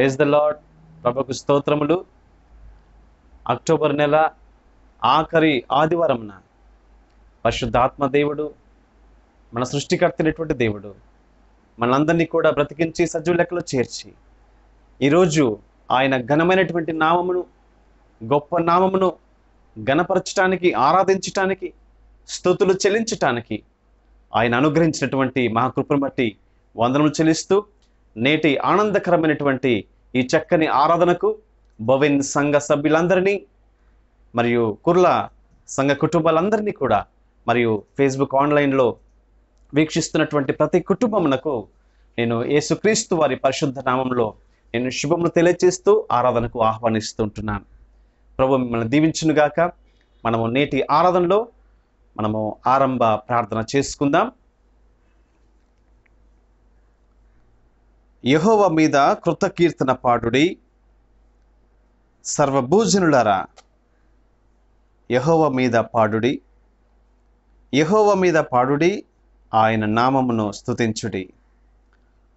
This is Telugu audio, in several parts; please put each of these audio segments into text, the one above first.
ప్రైజ్ ద లాడ్ ప్రభకు స్తోత్రములు. అక్టోబర్ నెల ఆఖరి ఆదివారంన పరిశుద్ధాత్మ దేవుడు మన సృష్టికర్తైనటువంటి దేవుడు మనందరినీ కూడా బ్రతికించి సజీవ లెక్కలో చేర్చి ఈరోజు ఆయన ఘనమైనటువంటి నామమును గొప్ప నామమును ఘనపరచటానికి ఆరాధించటానికి స్థుతులు చెల్లించటానికి ఆయన అనుగ్రహించినటువంటి మహాకృపను బట్టి వందనములు చెల్లిస్తూ నేటి ఆనందకరమైనటువంటి ఈ చక్కని ఆరాధనకు బొవిన్ సంఘ సభ్యులందరినీ మరియు కుర్ల సంఘ కుటుంబాలందరినీ కూడా మరియు ఫేస్బుక్ ఆన్లైన్లో వీక్షిస్తున్నటువంటి ప్రతి కుటుంబమునకు నేను యేసుక్రీస్తు వారి పరిశుద్ధ నామంలో నేను శుభమును తెలియజేస్తూ ఆరాధనకు ఆహ్వానిస్తుంటున్నాను ప్రభు మిమ్మల్ని దీవించునుగాక. మనము నేటి ఆరాధనలో మనము ఆరంభ ప్రార్థన చేసుకుందాం. యహోవ మీద కృతకీర్తన పాడుడి. సర్వభూజనులరా యహోవ మీద పాడుడి. యహోవ మీద పాడుడి ఆయన నామమును స్తుతించుడి.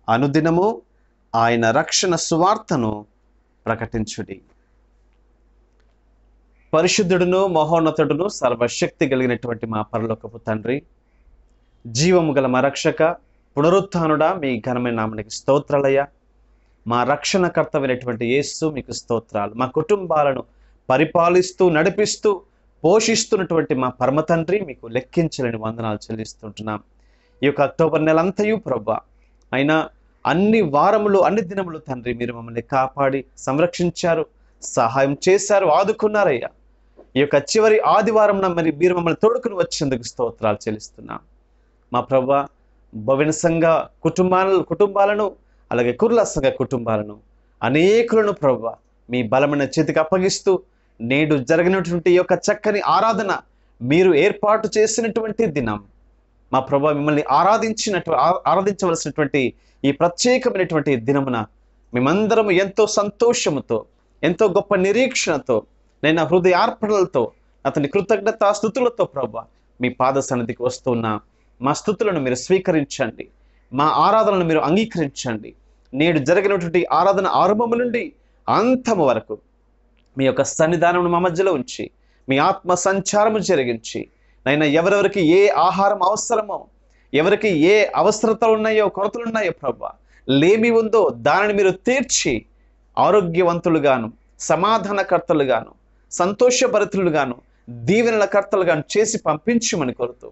అనుదినము ఆయన రక్షణ సువార్తను ప్రకటించుడి. పరిశుద్ధుడును మహోన్నతుడును సర్వశక్తి కలిగినటువంటి మా పరలోకపు తండ్రి జీవము గల మరక్షక రక్షక మీ ఘనమైన నామనికి స్తోత్రాలయ్య. మా రక్షణకర్తమైనటువంటి యేసు మీకు స్తోత్రాలు. మా కుటుంబాలను పరిపాలిస్తూ నడిపిస్తూ పోషిస్తున్నటువంటి మా పరమ తండ్రి మీకు లెక్కించలేని వందనాలు చెల్లిస్తుంటున్నాం. ఈ యొక్క అక్టోబర్ నెలంతయు ప్రభా అయినా అన్ని వారములు అన్ని దినములు తండ్రి మీరు మమ్మల్ని కాపాడి సంరక్షించారు సహాయం చేశారు ఆదుకున్నారయ్యా. ఈ యొక్క చివరి ఆదివారం మరి మీరు మమ్మల్ని తోడుకుని వచ్చేందుకు స్తోత్రాలు చెల్లిస్తున్నాం. మా ప్రభా భవన సంఘ కుటుంబాలను కుటుంబాలను అలాగే కుర్ల సంఘ కుటుంబాలను అనేకులను ప్రభు మీ బలమైన చేతికి అప్పగిస్తూ నేడు జరిగినటువంటి ఈ యొక్క చక్కని ఆరాధన మీరు ఏర్పాటు చేసినటువంటి దినం. మా ప్రభు మిమ్మల్ని ఆరాధించినట్టు ఆరాధించవలసినటువంటి ఈ ప్రత్యేకమైనటువంటి దినమున మేమందరం ఎంతో సంతోషముతో ఎంతో గొప్ప నిరీక్షణతో నేను నా హృదయార్పణలతో అతని కృతజ్ఞత స్థుతులతో ప్రభు మీ పాద సన్నిధికి వస్తున్న మా స్థుతులను మీరు స్వీకరించండి. మా ఆరాధనను మీరు అంగీకరించండి. నేడు జరిగినటువంటి ఆరాధన ఆరంభము నుండి అంతము వరకు మీ యొక్క సన్నిధానమును మా మధ్యలో ఉంచి మీ ఆత్మ సంచారము జరిగించి నైనా ఎవరెవరికి ఏ ఆహారం అవసరమో ఎవరికి ఏ అవసరతలు ఉన్నాయో కొరతలు ఉన్నాయో ప్రభా లేమి ఉందో దానిని మీరు తీర్చి ఆరోగ్యవంతులుగాను సమాధానకర్తలుగాను సంతోషభరితులుగాను దీవెనల కర్తలుగాను చేసి పంపించమని కోరుతూ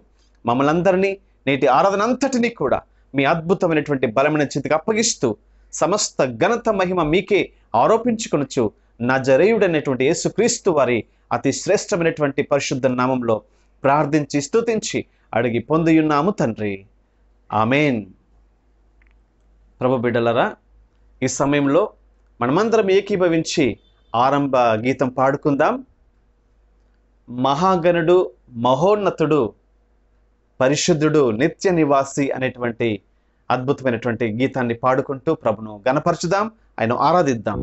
మమ్మల్ని అందరినీ నేటి ఆరాధన అంతటినీ కూడా మీ అద్భుతమైనటువంటి బలమైన చేతికి అప్పగిస్తూ సమస్త ఘనత మహిమ మీకే ఆరోపించుకొనొచ్చు నజరేయుడైనటువంటి యేసుక్రీస్తు వారి అతి శ్రేష్టమైనటువంటి పరిశుద్ధ నామంలో ప్రార్థించి స్తుతించి అడిగి పొందియున్నాము తండ్రి. ఆమెన్. ప్రభు బిడ్డలరా ఈ సమయంలో మనమందరం ఏకీభవించి ఆరంభ గీతం పాడుకుందాం. మహాగణుడు మహోన్నతుడు పరిశుద్ధుడు నిత్య నివాసి అనేటువంటి అద్భుతమైనటువంటి గీతాన్ని పాడుకుంటూ ప్రభును గణపరచుదాం ఆయన ఆరాధిద్దాం.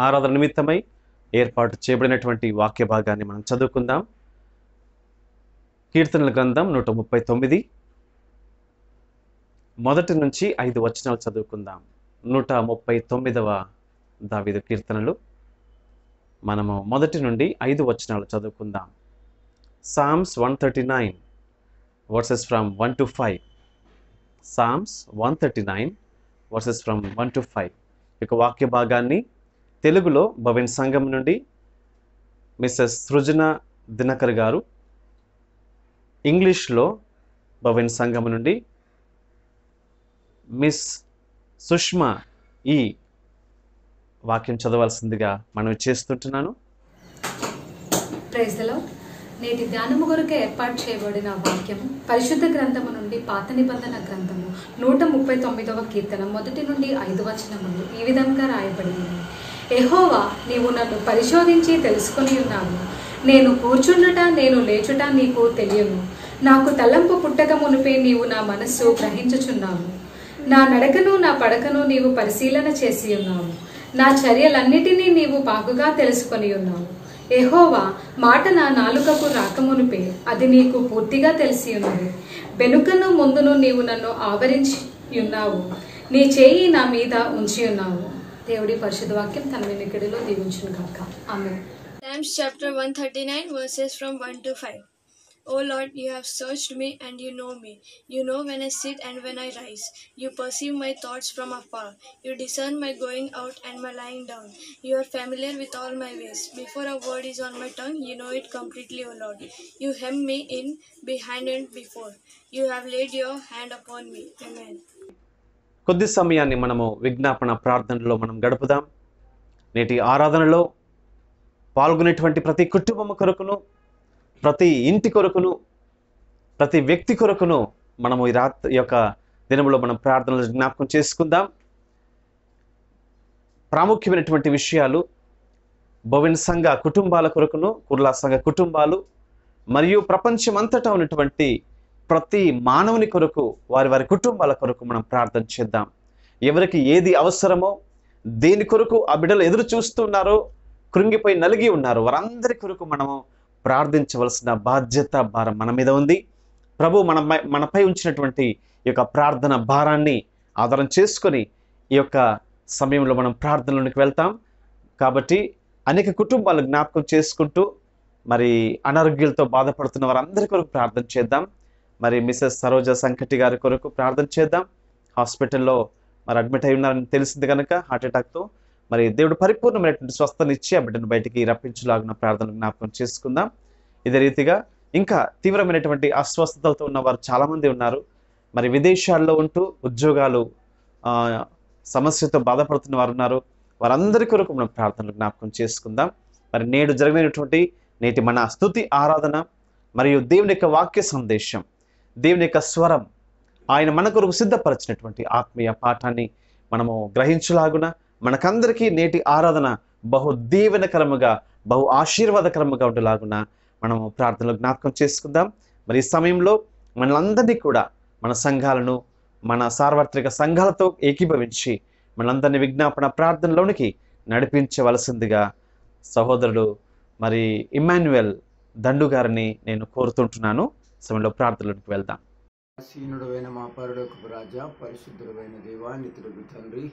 ఆరాధన నిమిత్తమై ఏర్పాటు చేయబడినటువంటి వాక్య భాగాన్ని మనం చదువుకుందాం. కీర్తనల గ్రంథం నూట ముప్పై తొమ్మిది. మొదటి నుంచి ఐదు వచనాలు చదువుకుందాం. నూట ముప్పై తొమ్మిదవ దావిదు కీర్తనలు. మనము మొదటి నుండి ఐదు వచనాలు చదువుకుందాం. Psalms one thirty nine verses from one to five. Psalms one thirty nine verses from one to five. ఇక వాక్య భాగాన్ని తెలుగులో భవన్ సంఘం నుండి మిస్సెస్ సృజన దినకర్ గారు. ఇంగ్లీష్లో భవన్ సంఘం నుండి మిస్ సుష్మా ఈ వాక్యం చదవాల్సిందిగా మనం చేస్తుంటున్నాను. నేటి ధ్యానము కొరకు ఏర్పాటు చేయబడిన వాక్యము పరిశుద్ధ గ్రంథము నుండి పాత నిబంధన గ్రంథము నూట ముప్పై తొమ్మిదవ కీర్తన మొదటి నుండి ఐదు వచనములు ఈ విధంగా రాయబడింది ఎహోవా నీవు నన్ను పరిశోధించి తెలుసుకొని ఉన్నావు. నేను కూర్చుండుట నేను లేచుట నీకు తెలియను. నాకు తలంపు పుట్టక మునిపే నీవు నా మనస్సు గ్రహించుచున్నావు. నా నడకను నా పడకను నీవు పరిశీలన చేసి ఉన్నావు. నా చర్యలన్నిటినీ నీవు బాగుగా తెలుసుకొని ఉన్నావు. ఎహోవా మాట నా నాలుకకు రాకమునిపే అది నీకు పూర్తిగా తెలిసి ఉన్నది. వెనుకను ముందును నీవు నన్ను ఆవరించి ఉన్నావు. నీ చేయి నా మీద ఉంచి ఉన్నావు. దేవుడి పరిశుద్ధ వాక్యం తన వెనుకడిలో దీవించును కాక ఆమె Psalms chapter 139 verses from 1 to 5. O Lord, you have searched me and you know me. You know when I sit and when I rise. You perceive my thoughts from afar. You discern my going out and my lying down. You are familiar with all my ways. Before a word is on my tongue, you know it completely, O Lord. You hem me in, behind and before. You have laid your hand upon me. Amen. కొద్ది సమయాన్ని మనము విజ్ఞాపన ప్రార్థనలో మనం గడుపుదాం. నేటి ఆరాధనలో పాల్గొనేటువంటి ప్రతి కుటుంబం కొరకును ప్రతి ఇంటి కొరకును ప్రతి వ్యక్తి కొరకును మనము ఈ రాత్రి యొక్క దినంలో మనం ప్రార్థనలు జ్ఞాపకం చేసుకుందాం. ప్రాముఖ్యమైనటువంటి విషయాలు భవిన్ సంఘ కుటుంబాల కొరకును కుర్లా సంఘ కుటుంబాలు మరియు ప్రపంచమంతటా ఉన్నటువంటి ప్రతి మానవుని కొరకు వారి వారి కుటుంబాల కొరకు మనం ప్రార్థన చేద్దాం. ఎవరికి ఏది అవసరమో దేని కొరకు ఆ బిడ్డలు ఎదురు చూస్తున్నారో కృంగిపోయి నలిగి ఉన్నారు వారందరి కొరకు మనము ప్రార్థించవలసిన బాధ్యత భారం మన మీద ఉంది. ప్రభు మన మనపై ఉంచినటువంటి ఈ యొక్క ప్రార్థన భారాన్ని ఆధారం చేసుకొని ఈ యొక్క సమయంలో మనం ప్రార్థనలోనికి వెళ్తాం. కాబట్టి అనేక కుటుంబాలు జ్ఞాపకం చేసుకుంటూ మరి అనారోగ్యాలతో బాధపడుతున్న వారందరి కొరకు ప్రార్థన చేద్దాం. మరి మిసెస్ సరోజ సంకటి గారి కొరకు ప్రార్థన చేద్దాం. హాస్పిటల్లో మరి అడ్మిట్ అయి ఉన్నారని తెలిసింది కనుక హార్ట్ అటాక్తో మరి దేవుడు పరిపూర్ణమైనటువంటి స్వస్థనిచ్చి ఆ బిడ్డను బయటికి రప్పించలాగిన ప్రార్థన జ్ఞాపకం చేసుకుందాం. ఇదే రీతిగా ఇంకా తీవ్రమైనటువంటి అస్వస్థతలతో ఉన్న వారు చాలామంది ఉన్నారు. మరి విదేశాల్లో ఉంటూ ఉద్యోగాలు సమస్యతో బాధపడుతున్న వారు ఉన్నారు. వారందరి కొరకు మనం ప్రార్థనలు జ్ఞాపకం చేసుకుందాం. మరి నేడు జరిగినటువంటి నేటి మన స్థుతి ఆరాధన మరియు దేవుని యొక్క వాక్య సందేశం. దేవుని యొక్క స్వరం ఆయన మన కొరకు సిద్ధపరిచినటువంటి ఆత్మీయ పాఠాన్ని మనము గ్రహించులాగున మనకందరికీ నేటి ఆరాధన బహు దీవెనకరముగా బహు ఆశీర్వాదకరముగా ఉండేలాగున మనము ప్రార్థనలు జ్ఞాపకం చేసుకుందాం. మరి ఈ సమయంలో మనలందరినీ కూడా మన సంఘాలను మన సార్వత్రిక సంఘాలతో ఏకీభవించి మనందరినీ విజ్ఞాపన ప్రార్థనలోనికి నడిపించవలసిందిగా సహోదరుడు మరి ఇమాన్యుయల్ దండు గారిని నేను కోరుతుంటున్నాను. సమయంలో ప్రార్థనలోకి వెళ్దాం. సీనుడమైన మా పరుడకు రాజా పరిశుద్ధుడమైన దేవా నితుడకు తండ్రి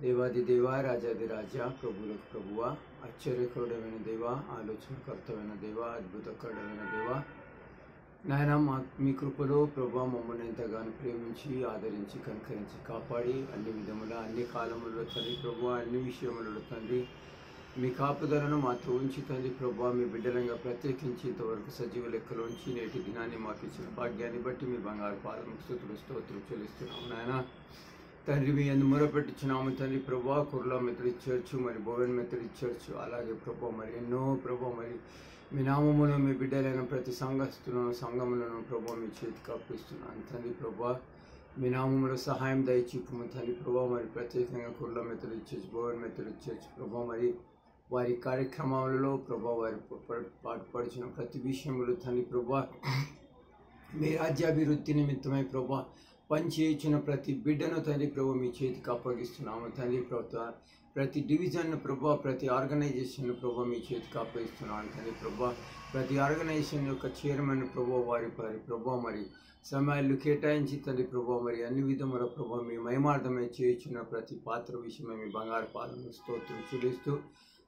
దేవాది దేవా రాజాది రాజా ప్రభువులకు ప్రభువ ఆశ్చర్యకరుడమైన దేవా ఆలోచనకర్తమైన దేవా అద్భుతకరుడమైన దేవా నాయన మా మీ కృపలో ప్రభా మమ్మల్ని ఎంతగానో ప్రేమించి ఆదరించి కనుకరించి కాపాడి అన్ని విధముల అన్ని కాలములలో తండ్రి ప్రభు అన్ని విషయములలో తండ్రి మీ కాపుదలను మాతో ఉంచి తండ్రి ప్రభా. మీ బిడ్డలంగా ప్రత్యేకించి ఇంతవరకు సజీవ లెక్కలోంచి నేటి దినాన్ని మాకు ఇచ్చిన భాగ్యాన్ని బట్టి మీ బంగారు పాదముకు స్థుతులు స్తోత్రం చెల్లిస్తున్నాము నాయన. తండ్రి మీ అందు మొరపెట్టించినాము తండ్రి ప్రభా. కుర్లా మెథడిస్ట్ చర్చ్ మరి భువన్ మెథడిస్ట్ చర్చ్ అలాగే ప్రభా మరి ఎన్నో ప్రభా మరి మీ నామమును మీ బిడ్డలైన ప్రతి సంఘస్థులను సంఘములను ప్రభా మీ చేతికి అప్పిస్తున్నాను తండ్రి ప్రభా. మీ నామములో సహాయం దయచూపుము తండ్రి ప్రభా. మరి ప్రత్యేకంగా Kurla Methodist church Bhuvan Methodist church ప్రభా. మరి వారి కార్యక్రమాలలో ప్రభా వారి ప- పాటుపడిచిన ప్రతి విషయంలో తండ్రి ప్రభా మీ రాజ్యాభివృద్ధి నిమిత్తమై ప్రభా పనిచేయించిన ప్రతి బిడ్డను తండ్రి ప్రభు మీ చేతికి అప్పగిస్తున్నాము. తండ్రి ప్రభు ప్రతి డివిజన్ ప్రభా ప్రతి ఆర్గనైజేషన్ ప్రభా మీ చేతికి అప్పగిస్తున్నాను. తండ్రి ప్రభా ప్రతి ఆర్గనైజేషన్ యొక్క చైర్మన్ ప్రభా వారి వారి ప్రభా మరి సమయాలు కేటాయించి తండ్రి ప్రభా మరి అన్ని విధముల ప్రభా మీ మహిమార్థమై చేయించిన ప్రతి పాత్ర విషయమై మీ బంగారు పాలన స్తోత్రం చెల్లిస్తూ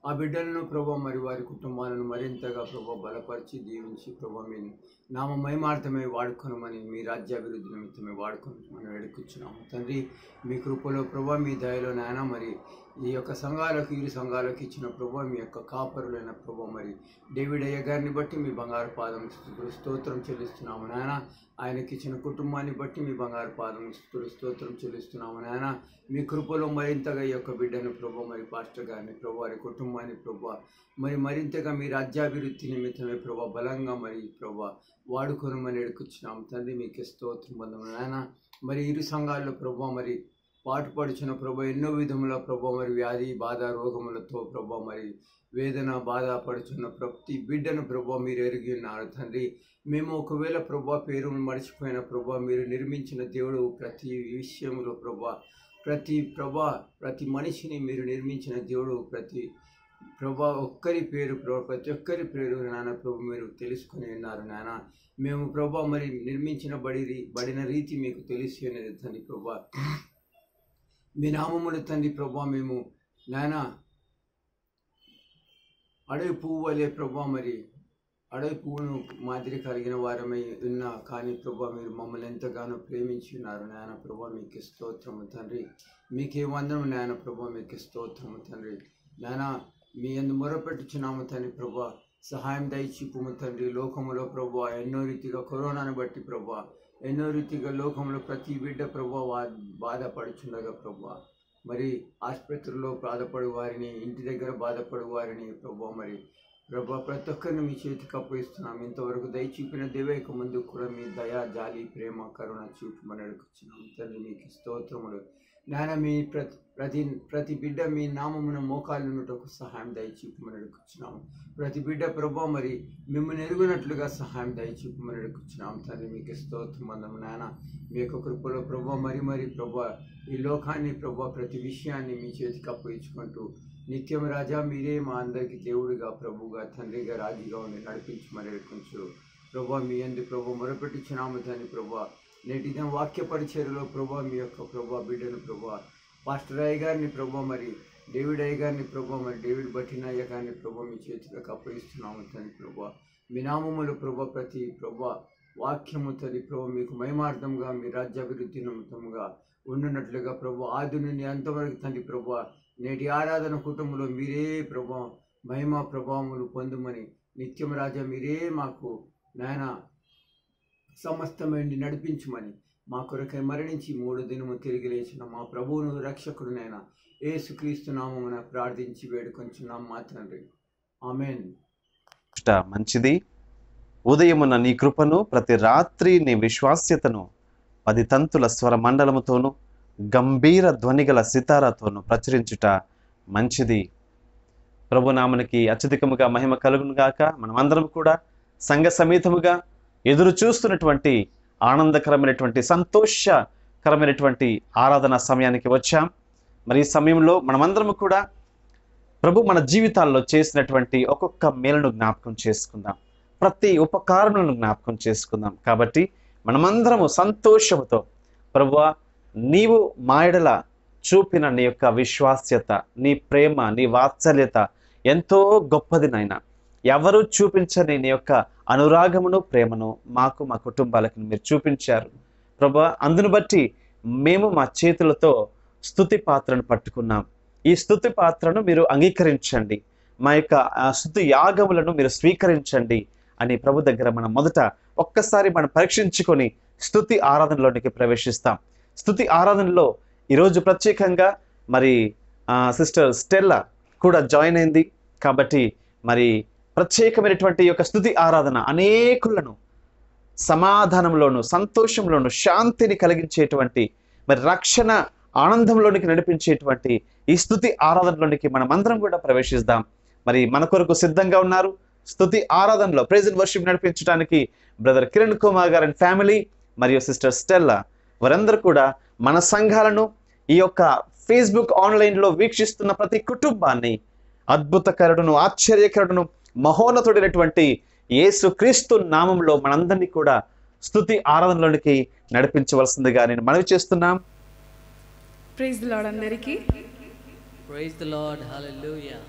ఆ బిడ్డలను ప్రభా మరి వారి కుటుంబాలను మరింతగా ప్రభా బలపరిచి దీవించి ప్రభా మీ నామ మహిమార్థమై వాడుకొనమని మీ రాజ్యాభివృద్ధి నిమిత్తమే వాడుకొని మనం వేడుకొచ్చున్నాము. తండ్రి మీ కృపలో ప్రభా మీ దయలో నాయన మరి ఈ యొక్క సంఘాలకు ఇరు సంఘాలకు ఇచ్చిన ప్రభా మీ యొక్క కాపరులైన ప్రభా మరి డేవిడ్ అయ్య గారిని బట్టి మీ బంగారు పాదం స్థుతులు స్తోత్రం చెల్లిస్తున్నాము నాయన. ఆయనకి ఇచ్చిన కుటుంబాన్ని బట్టి మీ బంగారు పాదం స్థుతులు స్తోత్రం చెల్లిస్తున్నాము నాయన. మీ కృపలో మరింతగా ఈ యొక్క బిడ్డను ప్రభా మరి పాస్టర్ గారిని ప్రభు వారి కుటుంబాన్ని ప్రభా మరి మరింతగా మీ రాజ్యాభివృద్ధి నిమిత్తమే ప్రభా బలంగా మరి ప్రభా వాడుకొనమని ఎడుకొచ్చినాము తండ్రి మీకు స్తోత్రం పొందము నాయన మరి ఇరు సంఘాల్లో ప్రభా మరి పాటుపడుచున్న ప్రభా ఎన్నో విధముల ప్రభా మరి వ్యాధి బాధ రోగములతో ప్రభా మరి వేదన బాధపడుచున్న ప్రతి బిడ్డను ప్రభా మీరు ఎరిగి ఉన్నారు. తండ్రి మేము ఒకవేళ ప్రభా పేరును మర్చిపోయిన ప్రభా మీరు నిర్మించిన దేవుడు ప్రతి విషయంలో ప్రభా ప్రతి ప్రభా ప్రతి మనిషిని మీరు నిర్మించిన దేవుడు ప్రతి ప్రభా ఒక్కరి పేరు ప్రభు ప్రతి ఒక్కరి పేరు నాన్న ప్రభు మీరు తెలుసుకుని ఉన్నారు నాన్న. మేము ప్రభా మరి నిర్మించిన బడి బడిన రీతి మీకు తెలిసి ఉన్నది తండ్రి ప్రభా. మీ నామములు తండ్రి ప్రభా మేము నాయన అడవి పువ్వు వలె ప్రభా మరి అడవి పువ్వును మాదిరి కలిగిన వారమై ఉన్నా కానీ ప్రభా మీరు మమ్మల్ని ఎంతగానో ప్రేమించి ఉన్నారు నాయన ప్రభా మీకు స్తోత్రము తండ్రి. మీకే వందనం నాయన ప్రభా మీకు స్తోత్రము తండ్రి. నాయన మీ ఎందు మొరపెట్టుచున్నాము తండ్రి ప్రభా. సహాయం దయచిప్పుము తండ్రి. లోకములో ప్రభా ఎన్నో రీతిగా కరోనాను బట్టి ప్రభా ఎన్నో రీతిగా లోకంలో ప్రతి బిడ్డ ప్రభా బాధపడుచుండగా ప్రభా. మరి ఆసుపత్రిలో బాధపడు వారిని ఇంటి దగ్గర బాధపడు వారిని ప్రభా మరి. ప్రభా ప్రతి ఒక్కరిని మీ చేతికి అప్పగిస్తున్నాం. ఇంతవరకు దయ చూపిన దేవేక ముందు కూడా మీ దయా జాలి ప్రేమ కరుణ చూపమని అడుగుతున్నాం తండ్రి మీకు స్తోత్రములు. నాయన మీ ప్రతి ప్రతి ప్రతి బిడ్డ మీ నామమున మోకాళ్ళున్నటకు సహాయం దయచూపమని అడుగుచున్నాము ప్రతి బిడ్డ ప్రభా మరి మిమ్మల్ని ఎరుగునట్లుగా సహాయం దయచూపమని అడుగుచున్నాము తండ్రి మీకు స్తోత్రం అందము నాయన. మీ యొక్క కృపలో ప్రభా మరి మరి ప్రభా ఈ లోకాన్ని ప్రభా ప్రతి విషయాన్ని మీ చేతికి అప్పగించుకుంటూ నిత్యం రాజా మీరే మా అందరికి దేవుడిగా ప్రభుగా తండ్రిగా రాజుగా ఉండి నడిపించమని అడుగుచు ప్రభా మీ అందు ప్రభు మొరపెట్టుచున్నాము దాన్ని ప్రభా. నేటి వాక్య పరిచయలో ప్రభా మీ యొక్క ప్రభా బిడ్డను ప్రభా పాస్టర్ అయ్య గారిని ప్రభా మరి డేవిడ్ అయ్య గారిని ప్రభా మరి డేవిడ్ బట్టిన అయ్య గారిని ప్రభా మీ చేతులకు అప్పగిస్తున్నాము తండ్రి ప్రభా. మీ నామములు ప్రభా ప్రతి ప్రభా వాక్యము తది ప్రభు మీకు మహిమార్థంగా మీ రాజ్యాభివృద్ధి నిమిత్తంగా ఉండున్నట్లుగా ప్రభు ఆది నుండి అంతవరకు తండ్రి ప్రభా నేటి ఆరాధన కుటుంబంలో మీరే ప్రభావం మహిమ ప్రభావములు పొందుమని నిత్యం రాజా మీరే మాకు నాయన సమస్తమైంది నడిపించమని. మా కొరకై మరణించి మూడు దినము తిరిగి లేచిన మా ప్రభువును రక్షకుడునైన యేసుక్రీస్తు నామమున ప్రార్థించి వేడుకొంచున్నాం మా తండ్రి. ఆమెన్. మంచిది. ఉదయమున నీ కృపను ప్రతి రాత్రి నీ విశ్వాస్యతను పది తంతుల స్వర మండలముతోనూ గంభీర ధ్వనిగల సితారాతోనూ ప్రచురించుట మంచిది. ప్రభునామనికి అత్యధికముగా మహిమ కలుగును గాక మనమందరం కూడా సంఘ సమేతముగా ఎదురు చూస్తున్నటువంటి ఆనందకరమైనటువంటి సంతోషకరమైనటువంటి ఆరాధన సమయానికి వచ్చాం. మరి ఈ సమయంలో మనమందరం కూడా ప్రభు మన జీవితాల్లో చేసినటువంటి ఒక్కొక్క మేలును జ్ఞాపకం చేసుకుందాం. ప్రతి ఉపకారములను జ్ఞాపకం చేసుకుందాం. కాబట్టి మనమందరము సంతోషముతో ప్రభు నీవు మాయడల చూపిన నీ యొక్క విశ్వాస్యత నీ ప్రేమ నీ వాత్సల్యత ఎంతో గొప్పది నాయనా ఎవరు చూపించని నీ యొక్క అనురాగమును ప్రేమను మాకు మా కుటుంబాలకు మీరు చూపించారు. ప్రభా అందును బట్టి మేము మా చేతులతో స్తుతి పాత్రను పట్టుకున్నాం. ఈ స్థుతి పాత్రను మీరు అంగీకరించండి. మా యొక్క స్థుతి యాగములను మీరు స్వీకరించండి అని ప్రభు దగ్గర మనం మొదట ఒక్కసారి మనం పరీక్షించుకొని స్తుతి ఆరాధనలోనికి ప్రవేశిస్తాం. స్థుతి ఆరాధనలో ఈరోజు ప్రత్యేకంగా మరి సిస్టర్ స్టెల్లా కూడా జాయిన్ అయింది. కాబట్టి మరి ప్రత్యేకమైనటువంటి యొక్క స్థుతి ఆరాధన. అనేకులను సమాధానంలోను సంతోషంలోను శాంతిని కలిగించేటువంటి మరి రక్షణ ఆనందంలోనికి నడిపించేటువంటి ఈ స్థుతి ఆరాధనలోనికి మనమందరం కూడా ప్రవేశిద్దాం మరి మన కొరకు సిద్ధంగా ఉన్నారు. స్థుతి ఆరాధనలో ప్రెజెంట్ వర్షిప్ నడిపించడానికి బ్రదర్ కిరణ్ కుమార్ గారి ఫ్యామిలీ మరియు సిస్టర్ స్టెల్లా వారందరూ కూడా మన సంఘాలను ఈ యొక్క ఫేస్బుక్ ఆన్లైన్లో వీక్షిస్తున్న ప్రతి కుటుంబాన్ని అద్భుతకరుడును ఆశ్చర్యకరుడును మహోన్నతుడైనటువంటి యేసుక్రీస్తు నామంలో మనందరినీ కూడా స్థుతి ఆరాధనలోనికి నడిపించవలసిందిగా నేను మనవి చేస్తున్నాం. ప్రైజ్ ది లార్డ్ అందరికీ. Praise the Lord hallelujah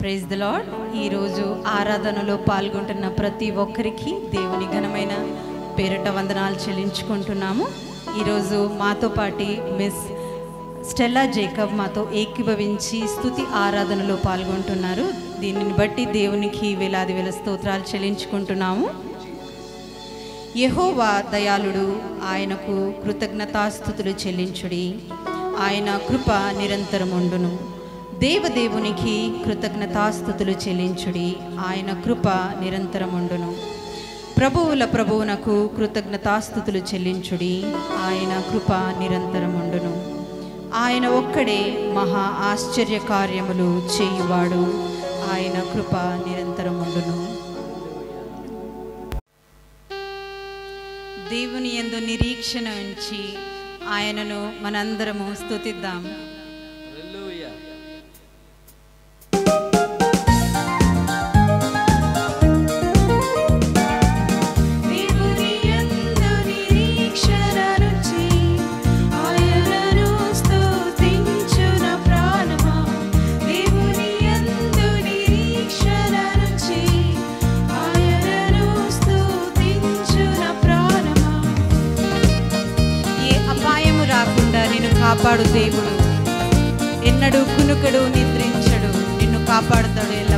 praise the Lord రోజు ఆరాధనలో పాల్గొంటున్న ప్రతి ఒక్కరికి దేవుని ఘనమైన పేరట వందనాలు చెల్లించుకుంటున్నాము. ఈరోజు మాతో పాటి మిస్ స్టెల్లా జేకబ్ మాతో ఏకీభవించి స్థుతి ఆరాధనలో పాల్గొంటున్నారు. దీనిని బట్టి దేవునికి వేలాది వేల స్తోత్రాలు చెల్లించుకుంటున్నాము. యహోవా దయాళుడు ఆయనకు కృతజ్ఞతాస్థుతులు చెల్లించుడి. ఆయన కృప నిరంతరం ఉండును దేవదేవునికి కృతజ్ఞతాస్థుతులు చెల్లించుడి. ఆయన కృప నిరంతరం ఉండును ప్రభువుల ప్రభువునకు కృతజ్ఞతాస్థుతులు చెల్లించుడి. ఆయన కృప నిరంతరం ఉండును ఆయన ఒక్కడే మహా ఆశ్చర్య కార్యములు చేయువాడు. ఆయన కృప నిరంతరం ఉండును. దేవుని ఎందు నిరీక్షణ ఉంచి ఆయనను మనందరము స్థుతిద్దాం కాపాడు దేవుడు. ఎన్నడూ కునుకడు నిద్రించడు. నిన్ను కాపాడుతాడు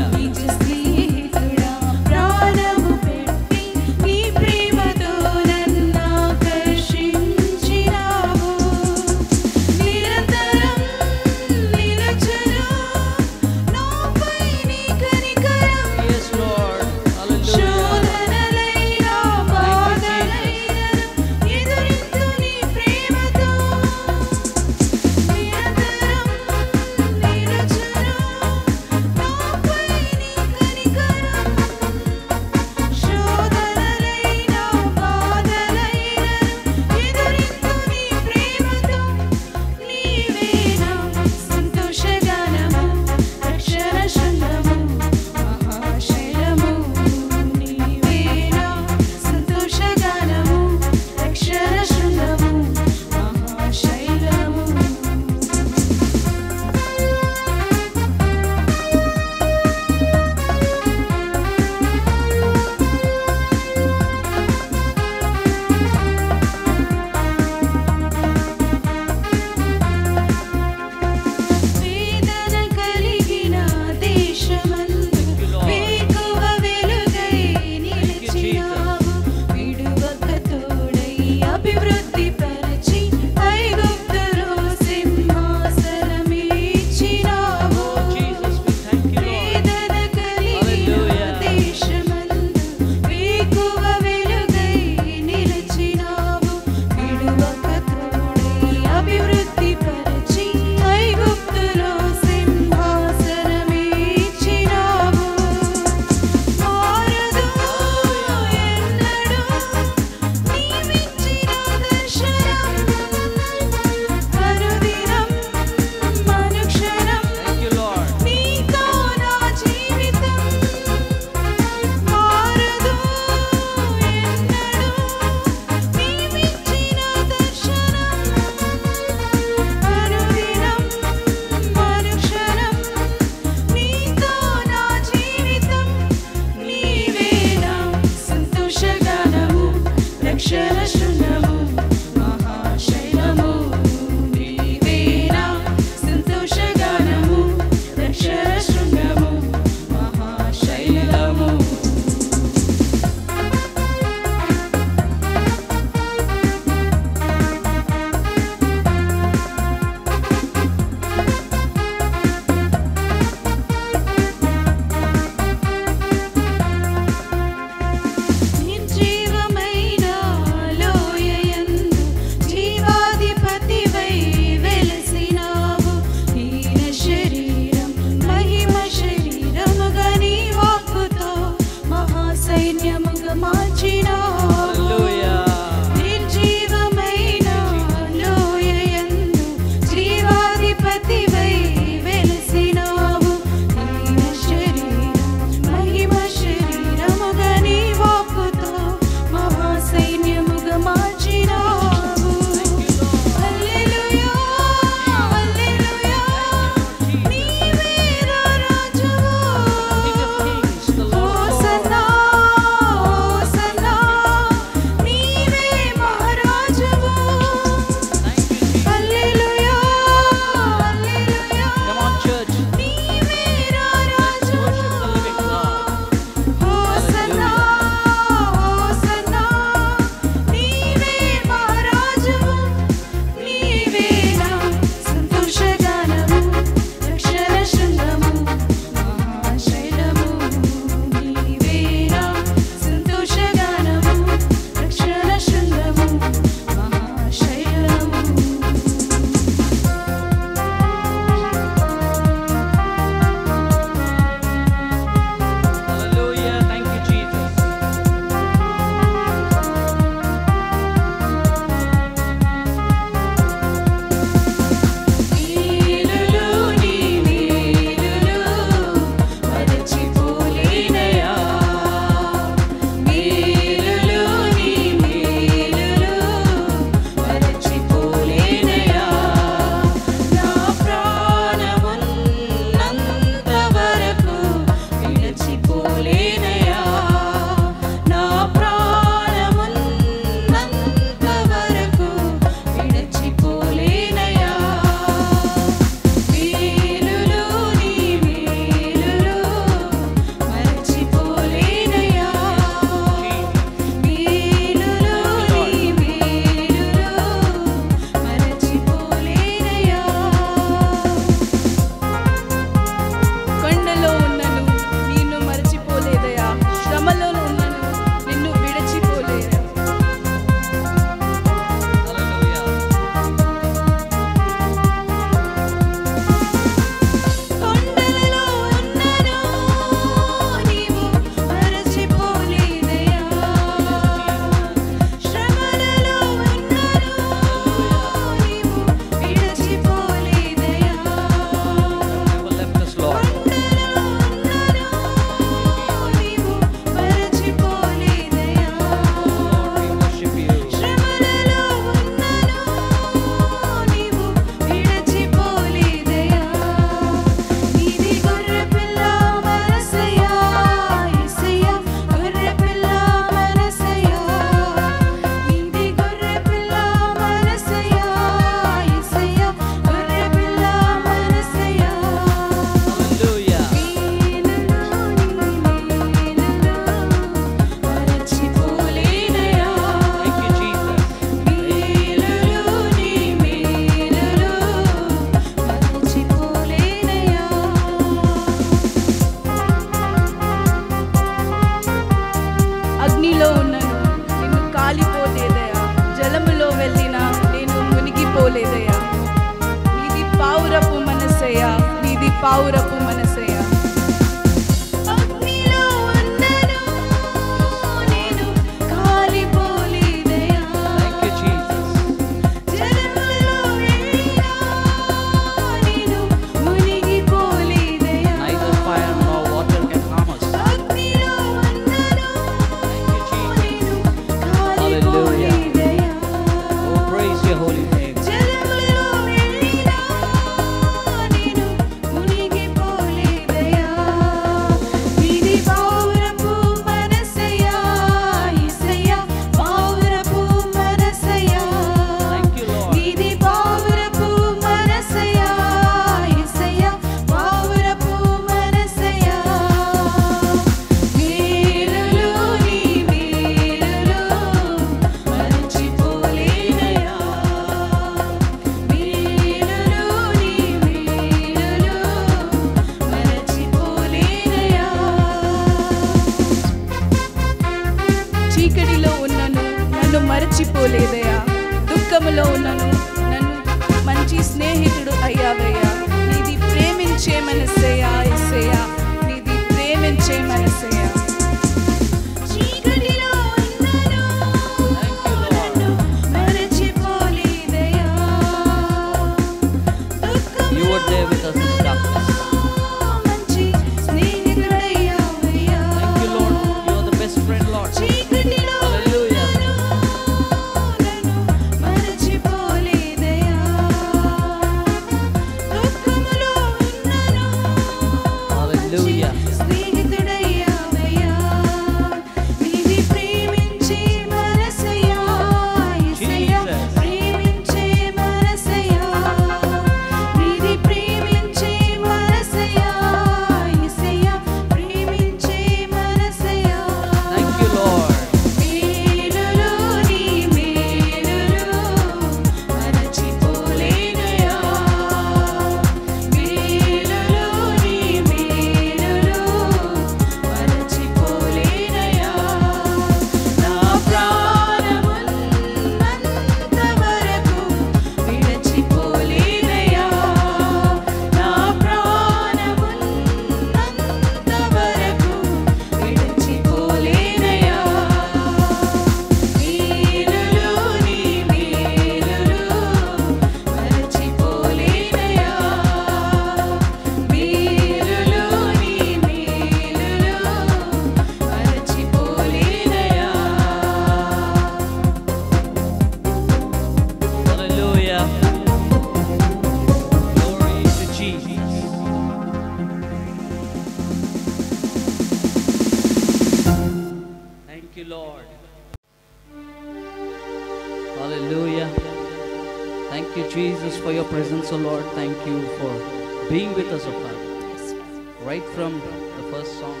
us, O Father. Right from the first song.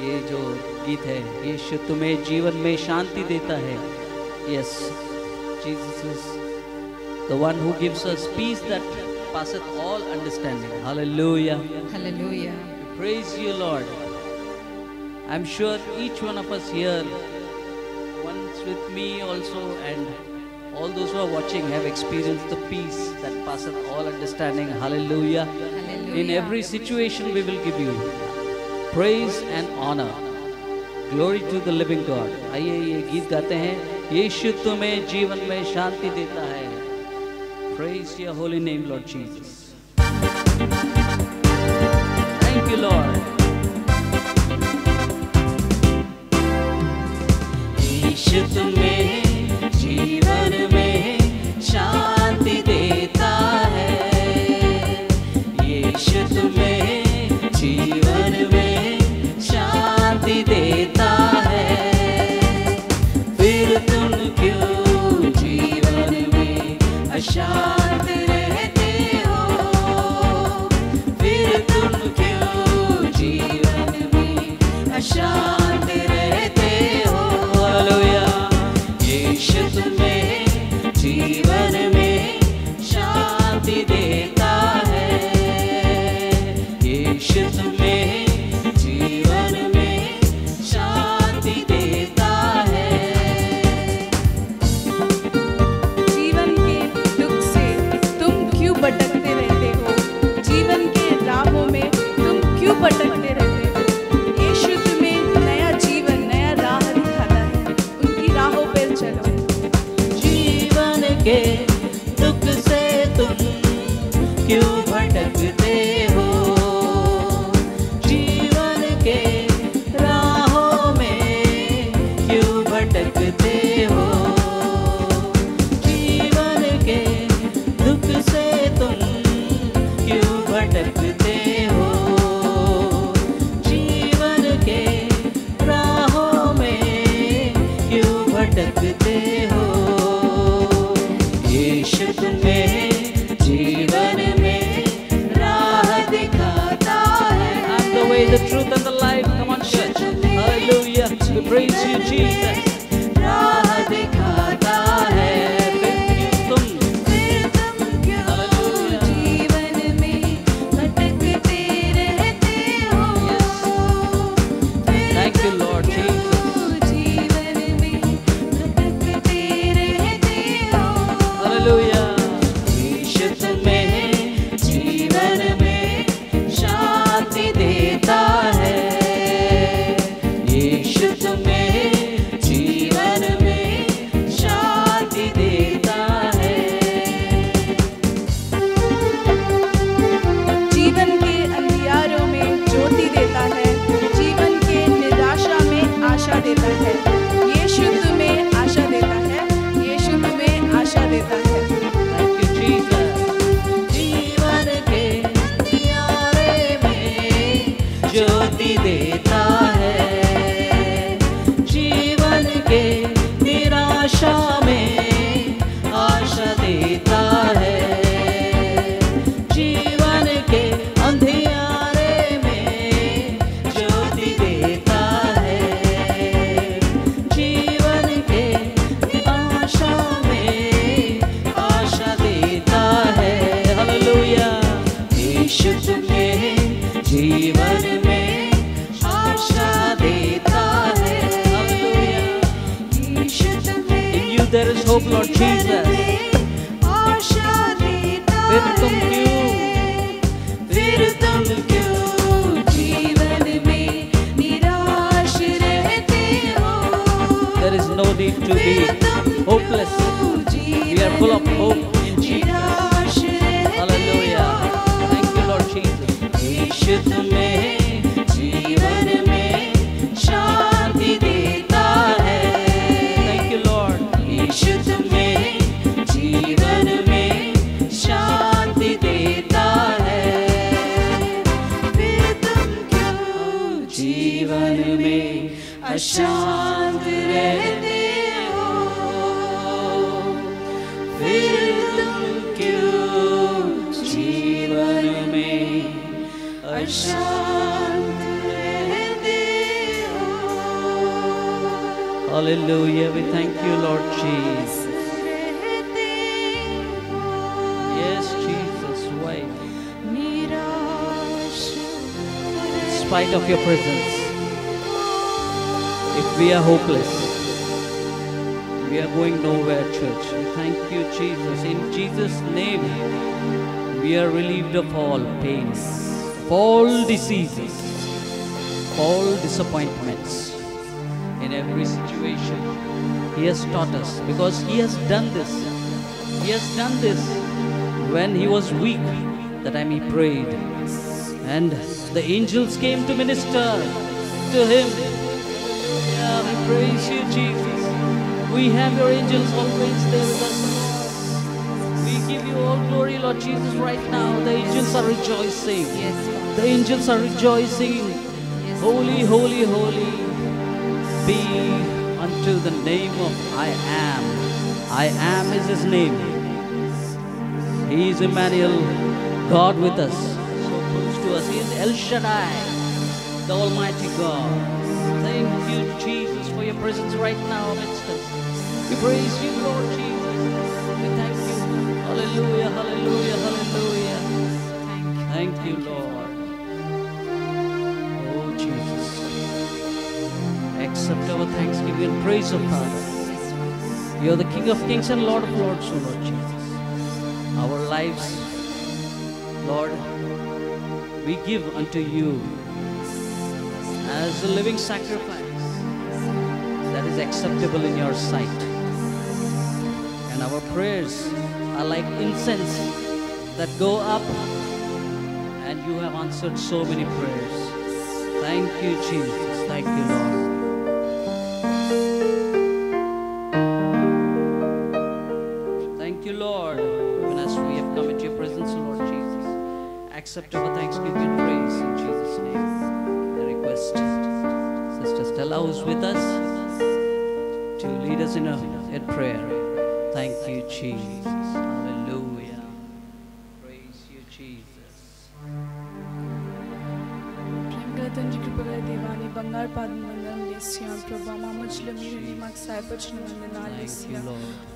ये जो गीत है यीशु तुम्हें जीवन में शांति देता है yes Jesus is the one who gives us peace that passeth all understanding hallelujah hallelujah we praise you lord i'm sure each one of us here ones with me also and all those who are watching have experienced the peace us surpasses all understanding. Hallelujah. Hallelujah. In every situation, we will give you praise and honor. Glory to the living God. आइए ये गीत गाते हैं यीशु तुम्हें जीवन में शांति देता है Praise your holy name, Lord Jesus. Disappointments. In every situation, He has taught us because He has done this. He has done this when He was weak. That time He prayed, and the angels came to minister to Him. Yeah, we praise you, Jesus. We have your angels always there with us. We give you all glory, Lord Jesus, right now. The angels are rejoicing. The angels are rejoicing. Holy, holy, holy be unto the name of I am. I am is his name. He is Emmanuel, God with us. So close to us. He is El Shaddai, the Almighty God. Thank you, Jesus, for your presence right now amidst us. We praise you, Lord Jesus. We thank you. Hallelujah, hallelujah, hallelujah. Thank you, Lord. Accept our thanksgiving and praise, O Father. You are the King of kings and Lord of lords, O Lord Jesus. Our lives, Lord, we give unto you as a living sacrifice that is acceptable in your sight. And our prayers are like incense that go up, and you have answered so many prayers. Thank you, Jesus. Thank you, Lord. Accept our thanksgiving and praise in Jesus' name. I request Sister Stella, who's with us, to lead us in, a, in prayer. Thank you, Jesus. Hallelujah. Praise you, Jesus. ప్రేమగల తండ్రి కృపగల దేవాని బంగారు పాదం వందనం వేసాం ప్రభా మా మధ్యలో మీరు మాకు సాయపరిచిన వందనాలు వేసాం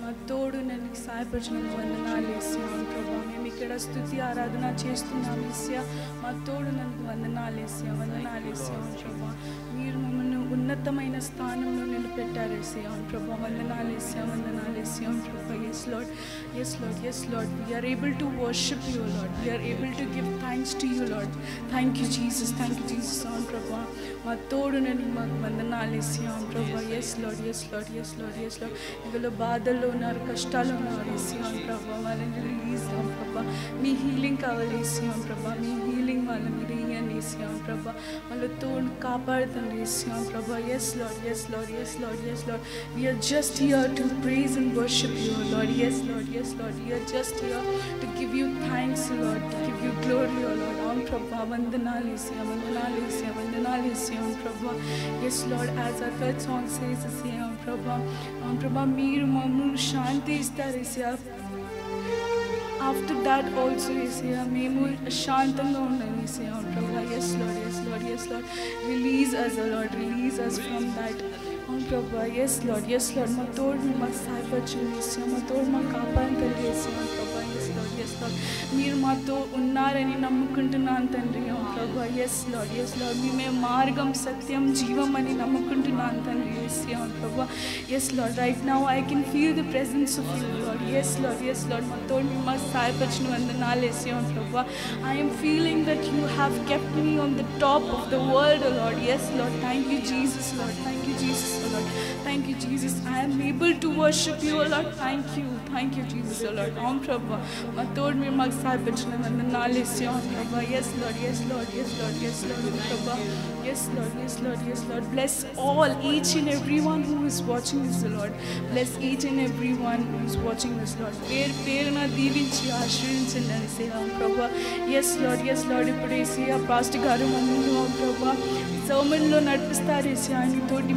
మా తోడు నన్ను సాయపరిచిన వందనాలు వేసాం ప్రభా మేము ఇక్కడ స్థుతి ఆరాధన చేస్తున్నాం వేసా మా తోడు నన్ను వందనాలు వేసాం వందనాలు వేసాం ప్రభా మీరు మమ్మల్ని ఉన్నతమైన స్థానంలో నిలబెట్టారు. వేసాం ప్రభా వందనాలు వేసాం వందనాలు వేసాం ప్రభా. Yes Lord yes Lord yes Lord we are able to worship you Lord we are able to give thanks to you Lord thank you Jesus thank you Jesus అవును ప్రభా మా తోడునని మాకు వందనాలు వేసాం ప్రభా yes Lord yes Lord yes Lord yes Lord ఇందులో బాధల్లో ఉన్నారు కష్టాలు ఉన్నారు వేసాం ప్రభా వాళ్ళని రిలీజ్ అవ్వం ప్రభా మీ హీలింగ్ కావాలి వేసాం ప్రభా మీ హీలింగ్ వాళ్ళ మీరు Lord, Prabha. Malutun kapar Lord, Prabha. Yes, Lord, yes, Lord, yes, Lord, yes, Lord. We are just here to praise and worship you, Lord. Yes, Lord, yes, Lord. We are just here to give you thanks, Lord, to give you glory, O Lord. Om Prabha, Vandana Lisya, Vandana Lisya, Vandana Lisya, Prabha. Yes, Lord, as our third song says, Om Prabha, Om Prabha, Mir Mamun Shanti Starisya. After that also వేసేయ మేము శాంతంగా ఉండాలి వేసేయ ప్రభా yes Lord yes Lord yes Lord release us uh Lord release us from that అవును ప్రభా ఎస్ లాడ్ ఎస్ లాడ్ మా తోడు మాకు సహాయపరచండి వేసాం మా తోడు మాకు కాపాడని తండ్రి వేసాం ప్రభా ఎస్ లాడ్ ఎస్ లాడ్ మీరు మాతో ఉన్నారని నమ్ముకుంటున్నాను తండ్రి అవును ప్రభా ఎస్ లాడ్ ఎస్ లాడ్ మేమే మార్గం సత్యం జీవం అని నమ్ముకుంటున్నాను తండ్రి వేసాం ప్రభా yes Lord right now I can feel the presence of you Lord yes Lord yes Lord మా తోడు మీ మాకు సహాయపరిచిన వందనాలు వేసాం ప్రభా I'm feeling that you have kept me on the top of the world Lord yes Lord thank you Jesus Lord thank you Jesus Lord thank you Jesus I'm able to worship you Lord thank you thank you Jesus Lord అవును ప్రభా మా తోడు మీరు మాకు సహాయపరిచిన వందనాలు వేసాం ప్రభా yes Lord yes Lord yes Lord yes Lord ప్రభా yes Lord yes Lord yes Lord bless all each and every one who is watching this Lord bless each and every one who is watching this Lord పేరు పేరున దీవించి ఆశ్రయించండి అని సేవం ప్రభా ఎస్ లాడ్ ఎస్ లాడ్ ఇప్పుడు వేసి ఆ పాస్టర్ గారు మమ్మల్ని ప్రభా సౌమన్లో నడిపిస్తారు వేసి ఆయన తోటి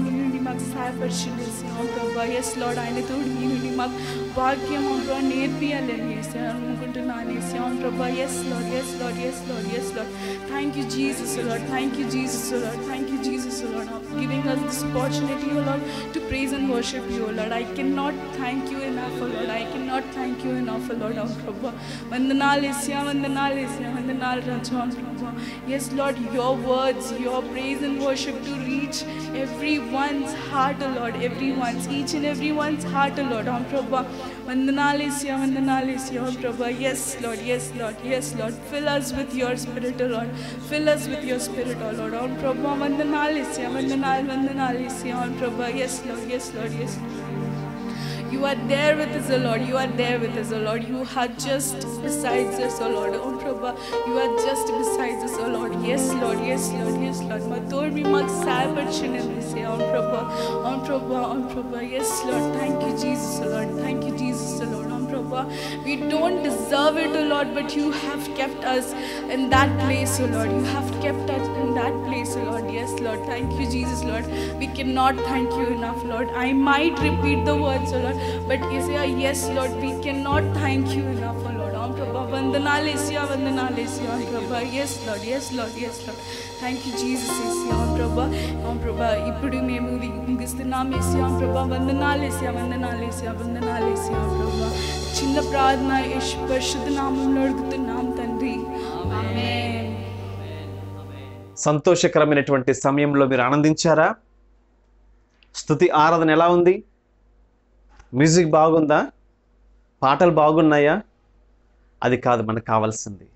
magsaya, but she does not go by. Yes, Lord, I need to heal మాకు వాక్యం ప్రభా నేర్పియాలని వేసి అనుకుంటున్నాను వేసి అవును ప్రభా yes Lord yes Lord yes Lord yes Lord thank you Jesus Lord thank you Jesus Lord thank you Jesus Lord of giving us this opportunity o lord to praise and worship you o lord i cannot thank you enough o lord i cannot thank you enough o lord oh prabhu వందనాలు ఇస్యా వందనాలు ఇస్యా వందనాలు రాజా ప్రభా yes lord your words your praise and worship to reach everyone's heart o lord everyone's each and everyone's heart o lord Prabha. Vandanalisya, Vandanalisya, O Yes, Lord, yes, Lord, yes, Lord. Fill us with your spirit, O Lord. Fill us with your spirit, O Lord. O Prabha, Vandanalisya, Vandanalisya, O Prabha. Yes, Lord, yes, Lord, yes, Lord. You are there with us, O Lord. You are there with us, O Lord. You are just beside us, O Lord. Oh, Prabha, you are just beside us, O Lord. Yes, Lord. Yes, Lord. Yes, Lord. Salvation in this day. On Prabha, on Prabha, on Prabha. Yes, Lord. Thank you, Jesus, O Lord. Thank you, Jesus, O Lord. On Prabha, we don't deserve it, O Lord, but you have kept us in that place, O Lord. You have kept us in that place, O Lord. Yes, Lord. Thank you, Jesus, Lord. We cannot thank you enough, Lord. I might repeat the words, O Lord, but Isaiah, yes, Lord, we cannot thank you enough, O Lord. Om Prabha, Vandanaal Isaiah, Vandanaal Isaiah, Om Prabha. Yes, Lord, yes, Lord, yes, Lord. Thank you Jesus Asia ఓం ప్రభా ఓం ప్రభా ఇప్పుడు మేము ఇది ముగిస్తున్నాం ఏసియా ఓం ప్రభా వందనాలు ఏసియా వందనాలు ఏసియా వందనాలు ఏసియా ఓం ప్రభా చిన్న ప్రార్థన పరిశుద్ధ నామంలో అడుగుతున్నాం తండ్రి. సంతోషకరమైనటువంటి సమయంలో మీరు ఆనందించారా? స్థుతి ఆరాధన ఎలా ఉంది? మ్యూజిక్ బాగుందా? పాటలు బాగున్నాయా? అది కాదు మనకు కావాల్సింది.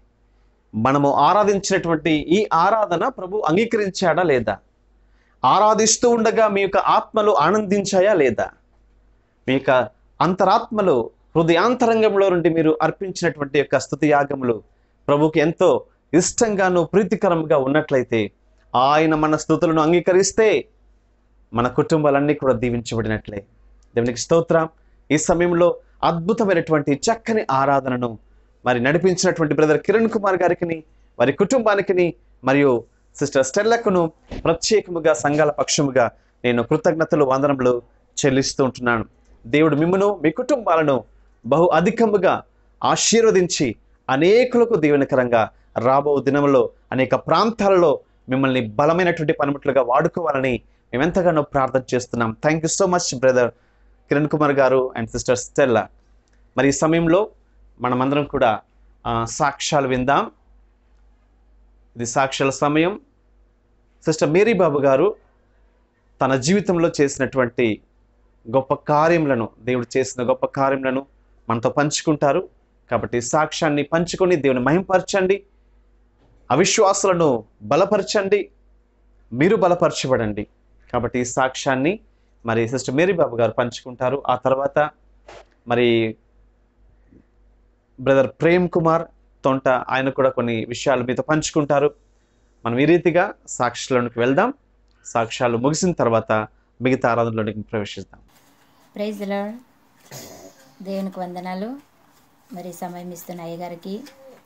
మనము ఆరాధించినటువంటి ఈ ఆరాధన ప్రభు అంగీకరించాడా లేదా? ఆరాధిస్తూ ఉండగా మీ యొక్క ఆత్మలు ఆనందించాయా లేదా? మీ యొక్క అంతరాత్మలు హృదయాంతరంగంలో నుండి మీరు అర్పించినటువంటి యొక్క స్థుతి యాగములు ప్రభుకి ఎంతో ఇష్టంగాను ప్రీతికరంగా ఉన్నట్లయితే ఆయన మన స్థుతులను అంగీకరిస్తే మన కుటుంబాలన్నీ కూడా దీవించబడినట్లే. దేవునికి స్తోత్రం. ఈ సమయంలో అద్భుతమైనటువంటి చక్కని ఆరాధనను మరి నడిపించినటువంటి బ్రదర్ కిరణ్ కుమార్ గారికి వారి కుటుంబానికి మరియు సిస్టర్ స్టెల్లకును ప్రత్యేకముగా సంఘాల పక్షముగా నేను కృతజ్ఞతలు వందనములు చెల్లిస్తూ ఉంటున్నాను. దేవుడు మిమ్మను మీ కుటుంబాలను బహు అధికముగా ఆశీర్వదించి అనేకులకు దీవెనకరంగా రాబో దినములో అనేక ప్రాంతాలలో మిమ్మల్ని బలమైనటువంటి పనిముట్లుగా వాడుకోవాలని మేము ఎంతగానో ప్రార్థన చేస్తున్నాం. Thank you so much brother Kiran Kumar garu and sister Stella మరి ఈ సమయంలో మనమందరం కూడా సాక్ష్యాలు విందాం. ఇది సాక్ష్యాల సమయం. సిస్టర్ మేరీ బాబు గారు తన జీవితంలో చేసినటువంటి గొప్ప కార్యములను దేవుడు చేసిన గొప్ప కార్యములను మనతో పంచుకుంటారు. కాబట్టి సాక్ష్యాన్ని పంచుకొని దేవుని మహింపరచండి. అవిశ్వాసులను బలపరచండి. మీరు బలపరచబడండి. కాబట్టి ఈ సాక్ష్యాన్ని మరి సిస్టర్ మేరీ బాబు గారు పంచుకుంటారు. ఆ తర్వాత మరి బ్రదర్ ప్రేమ్ కుమార్ తొంట ఆయన కూడా కొన్ని విషయాలు మీతో పంచుకుంటారు. మనం ఈ రీతిగా సాక్ష్యాలకు వెళ్దాం. సాక్ష్యాలు ముగిసిన తర్వాత మిగతా ఆరాధనలోనికి ప్రవేశిద్దాం. ప్రైజ్ దేవునికి వందనాలు. మరి సమయం ఇస్తున్న అయ్యగారికి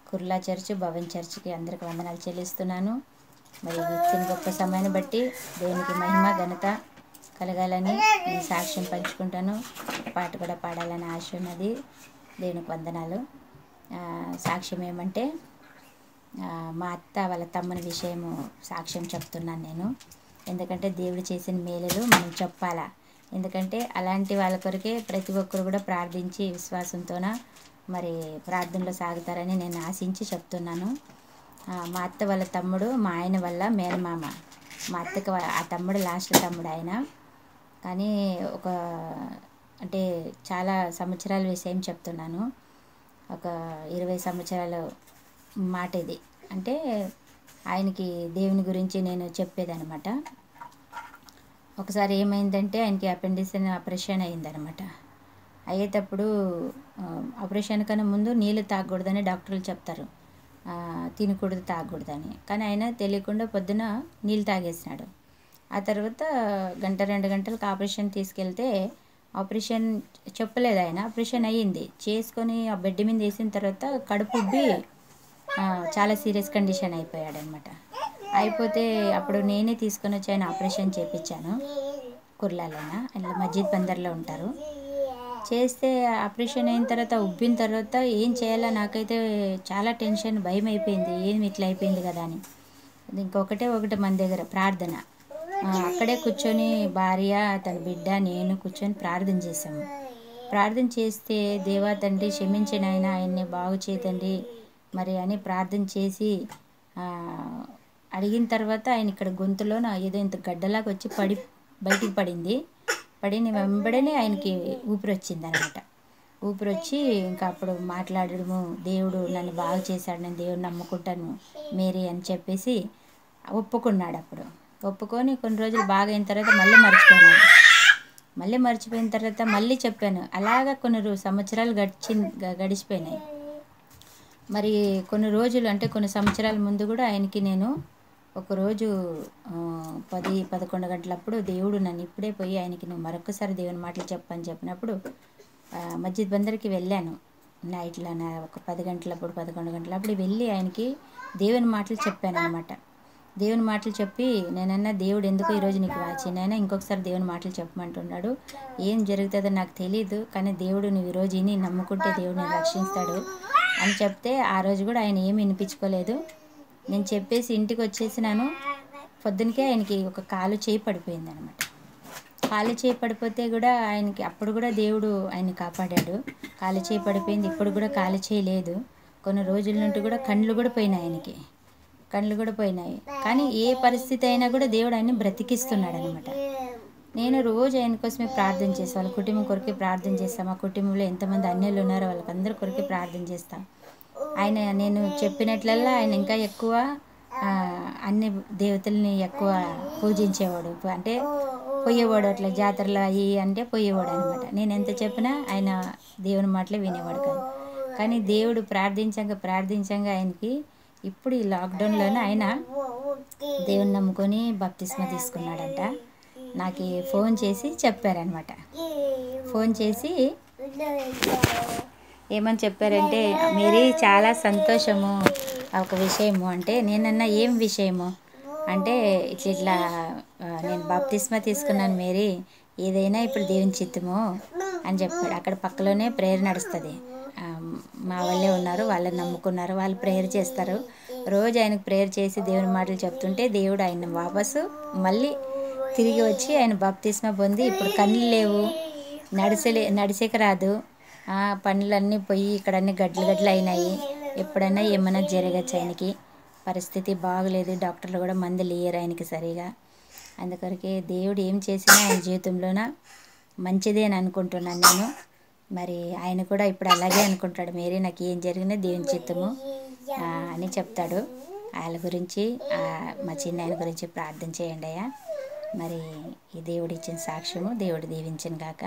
కుర్లా చర్చ్ భవన్ చర్చ్కి అందరికి వందనాలు చెల్లిస్తున్నాను. మరి ఇచ్చిన గొప్ప సమయాన్ని బట్టి దేవునికి మహిమ ఘనత కలగాలని నేను సాక్ష్యం పంచుకుంటాను. పాట కూడా పాడాలని ఆశ ఉన్నది. దేవునికి వందనాలు. సాక్ష్యం ఏమంటే మా అత్త వాళ్ళ తమ్ముని విషయము సాక్ష్యం చెప్తున్నాను నేను. ఎందుకంటే దేవుడు చేసిన మేలులు మనం చెప్పాలా? ఎందుకంటే అలాంటి వాళ్ళ కొరకే ప్రతి ఒక్కరు కూడా ప్రార్థించి విశ్వాసంతోన మరి ప్రార్థనలో సాగుతారని నేను ఆశించి చెప్తున్నాను. మా అత్త వాళ్ళ తమ్ముడు మా ఆయన వల్ల మేనమామ. మా అత్తకి ఆ తమ్ముడు లాస్ట్ తమ్ముడు ఆయన. కానీ ఒక అంటే చాలా సంవత్సరాల విషయం చెప్తున్నాను. ఒక ఇరవై సంవత్సరాల మాట ఇది అంటే ఆయనకి దేవుని గురించి నేను చెప్పేదనమాట ఒకసారి ఏమైందంటే ఆయనకి అపెండిక్స్ ఆపరేషన్ అయిందనమాట. అయ్యేటప్పుడు ఆపరేషన్ కన్నా ముందు నీళ్ళు తాగకూడదని డాక్టర్లు చెప్తారు. తినకూడదు తాగకూడదని. కానీ ఆయన తెలియకుండా పొద్దున నీళ్ళు తాగేసినాడు. ఆ తర్వాత గంట రెండు గంటలకు ఆపరేషన్ తీసుకెళ్తే ఆపరేషన్ చెప్పలేదు ఆయన. ఆపరేషన్ అయ్యింది. చేసుకొని ఆ బెడ్ మీద వేసిన తర్వాత కడుపు ఉబ్బి చాలా సీరియస్ కండిషన్ అయిపోయాడనమాట. అయిపోతే అప్పుడు నేనే తీసుకొని వచ్చి ఆయన ఆపరేషన్ చేయించాను కుర్లాలోన ఇలా మస్జిద్ బందర్లో ఉంటారు. చేస్తే ఆపరేషన్ అయిన తర్వాత ఉబ్బిన తర్వాత ఏం చేయాలో నాకైతే చాలా టెన్షన్ భయం అయిపోయింది. ఏం ఇట్లా అయిపోయింది కదా అని. ఇంకొకటే ఒకటి మన దగ్గర ప్రార్థన. అక్కడే కూర్చొని భార్య తన బిడ్డ నేను కూర్చొని ప్రార్థన చేశాము. ప్రార్థన చేస్తే దేవా తండ్రి క్షమించిన ఆయన ఆయన్ని బాగు చేయతండి మరి అని ప్రార్థన చేసి అడిగిన తర్వాత ఆయన ఇక్కడ గొంతులో నా ఏదో ఇంత గడ్డలాగా వచ్చి పడి బయటికి పడింది. పడిన వెంబడనే ఆయనకి ఊపిరి వచ్చింది అనమాట ఊపిరి వచ్చి ఇంకా అప్పుడు మాట్లాడడము దేవుడు నన్ను బాగు చేశాడు నేను దేవుడు నమ్ముకుంటాను మేరీ అని చెప్పేసి ఒప్పుకున్నాడు అప్పుడు. ఒప్పుకొని కొన్ని రోజులు బాగా అయిన తర్వాత మళ్ళీ మర్చిపోయినాడు. మళ్ళీ మర్చిపోయిన తర్వాత మళ్ళీ చెప్పాను అలాగా కొన్ని సంవత్సరాలు గడిచి గడిచిపోయినాయి. మరి కొన్ని రోజులు అంటే కొన్ని సంవత్సరాల ముందు కూడా ఆయనకి నేను ఒకరోజు పది పదకొండు గంటలప్పుడు దేవుడు నన్ను ఇప్పుడే పోయి ఆయనకి నువ్వు మరొకసారి దేవుని మాటలు చెప్పని చెప్పినప్పుడు మస్జిద్ బందర్కి వెళ్ళాను. నైట్లో నా ఒక పది గంటలప్పుడు పదకొండు గంటలప్పుడు వెళ్ళి ఆయనకి దేవుని మాటలు చెప్పాను అనమాట దేవుని మాటలు చెప్పి నేనన్నా దేవుడు ఎందుకు ఈరోజు నీకు వాచినైనా ఇంకొకసారి దేవుని మాటలు చెప్పమంటున్నాడు. ఏం జరుగుతుందో నాకు తెలియదు కానీ దేవుడు నువ్వు ఈరోజు ఇని నమ్ముకుంటే దేవుడిని రక్షిస్తాడు అని చెప్తే ఆ రోజు కూడా ఆయన ఏమి వినిపించుకోలేదు. నేను చెప్పేసి ఇంటికి వచ్చేసినాను. పొద్దునకే ఆయనకి ఒక కాలు చేయి పడిపోయింది అనమాట కాలు చేయి పడిపోతే కూడా ఆయనకి అప్పుడు కూడా దేవుడు ఆయన్ని కాపాడాడు. కాలు చేయి పడిపోయింది ఇప్పుడు కూడా కాలు చేయి లేదు. కొన్ని రోజుల నుండి కూడా కండ్లు కూడా పోయినాయి ఆయనకి. కండ్లు కూడా పోయినాయి. కానీ ఏ పరిస్థితి అయినా కూడా దేవుడు ఆయన్ని బ్రతికిస్తున్నాడు అనమాట నేను రోజు ఆయన కోసమే ప్రార్థన చేస్తాను వాళ్ళ కుటుంబం కొరకే ప్రార్థన చేస్తాం. మా కుటుంబంలో ఎంతమంది అన్యలు ఉన్నారో వాళ్ళకందరి కొరకే ప్రార్థన చేస్తాం. ఆయన నేను చెప్పినట్లల్లా ఆయన ఇంకా ఎక్కువ అన్ని దేవతల్ని ఎక్కువ పూజించేవాడు. అంటే పోయేవాడు అట్లా జాతరలు అయ్యి అంటే పోయేవాడు అనమాట నేను ఎంత చెప్పినా ఆయన దేవుని మాటలే వినేవాడు కాదు. కానీ దేవుడు ప్రార్థించంగా ప్రార్థించంగా ఆయనకి ఇప్పుడు ఈ లాక్డౌన్లోనే ఆయన దేవుని నమ్ముకొని బప్తిస్మ తీసుకున్నాడంట. నాకు ఫోన్ చేసి చెప్పారనమాట ఫోన్ చేసి ఏమని చెప్పారంటే మేరీ చాలా సంతోషము. ఒక విషయము. అంటే నేనన్నా ఏం విషయము? అంటే ఇట్లా ఇట్లా నేను బాప్తిస్మా తీసుకున్నాను మేరీ. ఏదైనా ఇప్పుడు దేవుని చిత్తము అని చెప్పాడు. అక్కడ పక్కలోనే ప్రేయర్ నడుస్తుంది. మా వాళ్ళే ఉన్నారు వాళ్ళని నమ్ముకున్నారు వాళ్ళు ప్రేయర్ చేస్తారు. రోజు ఆయనకు ప్రేయర్ చేసి దేవుని మాటలు చెప్తుంటే దేవుడు ఆయన వాపసు మళ్ళీ తిరిగి వచ్చి ఆయన బాప్తిస్మా పొంది ఇప్పుడు కళ్ళు లేవు నడిచలే నడిచేకి రాదు పనులన్నీ పోయి ఇక్కడ అన్ని గడ్డలు గడ్డలు అయినాయి. ఎప్పుడైనా ఏమైనా జరగచ్చు ఆయనకి. పరిస్థితి బాగలేదు. డాక్టర్లు కూడా మందులు లేరు ఆయనకి సరిగా. అందుకొరకే దేవుడు ఏం చేసినా ఆయన జీవితంలోన మంచిదే అని అనుకుంటున్నాను నేను. మరి ఆయన కూడా ఇప్పుడు అలాగే అనుకుంటాడు. మేరీ నాకు ఏం జరిగినా దేవుని చిత్తము అని చెప్తాడు. వాళ్ళ గురించి మా చిన్న ఆయన గురించి ప్రార్థన చేయండి అయ్యా. మరి ఈ దేవుడు ఇచ్చిన సాక్ష్యము దేవుడు దీవించిన కాక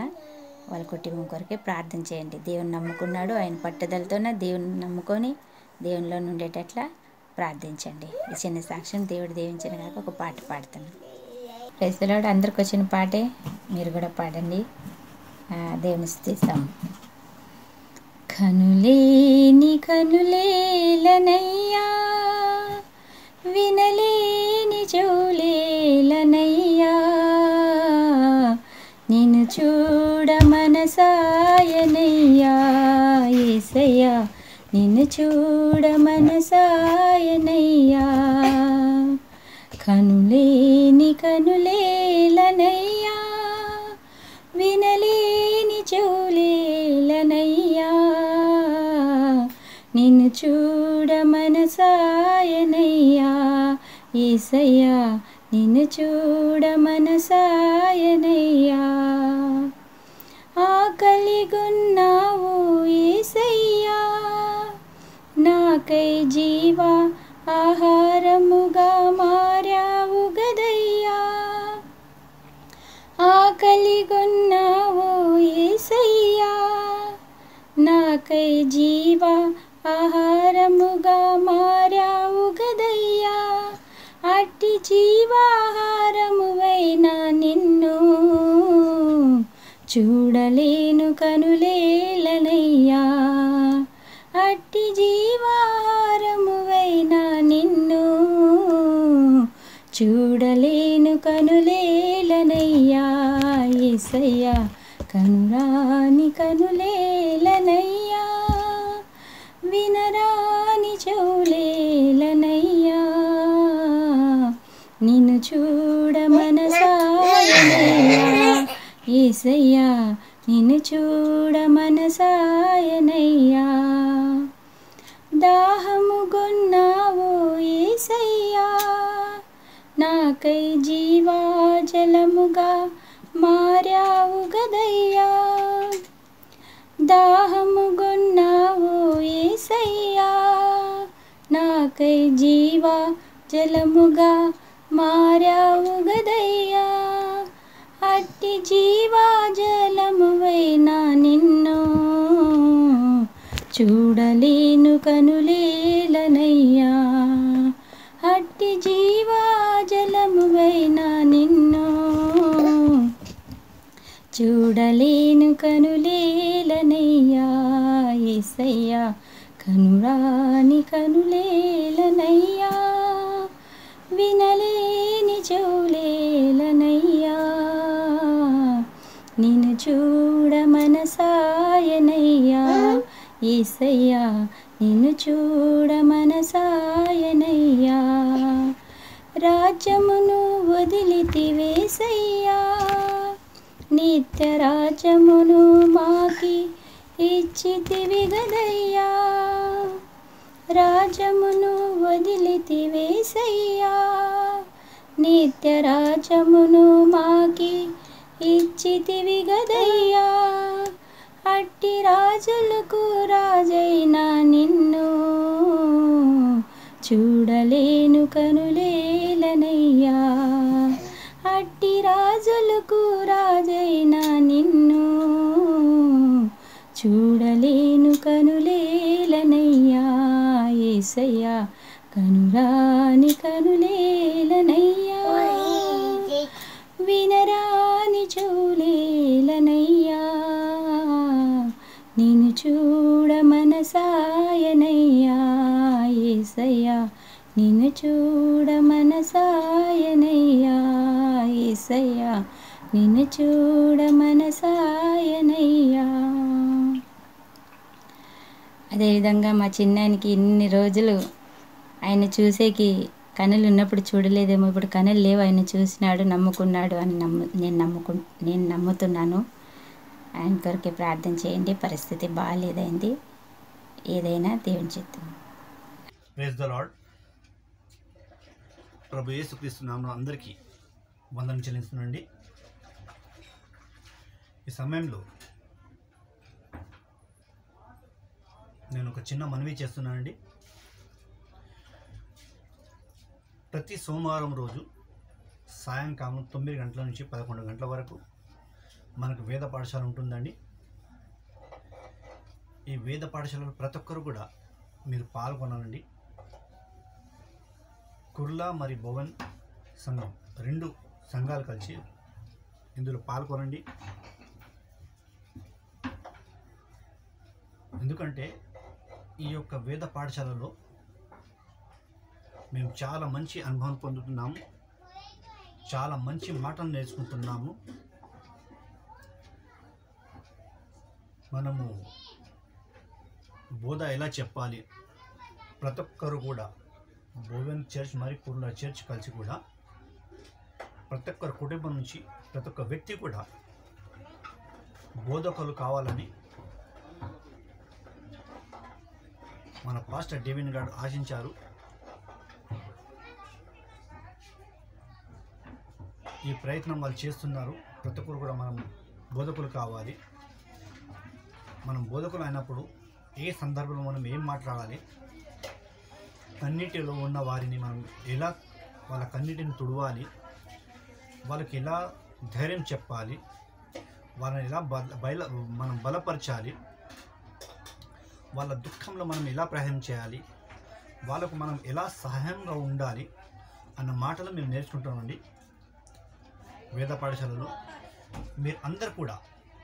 వాళ్ళ కుటుంబం కొరకే ప్రార్థన చేయండి. దేవుని నమ్ముకున్నాడు ఆయన పట్టుదలతోనే దేవుని నమ్ముకొని దేవునిలో ఉండేటట్లా ప్రార్థించండి. ఈ చిన్న సాక్ష్యం దేవుడు దేవించిన కాక ఒక పాట పాడుతాను ప్రైజ్లాడు అందరికి వచ్చిన పాటే మీరు కూడా పాడండి. దేవుని స్థిస్తాం కనులేని కనులేలనయ్యా వినలేని చెవులేలనయ్యా చూడ మనసాయనయ్యా ఏసయ్యా. నిన్ను చూడ మనసాయనయ్యా. కనులేని కనులేలనయ్యా వినలేని చెవులేలనయ్యా నిన్ను చూడ మనసాయనయ్యా ఏసయ్యా. నిన్ను చూడ మనసాయనయ్యా ఆకలిగున్నావు ఏసయ్యా నాకై జీవా ఆహారముగా మారావు గదయ్యా ఆకలిగొన్నావు ఏసయ్యా నాకై జీవా ఆహారముగా మారావు గదయ్యా అట్టి జీవాహారమువైన నిన్ను చూడలేను కనులేలనయ్యా. అట్టి జీవాహారమువైన నిన్ను చూడలేను కనులేలనయ్యా. ఏసయ్యా కనురాని కనులేలనయ్యా. వినరా నిన్ను చూడ మనసాయనయ్యా ఏసయ్యా నిన్ను చూడ మనసాయనయ్యా దాహము గొన్నావు ఏసయ్యా. నాకై జీవా జలముగా మారావు గదయ్యా. దాహము గొన్నావు ఏసయ్యా. నాకై జీవా జలముగా మారావు గదయ్యా. అట్టి జీవాజలమువైనా నిన్ను చూడలేను కనులేలనయ్యా. అట్టి జీవాజలమువైనా నిన్ను చూడలేను కనులేలనయ్యా. ఏసయ్యా కనురాని కనులే ఏసయ్యా నిన్ను చూడ మనసాయనయ్యా. రాజ్యమును వదిలితివేసయ్యా నిత్య రాజ్యమును మాకి ఇచ్చితివి గదయ్యా. రాజమును వదిలితివేసయ్యా నిత్య రాజమును మాకి ఇచ్చితివి గదయ్యా. అట్టి రాజులకు రాజైన నిన్ను చూడలేను కనులేలనయ్యా. అట్టి రాజులకు రాజైన నిన్ను చూడలేను కనులేలనయ్యా. ఏసయ్యా కనురాని కనులేలనయ్యా. వినరాని చూలేలనయ్యా. నిన్ను చూడ మనసాయనయ్యా ఏసయ్యా. నిన్ను చూడ మనసాయనయ్యా ఏసయ్యా. నిన్ను చూడ మనసాయనయ్యా. అదేవిధంగా మా చిన్నాయనకి ఇన్ని రోజులు ఆయన చూసేకి కనులు ఉన్నప్పుడు చూడలేదేమో ఇప్పుడు కనులు లేవు ఆయన చూసినాడు నమ్ముకున్నాడు అని నమ్ము నేను నమ్ముకు నేను నమ్ముతున్నాను. ఆయన ప్రార్థన చేయండి. పరిస్థితి బాగాలేదైంది. ఏదైనా దేవుని చిత్తం. ప్రేజ్ ద లాడ్ ప్రభు యేసుక్రీస్తున్నాము అందరికీ వందనం చెల్లిస్తున్నాండి ఈ సమయంలో నేను ఒక చిన్న మనవి చేస్తున్నానండి. ప్రతి సోమవారం రోజు సాయంకాలం తొమ్మిది గంటల నుంచి పదకొండు గంటల వరకు మనకు వేద పాఠశాల ఉంటుందండి. ఈ వేద పాఠశాలలో ప్రతి ఒక్కరు కూడా మీరు పాల్గొనాలండి. కుర్లా మరి భవన్ సంఘం రెండు సంఘాలు కలిసి ఇందులో పాల్గొనండి. ఎందుకంటే ఈ యొక్క వేద పాఠశాలలో మేము చాలా మంచి అనుభవం పొందుతున్నాము. చాలా మంచి మాటలు నేర్చుకుంటున్నాము. మనము బోధ ఎలా చెప్పాలి? ప్రతి ఒక్కరు కూడా బోవెన్ చర్చ్ మరి కుర్లా చర్చ్ కలిసి కూడా ప్రతి ఒక్కరి కుటుంబం నుంచి ప్రతి ఒక్క వ్యక్తి కూడా బోధకులు కావాలని మన పాస్టర్ డేవిన్ గారు ఆశించారు. ఈ ప్రయత్నం వాళ్ళు చేస్తున్నారు. ప్రతి ఒక్కరు కూడా మనం బోధకులు కావాలి. మనం బోధకులు అయినప్పుడు ఏ సందర్భంలో మనం ఏం మాట్లాడాలి? కన్నీటిలో ఉన్న వారిని మనం ఎలా వాళ్ళ కన్నీటిని తుడవాలి? వాళ్ళకి ఎలా ధైర్యం చెప్పాలి? వాళ్ళని ఎలా బల బయల మనం బలపరచాలి? వాళ్ళ దుఃఖంలో మనం ఎలా ప్రయాణం చేయాలి? వాళ్ళకు మనం ఎలా సహాయంగా ఉండాలి? అన్న మాటలు మేము నేర్చుకుంటామండి వేద పాఠశాలలో మీరు అందరు కూడా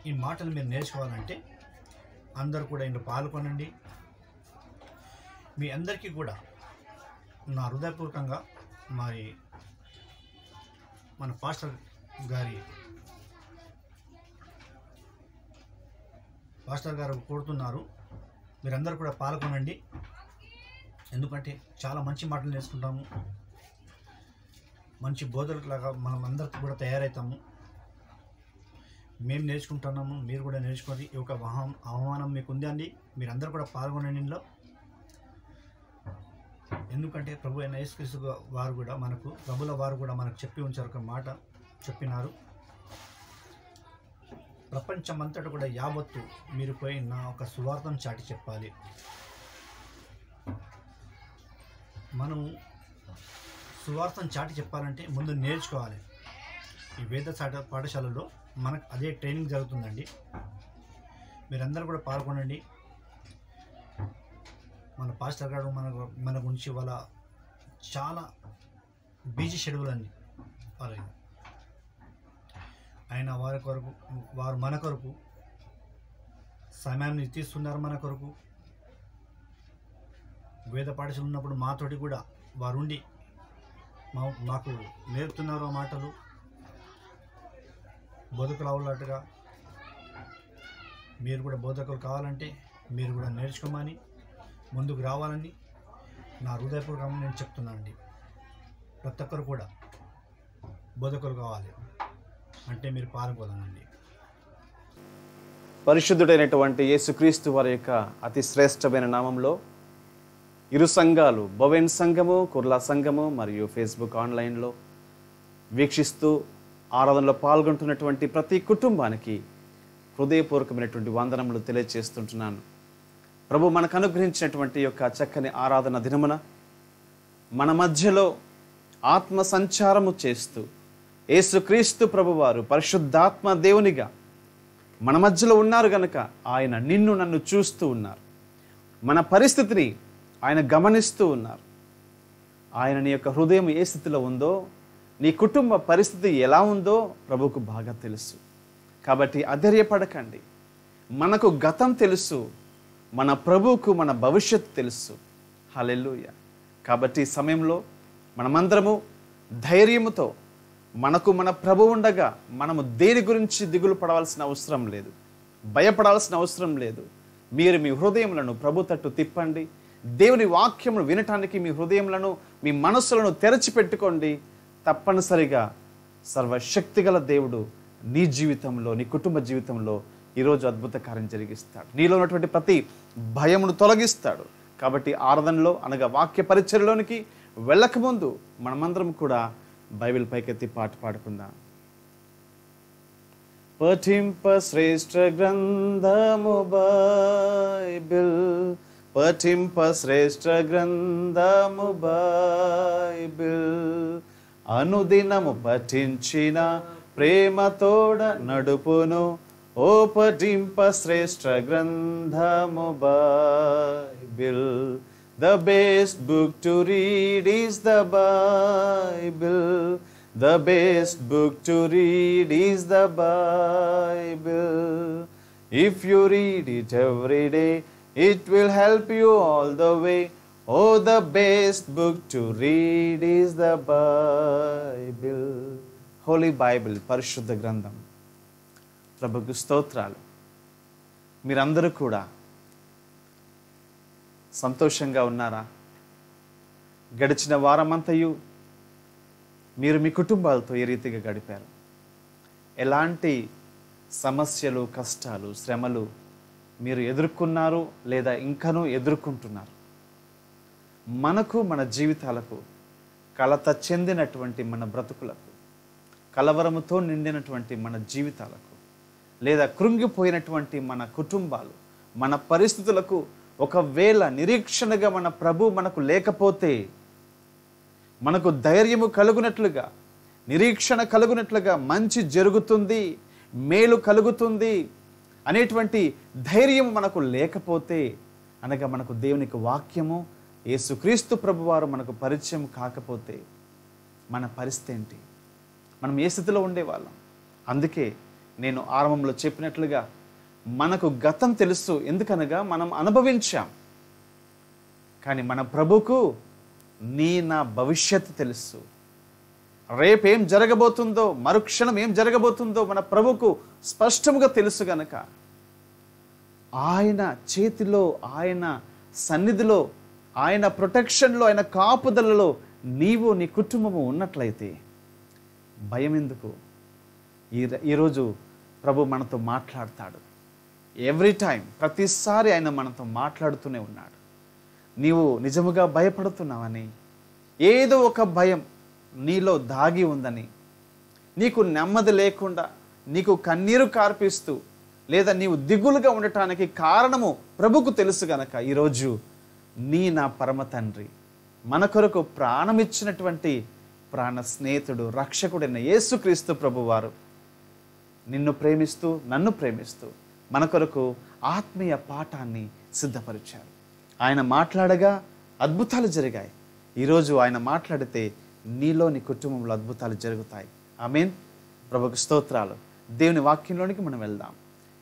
ఈ మాటలు మీరు నేర్చుకోవాలంటే అందరు కూడా ఇందులో పాల్గొనండి. మీ అందరికీ కూడా నా హృదయపూర్వకంగా మరి మన పాస్టర్ గారి పాస్టర్ గారు కోరుతున్నారు. మీరందరూ కూడా పాల్గొనండి. ఎందుకంటే చాలా మంచి మాటలు నేర్చుకుంటాము. మంచి బోధకులాగా మనం అందరితో కూడా తయారవుతాము మేము నేర్చుకుంటున్నాము మీరు కూడా నేర్చుకోండి. ఈ యొక్క వాహనం అవమానం మీకు ఉంది అండి. మీరందరూ కూడా పాల్గొనండి ఇందులో ఎందుకంటే ప్రభు అయిన యేసుక్రీస్తు వారు కూడా మనకు ప్రభుల వారు కూడా మనకు చెప్పి ఉంచారు ఒక మాట చెప్పినారు. ప్రపంచమంతటా కూడా యావత్తు మీరు పోయి నా ఒక సువార్థం చాటి చెప్పాలి. మనం సువార్థం చాటి చెప్పాలంటే ముందు నేర్చుకోవాలి. ఈ వేద పాఠశాలలో మనకు అదే ట్రైనింగ్ జరుగుతుందండి. మీరందరూ కూడా పాల్గొనండి. మన పాస్టర్ గారు మన మన గురించి వాళ్ళ చాలా బిజీ షెడ్యూల్ అండి. వాళ్ళకి ఆయన వారి కొరకు వారు మన కొరకు సమయాన్ని తీస్తున్నారు మన కొరకు. వేద పాఠశాల ఉన్నప్పుడు మాతోటి కూడా వారు ఉండి మా మాకు నేర్పుతున్నారు ఆ మాటలు. బోధకులు అవ్వాలట్టుగా మీరు కూడా బోధకులు కావాలంటే మీరు కూడా నేర్చుకోమని ముందుకు రావాలని నా హృదయపూర్వకంగా నేను చెప్తున్నానండి. ప్రతి ఒక్కరు కూడా బోధకులు కావాలి అంటే మీరు పాల్గొనండి పరిశుద్ధుడైనటువంటి యేసుక్రీస్తు వారి యొక్క అతి శ్రేష్టమైన నామంలో ఇరు సంఘాలు బొవెన్ సంఘము కుర్లా సంఘము మరియు ఫేస్బుక్ ఆన్లైన్లో వీక్షిస్తూ ఆరాధనలో పాల్గొంటున్నటువంటి ప్రతి కుటుంబానికి హృదయపూర్వకమైనటువంటి వందనములు తెలియజేస్తుంటున్నాను ప్రభు మనకు అనుగ్రహించినటువంటి యొక్క చక్కని ఆరాధన దినమున మన మధ్యలో ఆత్మ సంచారము చేస్తూ యేసుక్రీస్తు ప్రభువారు పరిశుద్ధాత్మ దేవునిగా మన మధ్యలో ఉన్నారు గనక ఆయన నిన్ను నన్ను చూస్తూ ఉన్నారు. మన పరిస్థితిని ఆయన గమనిస్తూ ఉన్నారు. ఆయన నీ యొక్క హృదయం ఏ స్థితిలో ఉందో నీ కుటుంబ పరిస్థితి ఎలా ఉందో ప్రభుకు బాగా తెలుసు. కాబట్టి అధైర్యపడకండి. మనకు గతం తెలుసు. మన ప్రభువుకు మన భవిష్యత్తు తెలుసు. హలెల్లుయ. కాబట్టి ఈ సమయంలో మనమందరము ధైర్యముతో మనకు మన ప్రభు ఉండగా మనము దేని గురించి దిగులు పడవలసిన అవసరం లేదు. భయపడాల్సిన అవసరం లేదు. మీరు మీ హృదయములను ప్రభు తట్టు తిప్పండి. దేవుని వాక్యమును వినటానికి మీ హృదయములను మీ మనస్సులను తెరచిపెట్టుకోండి. తప్పనిసరిగా సర్వశక్తిగల దేవుడు నీ జీవితంలో నీ కుటుంబ జీవితంలో ఈరోజు అద్భుత కార్యం జరిగిస్తాడు. నీలో ఉన్నటువంటి ప్రతి భయమును తొలగిస్తాడు. కాబట్టి ఆరాధనలో అనగా వాక్య పరిచయలోనికి వెళ్ళకముందు మనమందరం కూడా బైబిల్ పైకెత్తి పాట పాడుకుందాం. పఠింప శ్రేష్ఠ గ్రంథము బైబిల్ పఠింప శ్రేష్ఠ గ్రంథము బైబిల్. అనుదినము పఠించిన ప్రేమతోడ నడుపును ఓ పఠింప శ్రేష్ఠ గ్రంథము Bible the best book to read is the Bible The best book to read is the Bible. If you read it every day, it will help you all the way. Oh, the best book to read is the Bible. Holy Bible పరిశుద్ధ గ్రంథం. ప్రభుకు స్తోత్రాలు. మీరందరూ కూడా సంతోషంగా ఉన్నారా? గడిచిన వారమంతయు మీరు మీ కుటుంబాలతో ఏ రీతిగా గడిపారు? ఎలాంటి సమస్యలు కష్టాలు శ్రమలు మీరు ఎదుర్కొన్నారు లేదా ఇంకనూ ఎదుర్కొంటున్నారు? మనకు మన జీవితాలకు కలత చెందినటువంటి మన బ్రతుకులకు కలవరముతో నిండినటువంటి మన జీవితాలకు లేదా కృంగిపోయినటువంటి మన కుటుంబాలు మన పరిస్థితులకు ఒకవేళ నిరీక్షణగా మన ప్రభు మనకు లేకపోతే మనకు ధైర్యము కలుగునట్లుగా నిరీక్షణ కలుగునట్లుగా మంచి జరుగుతుంది మేలు కలుగుతుంది అనేటువంటి ధైర్యం మనకు లేకపోతే అనగా మనకు దేవునికి వాక్యము యేసుక్రీస్తు ప్రభువారు మనకు పరిచయం కాకపోతే మన పరిస్థితి ఏంటి? మనం ఏ స్థితిలో ఉండేవాళ్ళం? అందుకే నేను ఆరంభంలో చెప్పినట్లుగా మనకు గతం తెలుసు ఎందుకనగా మనం అనుభవించాం. కానీ మన ప్రభుకు నీ నా భవిష్యత్తు తెలుసు. రేపేం జరగబోతుందో మరుక్షణం ఏం జరగబోతుందో మన ప్రభుకు స్పష్టంగా తెలుసు గనక ఆయన చేతిలో ఆయన సన్నిధిలో ఆయన ప్రొటెక్షన్లో ఆయన కాపుదలలో నీవు నీ కుటుంబము ఉన్నట్లయితే భయం ఎందుకు ఈ ఈరోజు ప్రభు మనతో మాట్లాడతాడు. ఎవ్రీ టైం ప్రతిసారి ఆయన మనతో మాట్లాడుతూనే ఉన్నాడు. నీవు నిజముగా భయపడుతున్నావని ఏదో ఒక భయం నీలో దాగి ఉందని నీకు నెమ్మది లేకుండా నీకు కన్నీరు కార్పిస్తూ లేదా నీవు దిగులుగా ఉండటానికి కారణము ప్రభుకు తెలుసు గనక ఈరోజు నీ నా పరమ తండ్రి. మన కొరకు ప్రాణమిచ్చినటువంటి ప్రాణ స్నేహితుడు రక్షకుడైన యేసుక్రీస్తు ప్రభువారు. నిన్ను ప్రేమిస్తూ నన్ను ప్రేమిస్తూ మన కొరకు ఆత్మీయ పాఠాన్ని సిద్ధపరిచారు. ఆయన మాట్లాడగా అద్భుతాలు జరిగాయి. ఈరోజు ఆయన మాట్లాడితే నీలో నీ కుటుంబంలో అద్భుతాలు జరుగుతాయి. ఆమెన్. ప్రభుకు స్తోత్రాలు. దేవుని వాక్యంలోనికి మనం వెళ్దాం.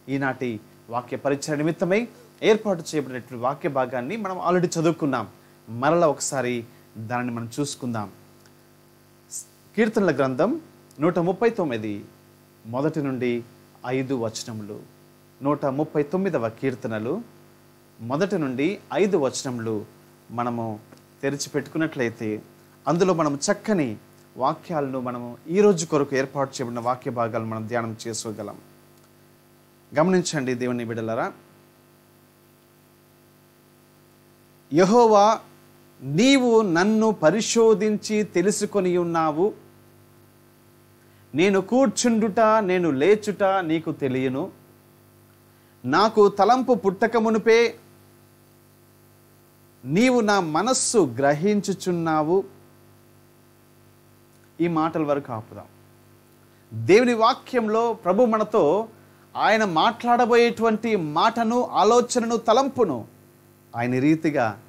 ఈనాటి వాక్య పరిచయ నిమిత్తమై ఏర్పాటు చేయబడినటువంటి వాక్య భాగాన్ని మనం ఆల్రెడీ చదువుకున్నాం. మరలా ఒకసారి దానిని మనం చూసుకుందాం. కీర్తనల గ్రంథం నూట ముప్పై తొమ్మిది మొదటి నుండి ఐదు వచనములు. నూట ముప్పై తొమ్మిదవ కీర్తనలు మొదటి నుండి ఐదు వచనములు మనము తెరిచిపెట్టుకున్నట్లయితే అందులో మనం చక్కని వాక్యాలను మనము ఈ రోజు కొరకు ఏర్పాటు చేయబడిన వాక్య భాగాలు మనం ధ్యానం చేసుకోగలం. గమనించండి దేవుని బిడలరా యహోవా నీవు నన్ను పరిశోధించి తెలుసుకొని ఉన్నావు. నేను కూర్చుండుట నేను లేచుట నీకు తెలియను. నాకు తలంపు పుట్టక మునుపే నీవు నా మనస్సు గ్రహించుచున్నావు. ఈ మాటల వరకు ఆపుదాం. దేవుని వాక్యంలో ప్రభు మనతో ఆయన మాట్లాడబోయేటువంటి మాటను ఆలోచనను తలంపును ఆయన రీతిగా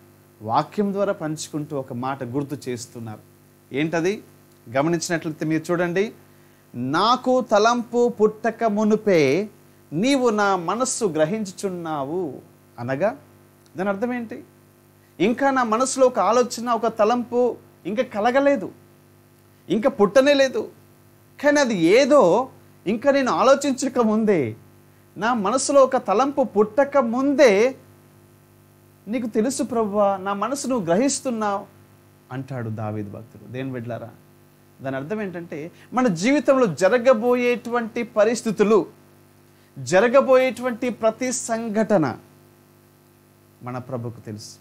వాక్యం ద్వారా పంచుకుంటూ ఒక మాట గుర్తు చేస్తున్నారు. ఏంటది? గమనించినట్లయితే మీరు చూడండి. నాకు తలంపు పుట్టక మునుపే నీవు నా మనస్సు గ్రహించుచున్నావు అనగా దాని అర్థం ఏంటి? ఇంకా నా మనసులో ఒక ఆలోచన ఒక తలంపు ఇంకా కలగలేదు. ఇంకా పుట్టనే లేదు. కానీ అది ఏదో ఇంకా నేను ఆలోచించక ముందే నా మనసులో ఒక తలంపు పుట్టక ముందే నీకు తెలుసు ప్రభువా నా మనసు నువ్వు గ్రహిస్తున్నావు అంటాడు దావేది భక్తుడు. దేని బిడ్లారా? దాని అర్థం ఏంటంటే మన జీవితంలో జరగబోయేటువంటి పరిస్థితులు జరగబోయేటువంటి ప్రతి సంఘటన మన ప్రభుకు తెలుసు.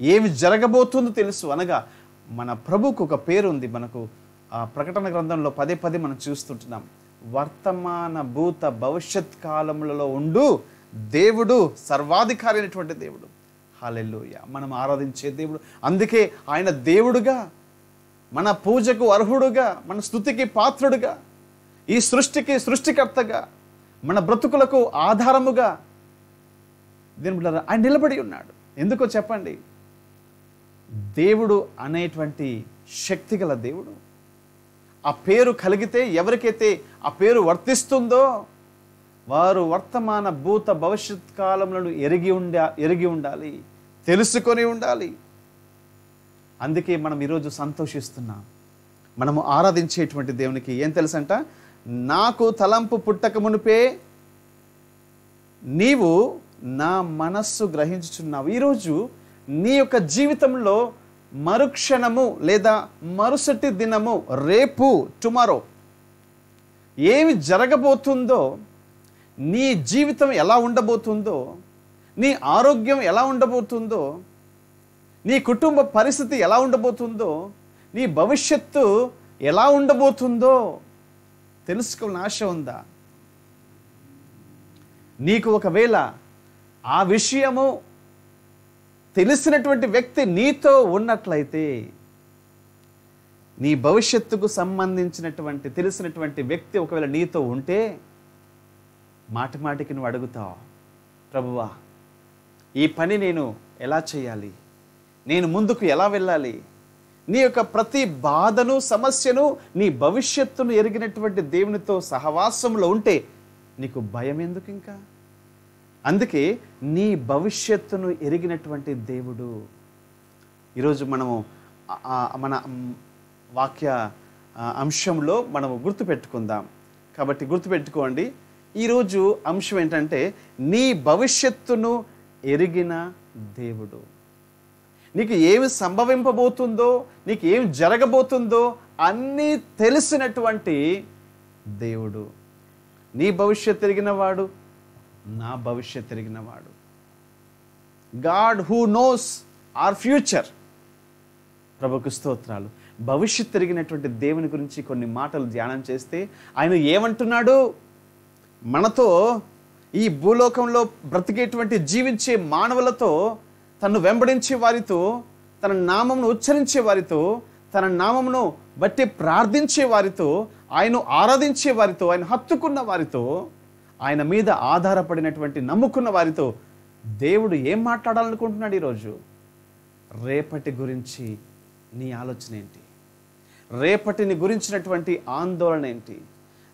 ఏమి జరగబోతుందో తెలుసు అనగా మన ప్రభుకు ఒక పేరు ఉంది మనకు. ఆ ప్రకటన గ్రంథంలో పదే పదే మనం చూస్తుంటున్నాం. వర్తమాన భూత భవిష్యత్ కాలములలో ఉండు దేవుడు సర్వాధికారి అయినటువంటి దేవుడు. హాలెల్లోయ. మనం ఆరాధించే దేవుడు. అందుకే ఆయన దేవుడుగా మన పూజకు అర్హుడుగా మన స్థుతికి పాత్రుడుగా ఈ సృష్టికి సృష్టికర్తగా మన బ్రతుకులకు ఆధారముగా దీని ఆయన నిలబడి ఉన్నాడు. ఎందుకో చెప్పండి? దేవుడు అనేటువంటి శక్తి గల దేవుడు. ఆ పేరు కలిగితే ఎవరికైతే ఆ పేరు వర్తిస్తుందో వారు వర్తమాన భూత భవిష్యత్ కాలములను ఎరిగి ఉండా ఎరిగి ఉండాలి తెలుసుకొని ఉండాలి. అందుకే మనం ఈరోజు సంతోషిస్తున్నాం. మనము ఆరాధించేటువంటి దేవునికి ఏం తెలుసంట? నాకు తలంపు పుట్టక మునిపే నీవు నా మనస్సు గ్రహించుచున్నావు. ఈరోజు నీ యొక్క జీవితంలో మరుక్షణము లేదా మరుసటి దినము రేపు టుమారో ఏమి జరగబోతుందో నీ జీవితం ఎలా ఉండబోతుందో నీ ఆరోగ్యం ఎలా ఉండబోతుందో నీ కుటుంబ పరిస్థితి ఎలా ఉండబోతుందో నీ భవిష్యత్తు ఎలా ఉండబోతుందో తెలుసుకోవాలని ఆశ ఉందా? నీకు ఒకవేళ ఆ విషయము తెలిసినటువంటి వ్యక్తి నీతో ఉన్నట్లయితే నీ భవిష్యత్తుకు సంబంధించినటువంటి తెలిసినటువంటి వ్యక్తి ఒకవేళ నీతో ఉంటే మాటి మాటికి నువ్వు అడుగుతావు ప్రభువా ఈ పని నేను ఎలా చేయాలి? నేను ముందుకు ఎలా వెళ్ళాలి? నీ యొక్క ప్రతి బాధను సమస్యను నీ భవిష్యత్తును ఎరిగినటువంటి దేవునితో సహవాసంలో ఉంటే నీకు భయం ఎందుకు ఇంకా? అందుకే నీ భవిష్యత్తును ఎరిగినటువంటి దేవుడు. ఈరోజు మనము మన వాక్య అంశంలో మనము గుర్తుపెట్టుకుందాం. కాబట్టి గుర్తుపెట్టుకోండి. ఈరోజు అంశం ఏంటంటే నీ భవిష్యత్తును ఎరిగిన దేవుడు. నీకు ఏమి సంభవింపబోతుందో నీకు ఏమి జరగబోతుందో అన్నీ తెలిసినటువంటి దేవుడు. నీ భవిష్యత్ ఎరిగినవాడు నా భవిష్యత్ ఎరిగినవాడు God who knows our future. ప్రభుకు స్తోత్రాలు. భవిష్యత్ తిరిగినటువంటి దేవుని గురించి కొన్ని మాటలు ధ్యానం చేస్తే ఆయన ఏమంటున్నాడు? మనతో ఈ భూలోకంలో బ్రతికేటువంటి జీవించే మానవులతో తను వెంబడించే వారితో తన నామమును ఉచ్చరించే వారితో తన నామమును బట్టి ప్రార్థించే వారితో ఆయన ఆరాధించే వారితో ఆయన హత్తుకున్న వారితో ఆయన మీద ఆధారపడినటువంటి నమ్ముకున్న వారితో దేవుడు ఏం మాట్లాడాలనుకుంటున్నాడు ఈరోజు? రేపటి గురించి నీ ఆలోచన ఏంటి? రేపటిని గురించినటువంటి ఆందోళన ఏంటి?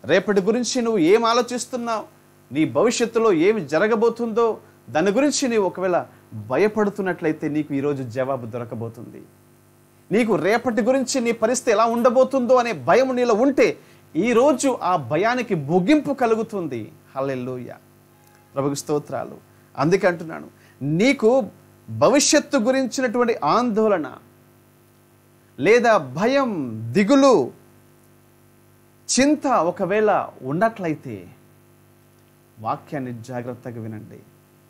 రేపటి గురించి నువ్వు ఏం ఆలోచిస్తున్నావు? నీ భవిష్యత్తులో ఏమి జరగబోతుందో? దాని గురించి నీవు ఒకవేళ భయపడుతున్నట్లయితే నీకు ఈరోజు జవాబు దొరకబోతుంది. నీకు రేపటి గురించి నీ పరిస్థితి ఎలా ఉండబోతుందో అనే భయం నీలో ఉంటే ఈరోజు ఆ భయానికి ముగింపు కలుగుతుంది. హల్లెల్లోయ ప్రభుకి స్తోత్రాలు. అందుకే అంటున్నాను నీకు భవిష్యత్తు గురించినటువంటి ఆందోళన లేదా భయం దిగులు చింత ఒకవేళ ఉన్నట్లయితే వాక్యాన్ని జాగ్రత్తగా వినండి.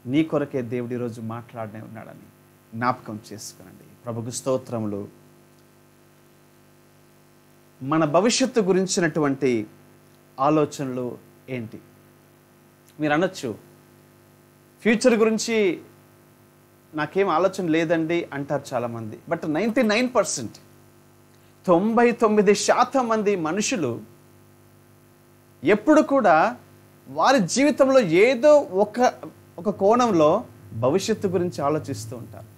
నీ కొరకే దేవుడు ఈరోజు మాట్లాడనే ఉన్నాడని జ్ఞాపకం చేసుకునండి. ప్రభుకు స్తోత్రములు. మన భవిష్యత్తు గురించినటువంటి ఆలోచనలు ఏంటి? మీరు అనొచ్చు ఫ్యూచర్ గురించి నాకేం ఆలోచన లేదండి అంటారు చాలామంది. బట్ నైంటీ నైన్ పర్సెంట్ తొంభై తొమ్మిది శాతం మంది మనుషులు ఎప్పుడు కూడా వారి జీవితంలో ఏదో ఒక ఒక కోణంలో భవిష్యత్తు గురించి ఆలోచిస్తూ ఉంటారు.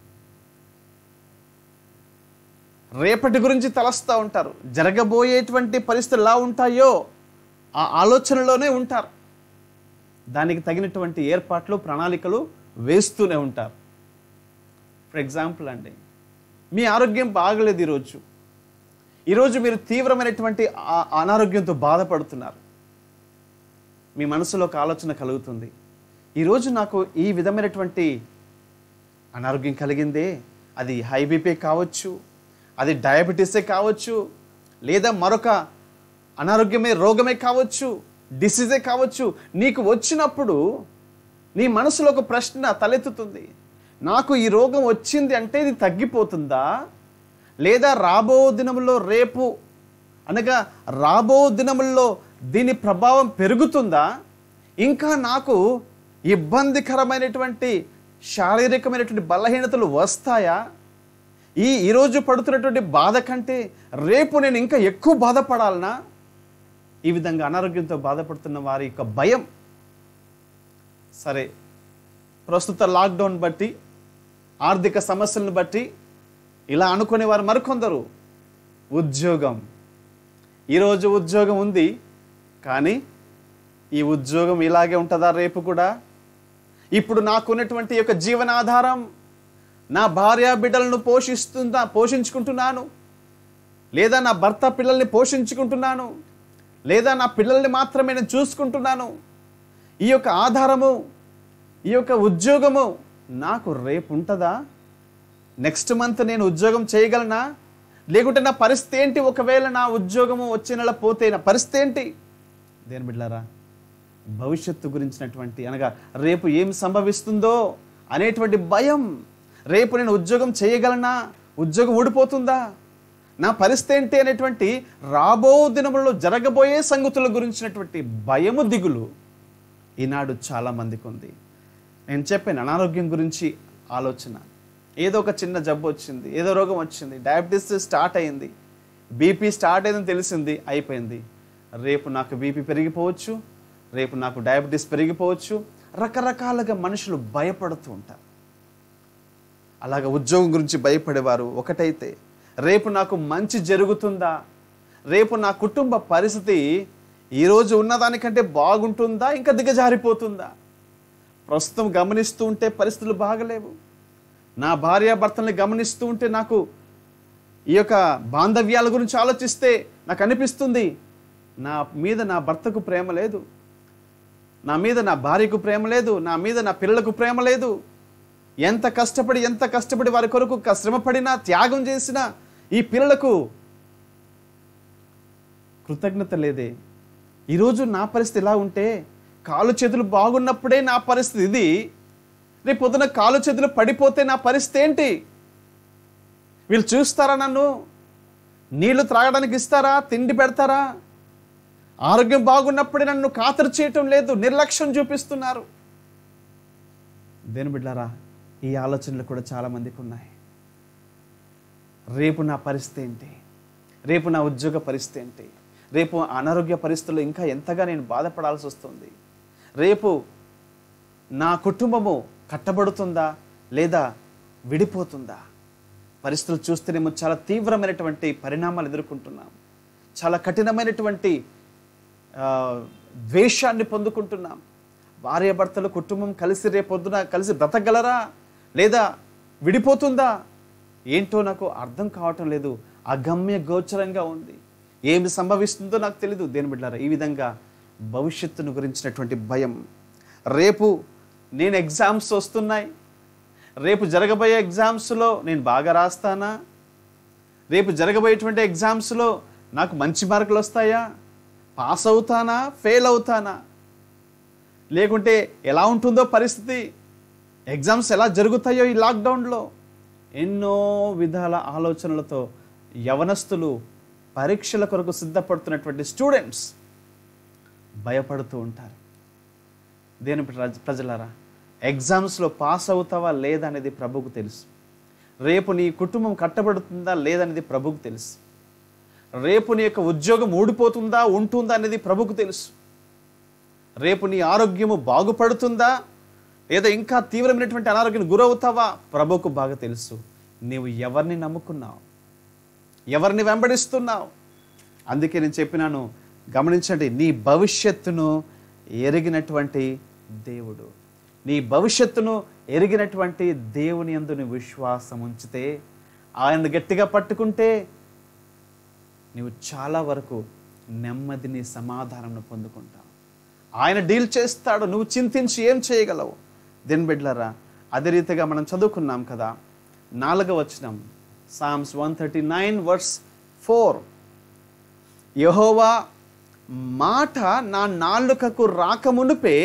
రేపటి గురించి తలస్తూ ఉంటారు. జరగబోయేటువంటి పరిస్థితులు ఎలా ఉంటాయో ఆ ఆలోచనలోనే ఉంటారు. దానికి తగినటువంటి ఏర్పాట్లు ప్రణాళికలు వేస్తూనే ఉంటారు. ఫర్ ఎగ్జాంపుల్ అండి మీ ఆరోగ్యం బాగలేదు ఈరోజు. ఈరోజు మీరు తీవ్రమైనటువంటి అనారోగ్యంతో బాధపడుతున్నారు. మీ మనసులో ఒక ఆలోచన కలుగుతుంది. ఈరోజు నాకు ఈ విధమైనటువంటి అనారోగ్యం కలిగిందే అది హై బీపీ కావచ్చు అది డయాబెటీసే కావచ్చు లేదా మరొక అనారోగ్యమే రోగమే కావచ్చు డిసీజే కావచ్చు నీకు వచ్చినప్పుడు నీ మనసులో ఒక ప్రశ్న తలెత్తుతుంది. నాకు ఈ రోగం వచ్చింది అంటే ఇది తగ్గిపోతుందా? లేదా రాబో దినముల్లో రేపు అనగా రాబో దినముల్లో దీని ప్రభావం పెరుగుతుందా? ఇంకా నాకు ఇబ్బందికరమైనటువంటి శారీరకమైనటువంటి బలహీనతలు వస్తాయా? ఈ ఈరోజు పడుతున్నటువంటి బాధ కంటే రేపు నేను ఇంకా ఎక్కువ బాధపడాలనా? ఈ విధంగా అనారోగ్యంతో బాధపడుతున్న వారి యొక్క భయం. సరే ప్రస్తుత లాక్డౌన్ బట్టి ఆర్థిక సమస్యలను బట్టి ఇలా అనుకునేవారు మరికొందరు. ఉద్యోగం. ఈరోజు ఉద్యోగం ఉంది. కానీ ఈ ఉద్యోగం ఇలాగే ఉంటుందా రేపు కూడా? ఇప్పుడు నాకున్నటువంటి యొక్క జీవనాధారం నా భార్య బిడ్డలను పోషిస్తుందా పోషించుకుంటున్నాను? లేదా నా భర్త పిల్లల్ని పోషించుకుంటున్నాను? లేదా నా పిల్లల్ని మాత్రమే నేను చూసుకుంటున్నాను? ఈ యొక్క ఆధారము ఈ యొక్క ఉద్యోగము నాకు రేపు ఉంటుందా? నెక్స్ట్ మంత్ నేను ఉద్యోగం చేయగలనా? లేకుంటే నా పరిస్థితి ఏంటి? ఒకవేళ నా ఉద్యోగము వచ్చే నెల పోతే నా పరిస్థితి ఏంటి? దేని బిడ్డారా? భవిష్యత్తు గురించినటువంటి అనగా రేపు ఏం సంభవిస్తుందో అనేటువంటి భయం. రేపు నేను ఉద్యోగం చేయగలనా? ఉద్యోగం ఊడిపోతుందా? నా పరిస్థితి ఏంటి అనేటువంటి రాబో దినములలో జరగబోయే సంగతుల గురించినటువంటి భయము దిగులు ఈనాడు చాలా మందికి ఉంది. నేను చెప్పాను అనారోగ్యం గురించి ఆలోచన. ఏదో ఒక చిన్న జబ్బు వచ్చింది ఏదో రోగం వచ్చింది డయాబెటీస్ స్టార్ట్ అయింది బీపీ స్టార్ట్ అయిందని తెలిసింది అయిపోయింది. రేపు నాకు బీపీ పెరిగిపోవచ్చు రేపు నాకు డయాబెటీస్ పెరిగిపోవచ్చు. రకరకాలుగా మనుషులు భయపడుతూ ఉంటారు. అలాగ ఉద్యోగం గురించి భయపడేవారు ఒకటైతే రేపు నాకు మంచి జరుగుతుందా? రేపు నా కుటుంబ పరిస్థితి ఈరోజు ఉన్నదానికంటే బాగుంటుందా? ఇంకా దిగజారిపోతుందా? ప్రస్తుతం గమనిస్తూ ఉంటే పరిస్థితులు బాగలేవు. నా భార్యాభర్తల్ని గమనిస్తూ ఉంటే నాకు ఈ యొక్క బాంధవ్యాల గురించి ఆలోచిస్తే నాకు అనిపిస్తుంది నా మీద నా భర్తకు ప్రేమ లేదు. నా మీద నా భార్యకు ప్రేమ లేదు. నా మీద నా పిల్లలకు ప్రేమ లేదు. ఎంత కష్టపడి ఎంత కష్టపడి వారి కొరకు శ్రమపడినా త్యాగం చేసినా ఈ పిల్లలకు కృతజ్ఞత లేదే. ఈరోజు నా పరిస్థితి ఇలా ఉంటే కాలు చేతులు బాగున్నప్పుడే నా పరిస్థితి ఇది. రేపు పొద్దున కాలు చేతులు పడిపోతే నా పరిస్థితి ఏంటి? వీళ్ళు చూస్తారా నన్ను? నీళ్ళు త్రాగడానికి ఇస్తారా? తిండి పెడతారా? ఆరోగ్యం బాగున్నప్పుడే నన్ను ఖాతరు చేయటం లేదు నిర్లక్ష్యం చూపిస్తున్నారు. దేని బిడ్డారా ఈ ఆలోచనలు కూడా చాలా మందికి ఉన్నాయి. రేపు నా పరిస్థితి ఏంటి? రేపు నా ఉద్యోగ పరిస్థితి ఏంటి? రేపు అనారోగ్య పరిస్థితుల్లో ఇంకా ఎంతగా నేను బాధపడాల్సి వస్తుంది? రేపు నా కుటుంబము కట్టబడుతుందా లేదా విడిపోతుందా? పరిస్థితులు చూస్తేనేమో చాలా తీవ్రమైనటువంటి పరిణామాలు ఎదుర్కొంటున్నాం చాలా కఠినమైనటువంటి ద్వేషాన్ని పొందుకుంటున్నాం. భార్యాభర్తలు కుటుంబం కలిసి రేపొద్దున కలిసి బ్రతకగలరా? లేదా విడిపోతుందా? ఏంటో నాకు అర్థం కావటం లేదు. అగమ్య గోచరంగా ఉంది. ఏమి సంభవిస్తుందో నాకు తెలీదు. దేని బిడ్డారా ఈ విధంగా భవిష్యత్తును గురించినటువంటి భయం. రేపు నేను ఎగ్జామ్స్ వస్తున్నాయి. రేపు జరగబోయే ఎగ్జామ్స్లో నేను బాగా రాస్తానా? రేపు జరగబోయేటువంటి ఎగ్జామ్స్లో నాకు మంచి మార్కులు వస్తాయా? పాస్ అవుతానా? ఫెయిల్ అవుతానా? లేకుంటే ఎలా ఉంటుందో పరిస్థితి? ఎగ్జామ్స్ ఎలా జరుగుతాయో ఈ లాక్డౌన్లో? ఎన్నో విధాల ఆలోచనలతో యవనస్తులు పరీక్షల కొరకు సిద్ధపడుతున్నటువంటి స్టూడెంట్స్ భయపడుతూ ఉంటారు. దేని ప్రజ- ప్రజలారా ఎగ్జామ్స్లో పాస్ అవుతావా లేదా అనేది ప్రభుకు తెలుసు. రేపు నీ కుటుంబం కట్టబడుతుందా లేదనేది ప్రభుకు తెలుసు. రేపు నీ యొక్క ఉద్యోగం ఊడిపోతుందా ఉంటుందా అనేది ప్రభుకు తెలుసు. రేపు నీ ఆరోగ్యము బాగుపడుతుందా లేదా ఇంకా తీవ్రమైనటువంటి అనారోగ్యం గురవుతావా ప్రభుకు బాగా తెలుసు. నీవు ఎవరిని నమ్ముకున్నావు? ఎవరిని వెంబడిస్తున్నావు? అందుకే నేను చెప్పినాను గమనించండి నీ భవిష్యత్తును ఎరిగినటువంటి దేవుడు. నీ భవిష్యత్తును ఎరిగినటువంటి దేవుని అందుని విశ్వాసం ఉంచితే ఆయన గట్టిగా పట్టుకుంటే నీవు చాలా వరకు నెమ్మదిని సమాధానం పొందుకుంటావు. ఆయన డీల్ చేస్తాడు నువ్వు చింతించి ఏం చేయగలవు? దేని బిడ్లరా అదే రీతిగా మనం చదువుకున్నాం కదా నాలుగవ వచనం Psalms one thirty nine verse four యహోవా మాట నా నాలుకకు రాకమునుపే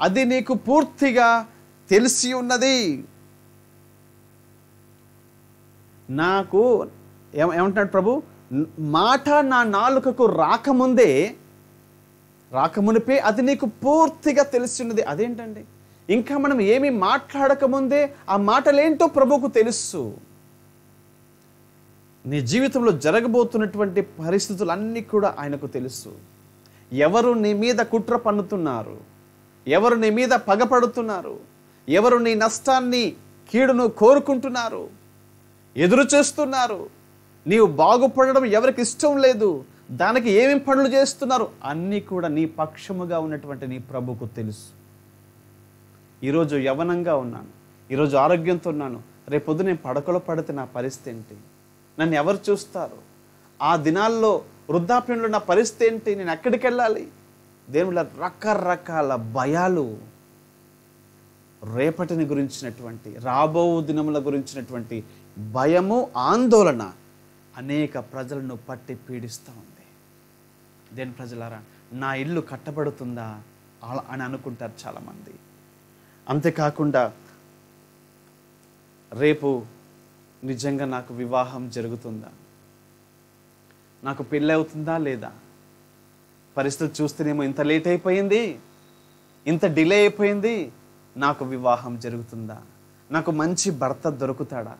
అది నీకు పూర్తిగా తెలిసి ఉన్నది. నాకు ఏమంటున్నాడు ప్రభు? మాట నా నాలుకకు రాకముందే రాకమునిపే అది నీకు పూర్తిగా తెలుస్తున్నది అదేంటండి? ఇంకా మనం ఏమి మాట్లాడకముందే ఆ మాటలేంటో ప్రభుకు తెలుసు. నీ జీవితంలో జరగబోతున్నటువంటి పరిస్థితులన్నీ కూడా ఆయనకు తెలుసు. ఎవరు నీ మీద కుట్ర పన్నుతున్నారు? ఎవరు నీ మీద పగపడుతున్నారు? ఎవరు నీ నష్టాన్ని కీడును కోరుకుంటున్నారు? ఎదురు చేస్తున్నారు నీవు బాగుపడడం ఎవరికి ఇష్టం లేదు. దానికి ఏమేం పనులు చేస్తున్నారు? అన్నీ కూడా నీ పక్షముగా ఉన్నటువంటి నీ ప్రభుకు తెలుసు. ఈరోజు యవనంగా ఉన్నాను. ఈరోజు ఆరోగ్యంతో ఉన్నాను. రేపొద్దు నేను పడకలో పడితే నా పరిస్థితి ఏంటి? నన్ను ఎవరు చూస్తారు? ఆ దినాల్లో వృద్ధాప్యంలో నా పరిస్థితి ఏంటి? నేను ఎక్కడికి వెళ్ళాలి? దేవుళ్ళ రకరకాల భయాలు రేపటిని గురించినటువంటి రాబో దినముల గురించినటువంటి భయము ఆందోళన అనేక ప్రజలను పట్టి పీడిస్తూ ఉంది. దేని ప్రజలారా? నా ఇల్లు కట్టబడుతుందా? అలా అని అనుకుంటారు చాలామంది. అంతేకాకుండా రేపు నిజంగా నాకు వివాహం జరుగుతుందా? నాకు పెళ్ళి అవుతుందా లేదా? పరిస్థితి చూస్తేనేమో ఇంత లేట్ అయిపోయింది. ఇంత డిలే అయిపోయింది. నాకు వివాహం జరుగుతుందా? నాకు మంచి భర్త దొరుకుతాడా?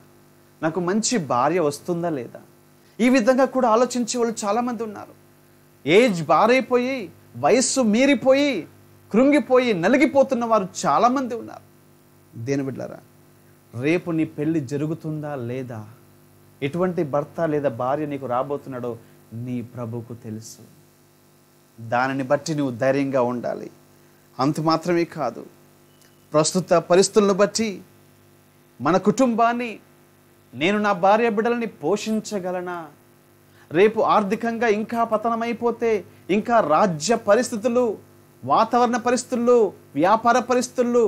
నాకు మంచి భార్య వస్తుందా లేదా? ఈ విధంగా కూడా ఆలోచించే వాళ్ళు చాలామంది ఉన్నారు. ఏజ్ బారైపోయి వయస్సు మీరిపోయి కృంగిపోయి నలిగిపోతున్న వారు చాలామంది ఉన్నారు. దేని బిడ్డారా? రేపు నీ పెళ్ళి జరుగుతుందా లేదా? ఎటువంటి భర్త లేదా భార్య నీకు రాబోతున్నాడో నీ ప్రభుకు తెలుసు. దానిని బట్టి నువ్వు ధైర్యంగా ఉండాలి. అంత మాత్రమే కాదు ప్రస్తుత పరిస్థితులను బట్టి మన కుటుంబాన్ని నేను నా భార్య బిడ్డలని పోషించగలనా? రేపు ఆర్థికంగా ఇంకా పతనమైపోతే ఇంకా రాజ్య పరిస్థితులు వాతావరణ పరిస్థితులు వ్యాపార పరిస్థితులు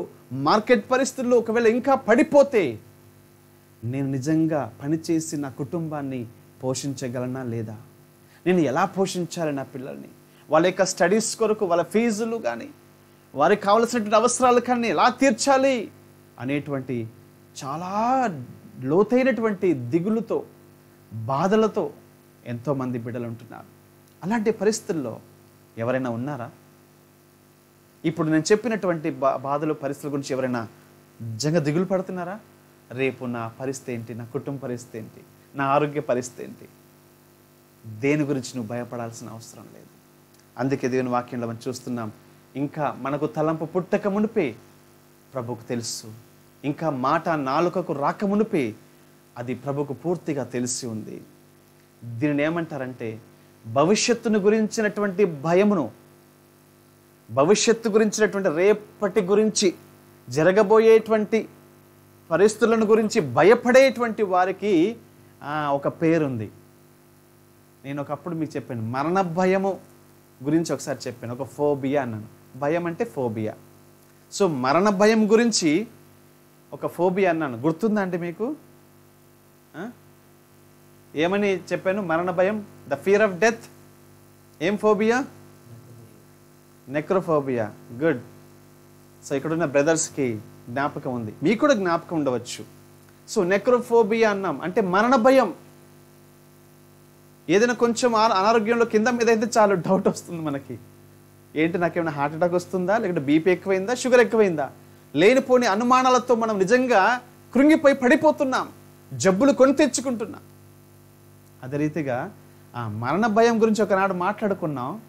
మార్కెట్ పరిస్థితులు ఒకవేళ ఇంకా పడిపోతే నేను నిజంగా పనిచేసి నా కుటుంబాన్ని పోషించగలనా లేదా? నేను ఎలా పోషించాలి నా పిల్లల్ని? వాళ్ళ యొక్క స్టడీస్ కొరకు వాళ్ళ ఫీజులు కానీ వారికి కావలసినటువంటి అవసరాలు కానీ ఎలా తీర్చాలి అనేటువంటి చాలా లోతైనటువంటి దిగులుతో బాధలతో ఎంతోమంది బిడ్డలు ఉంటున్నారు అలాంటి పరిస్థితుల్లో ఎవరైనా ఉన్నారా? ఇప్పుడు నేను చెప్పినటువంటి బా బాధలు పరిస్థితుల గురించి ఎవరైనా నిజంగా దిగులు పడుతున్నారా? రేపు నా పరిస్థితి ఏంటి? నా కుటుంబ పరిస్థితి ఏంటి? నా ఆరోగ్య పరిస్థితి ఏంటి? దేని గురించి నువ్వు భయపడాల్సిన అవసరం లేదు. అందుకే దేవుని వాక్యంలో మనం చూస్తున్నాం ఇంకా మనకు తలంపు పుట్టక మునిపే ప్రభుకు తెలుసు. ఇంకా మాట నాలుకకు రాకమునిపే అది ప్రభుకు పూర్తిగా తెలిసి ఉంది. దీనిని ఏమంటారంటే భవిష్యత్తును గురించినటువంటి భయమును భవిష్యత్తు గురించినటువంటి రేపటి గురించి జరగబోయేటువంటి పరిస్థితులను గురించి భయపడేటువంటి వారికి ఒక పేరుంది. నేను ఒకప్పుడు మీకు చెప్పాను మరణ భయము గురించి ఒకసారి చెప్పాను ఒక ఫోబియా అన్నాను. భయం అంటే ఫోబియా. సో మరణ భయం గురించి ఒక ఫోబియా అన్నాను. గుర్తుందా అండి మీకు? ఏమని చెప్పాను? మరణ భయం ద ఫియర్ ఆఫ్ డెత్. ఏం ఫోబియా? నెక్రోఫోబియా. గుడ్. సో ఇక్కడున్న బ్రదర్స్కి జ్ఞాపకం ఉంది. మీకు కూడా జ్ఞాపకం ఉండవచ్చు. సో నెక్రోఫోబియా అన్నాం. అంటే మరణ భయం. ఏదైనా కొంచెం అనారోగ్యంలో కింద మీద అయితే చాలు డౌట్ వస్తుంది మనకి. ఏంటి నాకేమైనా హార్ట్ అటాక్ వస్తుందా? లేకుంటే బీపీ ఎక్కువైందా? షుగర్ ఎక్కువైందా? లేనిపోని అనుమానాలతో మనం నిజంగా కృంగిపోయి పడిపోతున్నాం. జబ్బులు కొని తెచ్చుకుంటున్నాం. అదే రీతిగా ఆ మరణ భయం గురించి ఒకనాడు మాట్లాడుకున్నాం.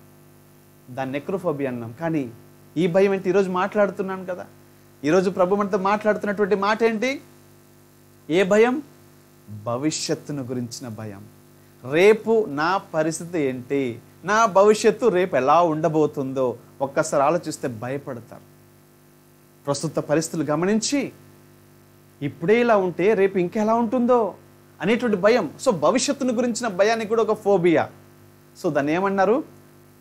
దాన్ని నెక్రోఫోబియా అన్నాం. కానీ ఈ భయం ఏంటి? ఈరోజు మాట్లాడుతున్నాను కదా. ఈరోజు ప్రభు మనతో మాట్లాడుతున్నటువంటి మాట ఏంటి? ఏ భయం? భవిష్యత్తును గురించిన భయం. రేపు నా పరిస్థితి ఏంటి? నా భవిష్యత్తు రేపు ఎలా ఉండబోతుందో ఒక్కసారి ఆలోచిస్తే భయపడతారు. ప్రస్తుత పరిస్థితులు గమనించి ఇప్పుడే ఇలా ఉంటే రేపు ఇంకా ఎలా ఉంటుందో అనేటువంటి భయం. సో భవిష్యత్తును గురించిన భయానికి కూడా ఒక ఫోబియా. సో దాన్ని ఏమన్నారు?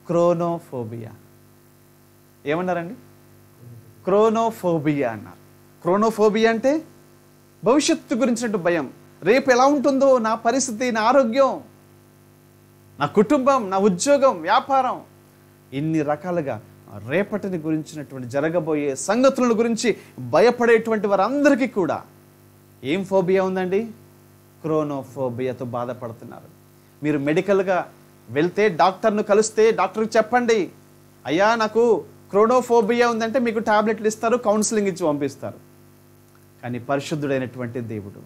క్రోనోఫోబియా. ఏమన్నారండి? క్రోనోఫోబియా అన్నారు. క్రోనోఫోబియా అంటే భవిష్యత్తు గురించినట్టు భయం. రేపు ఎలా ఉంటుందో నా పరిస్థితి నా ఆరోగ్యం నా కుటుంబం నా ఉద్యోగం వ్యాపారం ఇన్ని రకాలుగా రేపటిని గురించినటువంటి జరగబోయే సంగతుల గురించి భయపడేటువంటి వారందరికీ కూడా ఏం ఫోబియా ఉందండి? క్రోనోఫోబియాతో బాధపడుతున్నారు. మీరు మెడికల్గా వెళ్తే డాక్టర్ను కలిస్తే డాక్టర్కి చెప్పండి అయ్యా నాకు క్రోనోఫోబియా ఉందంటే మీకు టాబ్లెట్లు ఇస్తారు కౌన్సిలింగ్ ఇచ్చి పంపిస్తారు. కానీ పరిశుద్ధుడైనటువంటి దేవుడు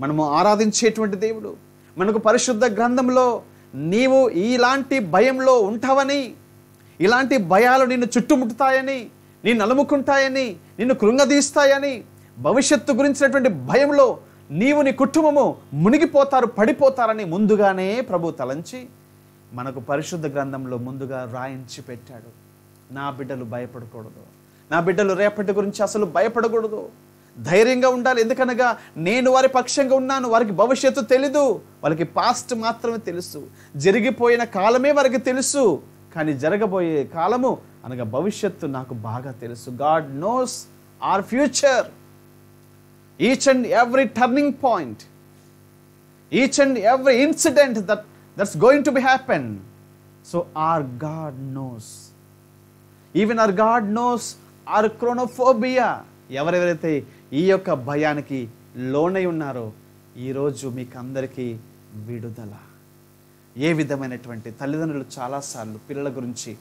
మనము ఆరాధించేటువంటి దేవుడు మనకు పరిశుద్ధ గ్రంథంలో నీవు ఇలాంటి భయంలో ఉంటావని ఇలాంటి భయాలు నిన్ను చుట్టుముట్టుతాయని నిన్ను అలుముకుంటాయని నిన్ను కృంగదీస్తాయని భవిష్యత్తు గురించినటువంటి భయంలో నీవు నీ కుటుంబము మునిగిపోతారు పడిపోతారని ముందుగానే ప్రభు తలంచి మనకు పరిశుద్ధ గ్రంథంలో ముందుగా రాయించి పెట్టాడు. నా బిడ్డలు భయపడకూడదు. నా బిడ్డలు రేపటి గురించి అసలు భయపడకూడదు. ధైర్యంగా ఉండాలి. ఎందుకనగా నేను వారి పక్షంగా ఉన్నాను వారికి భవిష్యత్తు తెలీదు వాళ్ళకి పాస్ట్ మాత్రమే తెలుసు. జరిగిపోయిన కాలమే వారికి తెలుసు. కానీ జరగబోయే కాలము అనగా భవిష్యత్తు నాకు బాగా తెలుసు. God knows our future each and every turning point each and every incident that that's going to be happen so our God knows even our God knows our chronophobia ఎవరెవరైతే ఈ యొక్క భయానికి లోనై ఉన్నారో ఈరోజు మీకు అందరికీ విడుదల. ఏ విధమైనటువంటి తల్లిదండ్రులు చాలాసార్లు పిల్లల గురించి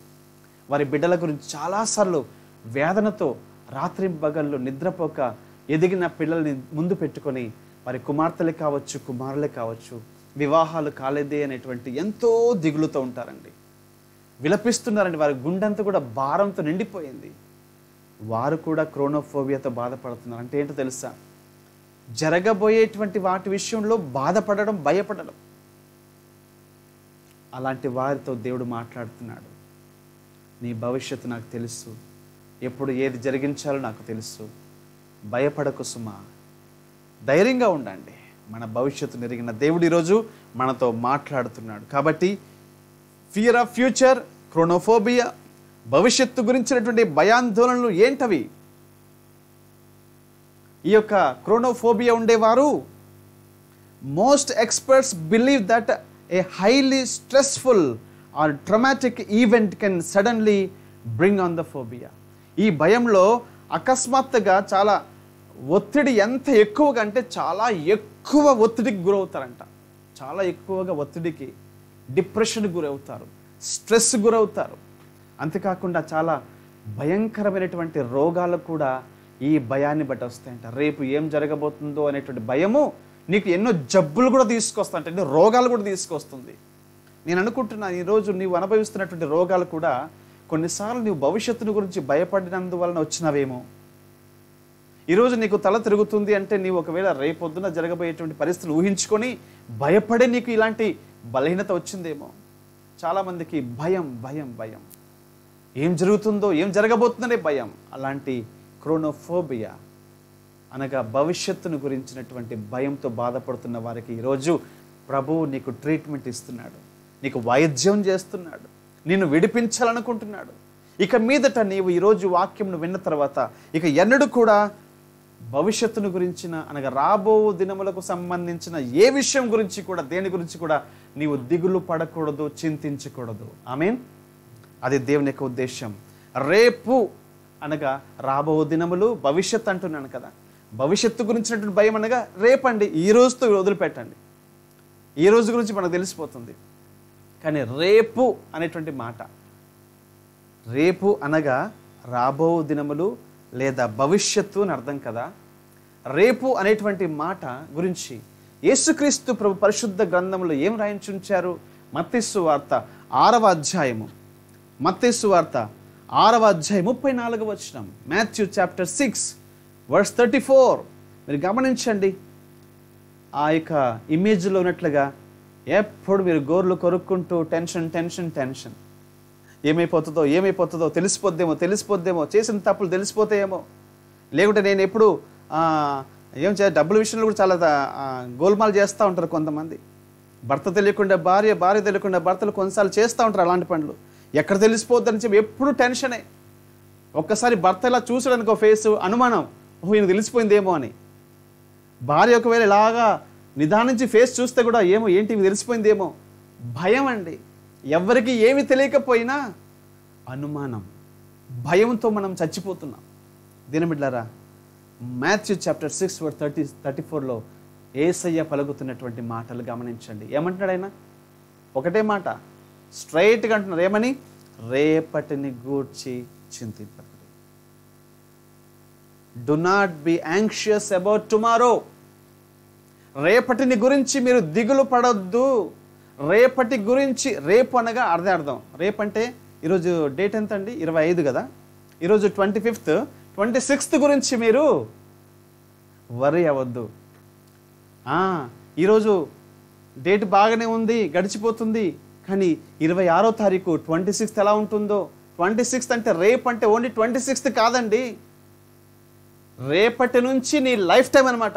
వారి బిడ్డల గురించి చాలాసార్లు వేదనతో రాత్రి పగళ్ళు నిద్రపోక ఎదిగిన పిల్లల్ని ముందు పెట్టుకొని వారి కుమార్తెలే కావచ్చు కుమారులే కావచ్చు వివాహాలు కాలేదే అనేటువంటి ఎంతో దిగులుతో ఉంటారండి. విలపిస్తున్నారండి వారి గుండెంతా కూడా భారంతో నిండిపోయింది. వారు కూడా క్రోనోఫోబియాతో బాధపడుతున్నారు అంటే ఏంటో తెలుసా? జరగబోయేటువంటి వాటి విషయంలో బాధపడడం భయపడడం. అలాంటి వారితో దేవుడు మాట్లాడుతున్నాడు. నీ భవిష్యత్తు నాకు తెలుసు. ఎప్పుడు ఏది జరిగించాలో నాకు తెలుసు. భయపడకు సుమా. ధైర్యంగా ఉండండి. మన భవిష్యత్తు నెరిగిన దేవుడు ఈరోజు మనతో మాట్లాడుతున్నాడు. కాబట్టి ఫియర్ ఆఫ్ ఫ్యూచర్ క్రోనోఫోబియా భవిష్యత్తు గురించినటువంటి భయాందోళనలు ఏంటవి? ఈ యొక్క క్రోనోఫోబియా ఉండేవారు. Most experts believe that a highly stressful or traumatic event can suddenly bring on the phobia ఈ భయంలో అకస్మాత్తుగా చాలా ఒత్తిడి ఎంత ఎక్కువగా అంటే చాలా ఎక్కువ ఒత్తిడికి గురవుతారంట. చాలా ఎక్కువగా ఒత్తిడికి డిప్రెషన్కి గురవుతారు. స్ట్రెస్ గురవుతారు. అంతేకాకుండా చాలా భయంకరమైనటువంటి రోగాలు కూడా ఈ భయాన్ని బట్టి వస్తాయంట. రేపు ఏం జరగబోతుందో అనేటువంటి భయము నీకు ఎన్నో జబ్బులు కూడా తీసుకొస్తాయంట ఎన్నో రోగాలు కూడా తీసుకొస్తుంది. నేను అనుకుంటున్నాను ఈరోజు నీవు అనుభవిస్తున్నటువంటి రోగాలు కూడా కొన్నిసార్లు నీవు భవిష్యత్తును గురించి భయపడినందువలన వచ్చినవేమో. ఈరోజు నీకు తల తిరుగుతుంది అంటే నీవు ఒకవేళ రేపొద్దున జరగబోయేటువంటి పరిస్థితులు ఊహించుకొని భయపడే నీకు ఇలాంటి బలహీనత వచ్చిందేమో. చాలామందికి భయం భయం భయం. ఏం జరుగుతుందో ఏం జరగబోతుందనే భయం. అలాంటి క్రోనోఫోబియా. అనగా భవిష్యత్తును గురించినటువంటి భయంతో బాధపడుతున్న వారికి ఈరోజు ప్రభువు నీకు ట్రీట్మెంట్ ఇస్తున్నాడు. నీకు వైద్యం చేస్తున్నాడు. నిన్ను విడిపించాలనుకుంటున్నాడు. ఇక మీదట నీవు ఈరోజు వాక్యంను విన్న తర్వాత ఇక ఎన్నడూ కూడా భవిష్యత్తును గురించిన అనగా రాబో దినములకు సంబంధించిన ఏ విషయం గురించి కూడా దేని గురించి కూడా నీవు దిగులు పడకూడదు చింతించకూడదు. మీన్ అది దేవుని యొక్క ఉద్దేశం రేపు అనగా రాబో దినములు భవిష్యత్ అంటున్నాను కదా. భవిష్యత్తు గురించినటువంటి భయం అనగా రేపండి ఈ రోజుతో వదిలిపెట్టండి. ఈ రోజు గురించి మనకు తెలిసిపోతుంది. కానీ రేపు అనేటువంటి మాట. రేపు అనగా రాబో దినములు లేదా భవిష్యత్తు అని అర్థం కదా. రేపు అనేటువంటి మాట గురించి యేసుక్రీస్తు ప్రభు పరిశుద్ధ గ్రంథంలో ఏం రాయించుంచారు మత్తేసు వార్త ఆరవ అధ్యాయము. మత్తేసు వార్త ఆరవ అధ్యాయం ముప్పై నాలుగు వచ్చినాం Matthew chapter six. Verse thirty four మీరు గమనించండి. ఆ యొక్క ఇమేజ్లో ఉన్నట్లుగా ఎప్పుడు మీరు గోర్లు కొరుక్కుంటూ టెన్షన్ టెన్షన్ టెన్షన్ ఏమైపోతుందో ఏమైపోతుందో తెలిసిపోద్దేమో తెలిసిపోద్దేమో చేసిన తప్పులు తెలిసిపోతాయేమో. లేకుంటే నేను ఎప్పుడు ఏం చే డబ్బుల విషయంలో కూడా చాలా గోల్మాల్ చేస్తూ ఉంటారు కొంతమంది. భర్త తెలియకుండా భార్య భార్య తెలియకుండా భర్తలు కొన్నిసార్లు చేస్తూ ఉంటారు అలాంటి పనులు. ఎక్కడ తెలిసిపోద్దని చెప్పి ఎప్పుడు టెన్షనే ఒక్కసారి భర్త ఇలా చూసడానికి ఒక ఫేస్ అనుమానం. ఈయన తెలిసిపోయిందేమో అని. భార్య ఒకవేళ ఇలాగా నిదానించి ఫేస్ చూస్తే కూడా ఏమో ఏంటి ఇవి తెలిసిపోయిందేమో? భయం అండి. ఎవరికి ఏమి తెలియకపోయినా అనుమానం. భయంతో మనం చచ్చిపోతున్నాం. దినబిడ్లారా Matthew chapter six verse thirty thirty ఫోర్లో ఏసయ్య పలుకుతున్నటువంటి మాటలు గమనించండి. ఏమంటున్నాడు ఆయన? ఒకటే మాట. స్ట్రైట్గా అంటున్నారు. ఏమని? రేపటిని గూర్చి చింతింపకడు do not be anxious about tomorrow రేపటిని గురించి మీరు దిగులు పడొద్దు. రేపటి గురించి రేపు అనగా అర్థం అర్థం. రేపు అంటే ఈరోజు డేట్ ఎంత అండి ఇరవై ఐదు కదా? ఈరోజు ట్వంటీ ఫిఫ్త్ ట్వంటీ సిక్స్త్ గురించి మీరు వరి అవ్వద్దు. ఈరోజు డేట్ బాగానే ఉంది గడిచిపోతుంది కానీ ఇరవై ఆరో తారీఖు ట్వంటీ సిక్స్త్ ఎలా ఉంటుందో? ట్వంటీ సిక్స్త్ అంటే రేపు అంటే ఓన్లీ ట్వంటీ సిక్స్త్ కాదండి. రేపటి నుంచి నీ లైఫ్ టైం అనమాట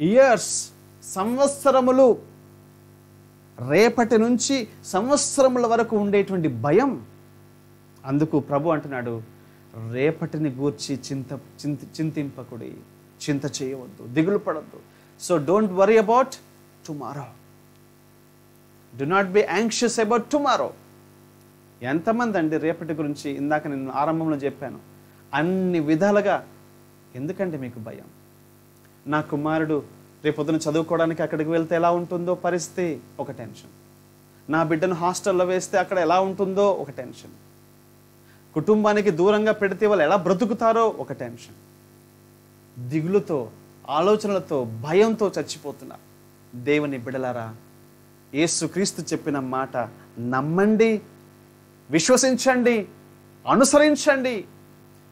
ఇయర్స్ సంవత్సరములు రేపటి నుంచి సంవత్సరముల వరకు ఉండేటువంటి భయం. అందుకు ప్రభు అంటున్నాడు రేపటిని గూర్చి చింత చింత చింతింపకుడి చింత చేయవద్దు దిగులు పడద్దు. So don't worry about tomorrow do not be anxious about tomorrow ఎంతమంది అండి రేపటి గురించి ఇందాక నేను ఆరంభంలో చెప్పాను. అన్ని విధాలుగా ఎందుకంటే మీకు భయం. నా కుమారుడు రేపొద్దున చదువుకోవడానికి అక్కడికి వెళ్తే ఎలా ఉంటుందో పరిస్థితి ఒక టెన్షన్. నా బిడ్డను హాస్టల్లో వేస్తే అక్కడ ఎలా ఉంటుందో ఒక టెన్షన్. కుటుంబానికి దూరంగా పెడితే వాళ్ళు ఎలా బ్రతుకుతారో ఒక టెన్షన్. దిగులుతో ఆలోచనలతో భయంతో చచ్చిపోతున్నారు దేవుని బిడలారా యేసుక్రీస్తు చెప్పిన మాట నమ్మండి విశ్వసించండి అనుసరించండి.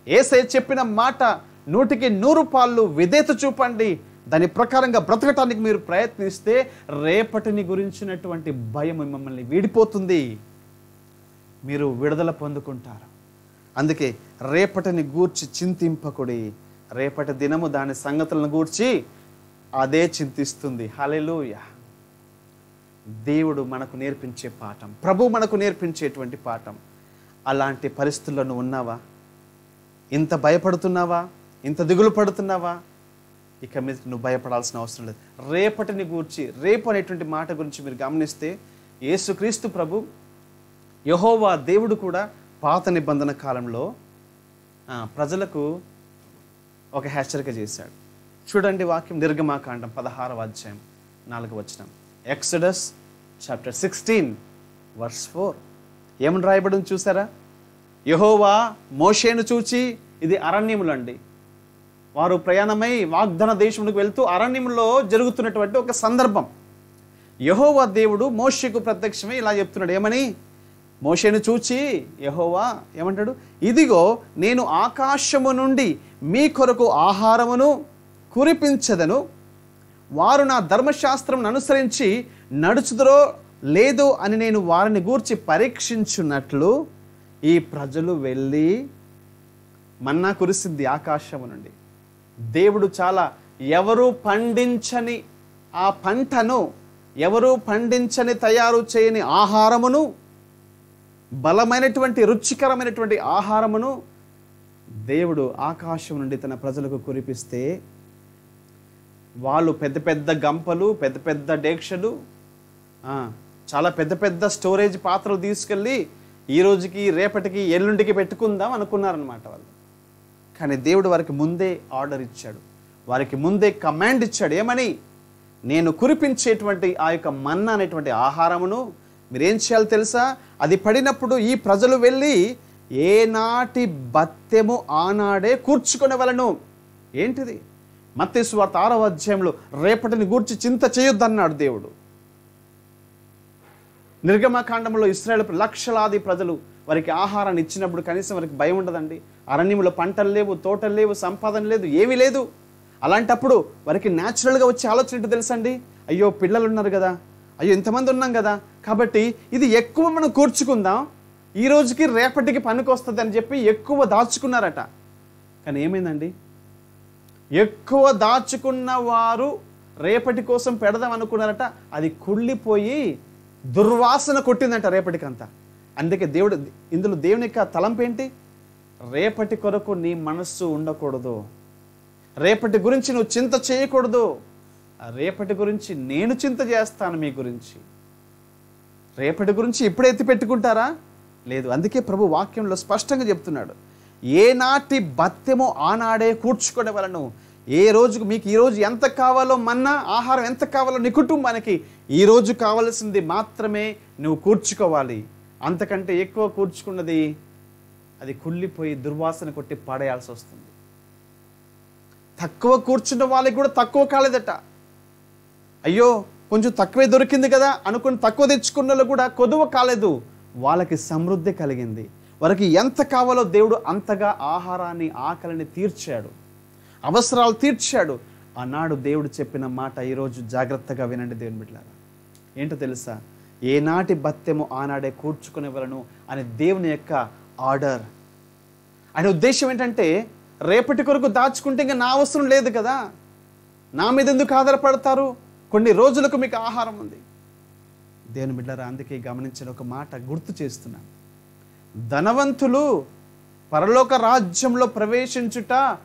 ఏసే చెప్పిన మాట నూటికి నూరు పాళ్ళు విధేత చూపండి. దాని ప్రకారంగా బ్రతకటానికి మీరు ప్రయత్నిస్తే రేపటిని గురించినటువంటి భయం మిమ్మల్ని వీడిపోతుంది. మీరు విడుదల పొందుకుంటారు. అందుకే రేపటిని గూర్చి చింతింపకుడి. రేపటి దినము దాని సంగతులను గూర్చి అదే చింతిస్తుంది. హలెలూయ దేవుడు మనకు నేర్పించే పాఠం. ప్రభు మనకు నేర్పించేటువంటి పాఠం. అలాంటి పరిస్థితుల్లో ఉన్నావా? ఇంత భయపడుతున్నావా? ఇంత దిగులు పడుతున్నావా? ఇక మీద నువ్వు భయపడాల్సిన అవసరం లేదు. రేపటిని గూర్చి రేపు అనేటువంటి మాట గురించి మీరు గమనిస్తే యేసుక్రీస్తు ప్రభు యహోవా దేవుడు కూడా పాత నిబంధన కాలంలో ప్రజలకు ఒక హెచ్చరిక చేశాడు. చూడండి వాక్యం నిర్గమాకాండం పదహారవ అధ్యాయం నాలుగు వచ్చిన Exodus chapter sixteen verse four. ఏమని రాయబడింది చూసారా? యహోవా మోషేను చూచి ఇది అరణ్యములండి. వారు ప్రయాణమై వాగ్దాన దేశమునికి వెళ్తూ అరణ్యంలో జరుగుతున్నటువంటి ఒక సందర్భం. యహోవా దేవుడు మోషకు ప్రత్యక్షమై ఇలా చెప్తున్నాడు. ఏమని? మోషేను చూచి యహోవా ఏమంటాడు? ఇదిగో నేను ఆకాశము నుండి మీ కొరకు ఆహారమును కురిపించదను. వారు నా ధర్మశాస్త్రం అనుసరించి నడుచుదరో లేదో అని నేను వారిని గూర్చి పరీక్షించున్నట్లు ఈ ప్రజలు వెళ్ళి మన్నా కురిసింది ఆకాశము నుండి. దేవుడు చాలా ఎవరు పండించని ఆ పంటను ఎవరు పండించని తయారు చేయని ఆహారమును బలమైనటువంటి రుచికరమైనటువంటి ఆహారమును దేవుడు ఆకాశం నుండి తన ప్రజలకు కురిపిస్తే వాళ్ళు పెద్ద పెద్ద గంపలు పెద్ద పెద్ద డేక్షలు చాలా పెద్ద పెద్ద స్టోరేజ్ పాత్రలు తీసుకెళ్ళి ఈ రోజుకి రేపటికి ఎల్లుండికి పెట్టుకుందాం అనుకున్నారనమాట వాళ్ళు. కానీ దేవుడు వారికి ముందే ఆర్డర్ ఇచ్చాడు. వారికి ముందే కమాండ్ ఇచ్చాడు. ఏమని? నేను కురిపించేటువంటి ఆ యొక్క మన్న అనేటువంటి ఆహారమును మీరేం చేయాలి తెలుసా? అది పడినప్పుడు ఈ ప్రజలు వెళ్ళి ఏనాటి బత్తెము ఆనాడే కూర్చుకునేవలను. ఏంటిది? మత్తేసు వార్త ఆరవ అధ్యాయంలో రేపటిని గూర్చి చింత చేయొద్దన్నాడు దేవుడు. నిర్గమకాండంలో ఇస్రాయల్ లక్షలాది ప్రజలు వారికి ఆహారాన్ని ఇచ్చినప్పుడు కనీసం వారికి భయం ఉండదండి. అరణ్యంలో పంటలు లేవు తోటలు లేవు సంపాదన లేదు ఏమీ లేదు. అలాంటప్పుడు వారికి న్యాచురల్గా వచ్చే ఆలోచన ఏంటో తెలుసండి అయ్యో పిల్లలు ఉన్నారు కదా. అయ్యో ఇంతమంది ఉన్నాం కదా. కాబట్టి ఇది ఎక్కువ మనం కూర్చుకుందాం. ఈ రోజుకి రేపటికి పనికొస్తుంది అని చెప్పి ఎక్కువ దాచుకున్నారట. కానీ ఏమైందండి? ఎక్కువ దాచుకున్న వారు రేపటి కోసం పెడదాం అనుకున్నారట. అది కుళ్ళిపోయి దుర్వాసన కొట్టిందంట రేపటికంతా. అందుకే దేవుడు ఇందులో దేవుని యొక్క తలంపు ఏంటి? రేపటి కొరకు నీ మనస్సు ఉండకూడదు. రేపటి గురించి నువ్వు చింత చేయకూడదు. రేపటి గురించి నేను చింత చేస్తాను మీ గురించి. రేపటి గురించి ఇప్పుడే ఎత్తి పెట్టుకుంటారా? లేదు అందుకే ప్రభు వాక్యంలో స్పష్టంగా చెప్తున్నాడు. ఏనాటి భత్యమో ఆనాడే కూర్చుకునే వలను ఏ రోజుకు మీకు ఈ రోజు ఎంత కావాలో మన్నా ఆహారం ఎంత కావాలో నీ కుటుంబానికి ఈరోజు కావలసింది మాత్రమే నువ్వు కూర్చుకోవాలి. అంతకంటే ఎక్కువ కూర్చుకున్నది అది కుళ్ళిపోయి దుర్వాసన కొట్టి పాడేయాల్సి వస్తుంది. తక్కువ కూర్చున్న వాళ్ళకి కూడా తక్కువ కాలేదట. అయ్యో కొంచెం తక్కువే దొరికింది కదా అనుకుని తక్కువ తెచ్చుకున్న వాళ్ళు కూడా కొదువ కాలేదు. వాళ్ళకి సమృద్ధి కలిగింది. వారికి ఎంత కావాలో దేవుడు అంతగా ఆహారాన్ని ఆకలిని తీర్చాడు. అవసరాలు తీర్చాడు. ఆనాడు దేవుడు చెప్పిన మాట ఈరోజు జాగ్రత్తగా వినండి దేవుని బిడ్డారా ఏంటో తెలుసా? ఏనాటి బత్తెము ఆనాడే కూర్చుకునేవలను అని దేవుని యొక్క ఆర్డర్. ఆయన ఉద్దేశం ఏంటంటే రేపటి కొరకు దాచుకుంటే ఇంకా నా అవసరం లేదు కదా. నా మీద ఎందుకు ఆధారపడతారు? కొన్ని రోజులకు మీకు ఆహారం ఉంది. దేవుని బిడ్డరా అందుకే గమనించిన ఒక మాట గుర్తు చేస్తున్నాను. ధనవంతులు పరలోక రాజ్యంలో ప్రవేశించుట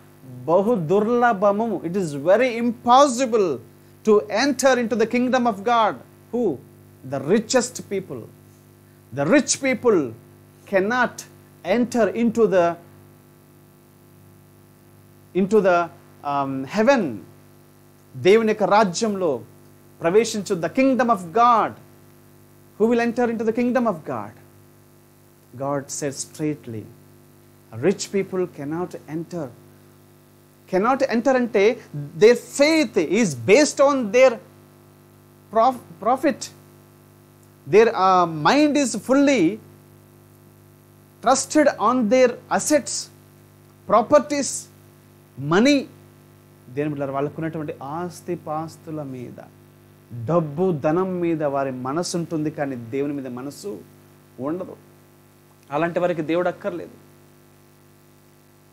బహు దుర్లభము. It is very impossible to enter in to the kingdom of God who the richest people the rich people cannot enter in to the in to the heaven దేవుని యొక్క రాజ్యంలో ప్రవేశించు the kingdom of God who will enter in to the kingdom of God God set straightly rich people cannot enter cannot enter అంటే their faith is based on their profit their mind is fully trusted on their assets properties money దేని బిడ్డారు వాళ్ళకు ఆస్తి పాస్తుల మీద డబ్బు ధనం మీద వారి మనసు ఉంటుంది కానీ దేవుని మీద మనసు ఉండదు. అలాంటి వారికి దేవుడు అక్కర్లేదు.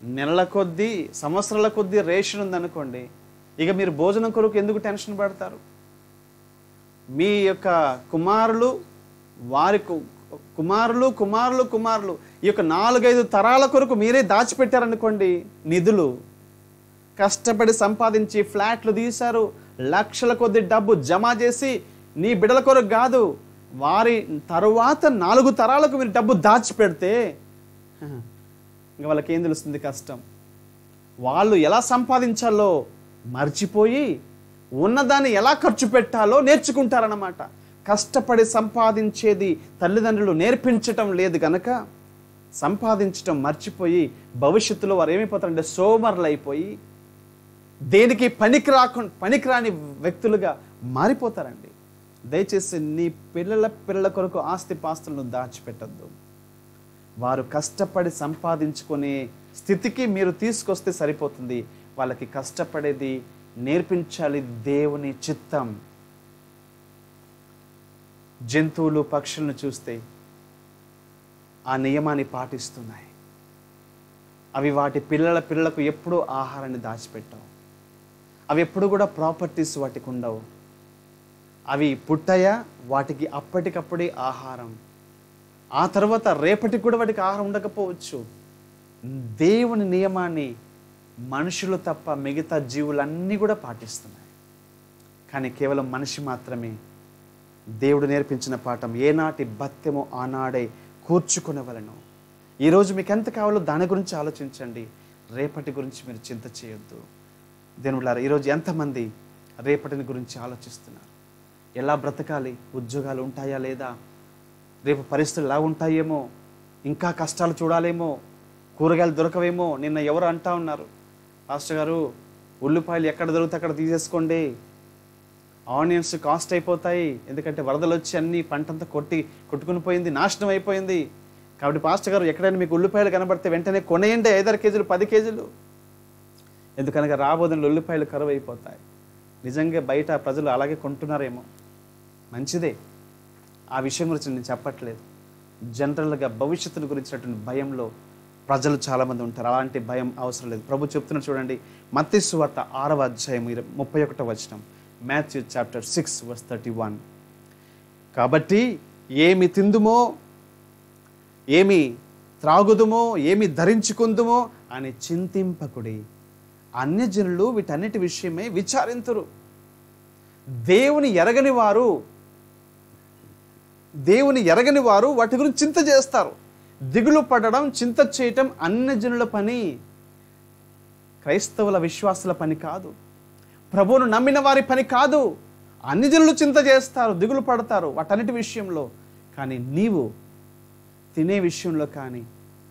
నెలల కొద్దీ సంవత్సరాల కొద్దీ రేషన్ ఉందనుకోండి ఇక మీరు భోజనం కొరకు ఎందుకు టెన్షన్ పడతారు? మీ యొక్క కుమారులు వారి కు- కుమారులు కుమారులు కుమారులు ఈ యొక్క నాలుగైదు తరాల కొరకు మీరే దాచిపెట్టారనుకోండి నిధులు. కష్టపడి సంపాదించి ఫ్లాట్లు తీశారు లక్షల కొద్ది డబ్బు జమ చేసి నీ బిడల కొరకు కాదు వారి తరువాత నాలుగు తరాలకు మీరు డబ్బు దాచిపెడితే ఇంకా వాళ్ళకి ఏం తెలుస్తుంది కష్టం? వాళ్ళు ఎలా సంపాదించాలో మర్చిపోయి ఉన్నదాన్ని ఎలా ఖర్చు పెట్టాలో నేర్చుకుంటారన్నమాట. కష్టపడి సంపాదించేది తల్లిదండ్రులు నేర్పించటం లేదు కనుక సంపాదించడం మర్చిపోయి భవిష్యత్తులో వారు ఏమైపోతారంటే సోమరులు అయిపోయి దేనికి పనికి రాకుండా పనికిరాని వ్యక్తులుగా మారిపోతారండి. దయచేసి నీ పిల్లల పిల్లల కొరకు ఆస్తి పాస్తులను దాచిపెట్టద్దు. వారు కష్టపడి సంపాదించుకునే స్థితికి మీరు తీసుకొస్తే సరిపోతుంది. వాళ్ళకి కష్టపడేది నేర్పించాలి దేవుని చిత్తం. జంతువులు పక్షులను చూస్తే ఆ నియమాన్ని పాటిస్తున్నాయి. అవి వాటి పిల్లల పిల్లలకు ఎప్పుడూ ఆహారాన్ని దాచిపెట్టవు. అవి ఎప్పుడు కూడా ప్రాపర్టీస్ వాటికి ఉండవు. అవి పుట్టయ? వాటికి అప్పటికప్పుడే ఆహారం. ఆ తర్వాత రేపటికి కూడా వాటికి ఆహారం ఉండకపోవచ్చు. దేవుని నియమాన్ని మనుషులు తప్ప మిగతా జీవులన్నీ కూడా పాటిస్తున్నాయి. కానీ కేవలం మనిషి మాత్రమే దేవుడు నేర్పించిన పాఠం ఏనాటి భత్యమో ఆనాడే కూర్చుకునవలను. ఈరోజు మీకు ఎంత కావాలో దాని గురించి ఆలోచించండి. రేపటి గురించి మీరు చింత చేయొద్దు. దేవులారా ఈరోజు ఎంతమంది రేపటిని గురించి ఆలోచిస్తున్నారు? ఎలా బ్రతకాలి? ఉద్యోగాలు ఉంటాయా లేదా? రేపు పరిస్థితులు ఎలా ఉంటాయేమో? ఇంకా కష్టాలు చూడాలేమో? కూరగాయలు దొరకవేమో? నిన్న ఎవరు అంటా ఉన్నారు? పాస్టర్ గారు ఉల్లిపాయలు ఎక్కడ దొరికితే అక్కడ తీసేసుకోండి. ఆనియన్స్ కాస్ట్ అయిపోతాయి. ఎందుకంటే వరదలు వచ్చి అన్ని పంటంతా కొట్టి కొట్టుకుని పోయింది నాశనం అయిపోయింది. కాబట్టి పాస్టర్ గారు ఎక్కడైనా మీకు ఉల్లిపాయలు కనబడితే వెంటనే కొనేయండి ఐదారు కేజీలు పది కేజీలు. ఎందుకనగా రాబోదని ఉల్లిపాయలు కరువు అయిపోతాయి నిజంగా బయట ప్రజలు అలాగే కొంటున్నారేమో. మంచిదే. ఆ విషయం గురించి నేను చెప్పట్లేదు. జనరల్గా భవిష్యత్తును గురించినటువంటి భయంలో ప్రజలు చాలామంది ఉంటారు. అలాంటి భయం అవసరం లేదు. ప్రభు చెప్తున్న చూడండి. మత్తి సువార్త ఆరవ అధ్యాయం ముప్పై ఒకటో వచనం. Matthew chapter six verse thirty one కాబట్టి ఏమి తిందుమో ఏమి త్రాగుదుమో ఏమి ధరించుకుందుమో అని చింతింపకుడి. అన్యజనులు వీటన్నిటి విషయమై విచారింతురు. దేవుని ఎరగని వారు దేవుని ఎరగని వారు వాటి గురించి చింత చేస్తారు. దిగులు పడడం చింత చేయటం అన్యజనుల పని. క్రైస్తవుల విశ్వాసుల పని కాదు. ప్రభువును నమ్మిన వారి పని కాదు. అన్ని జనులు చింత చేస్తారు దిగులు పడతారు వాటన్నిటి విషయంలో. కానీ నీవు తినే విషయంలో కానీ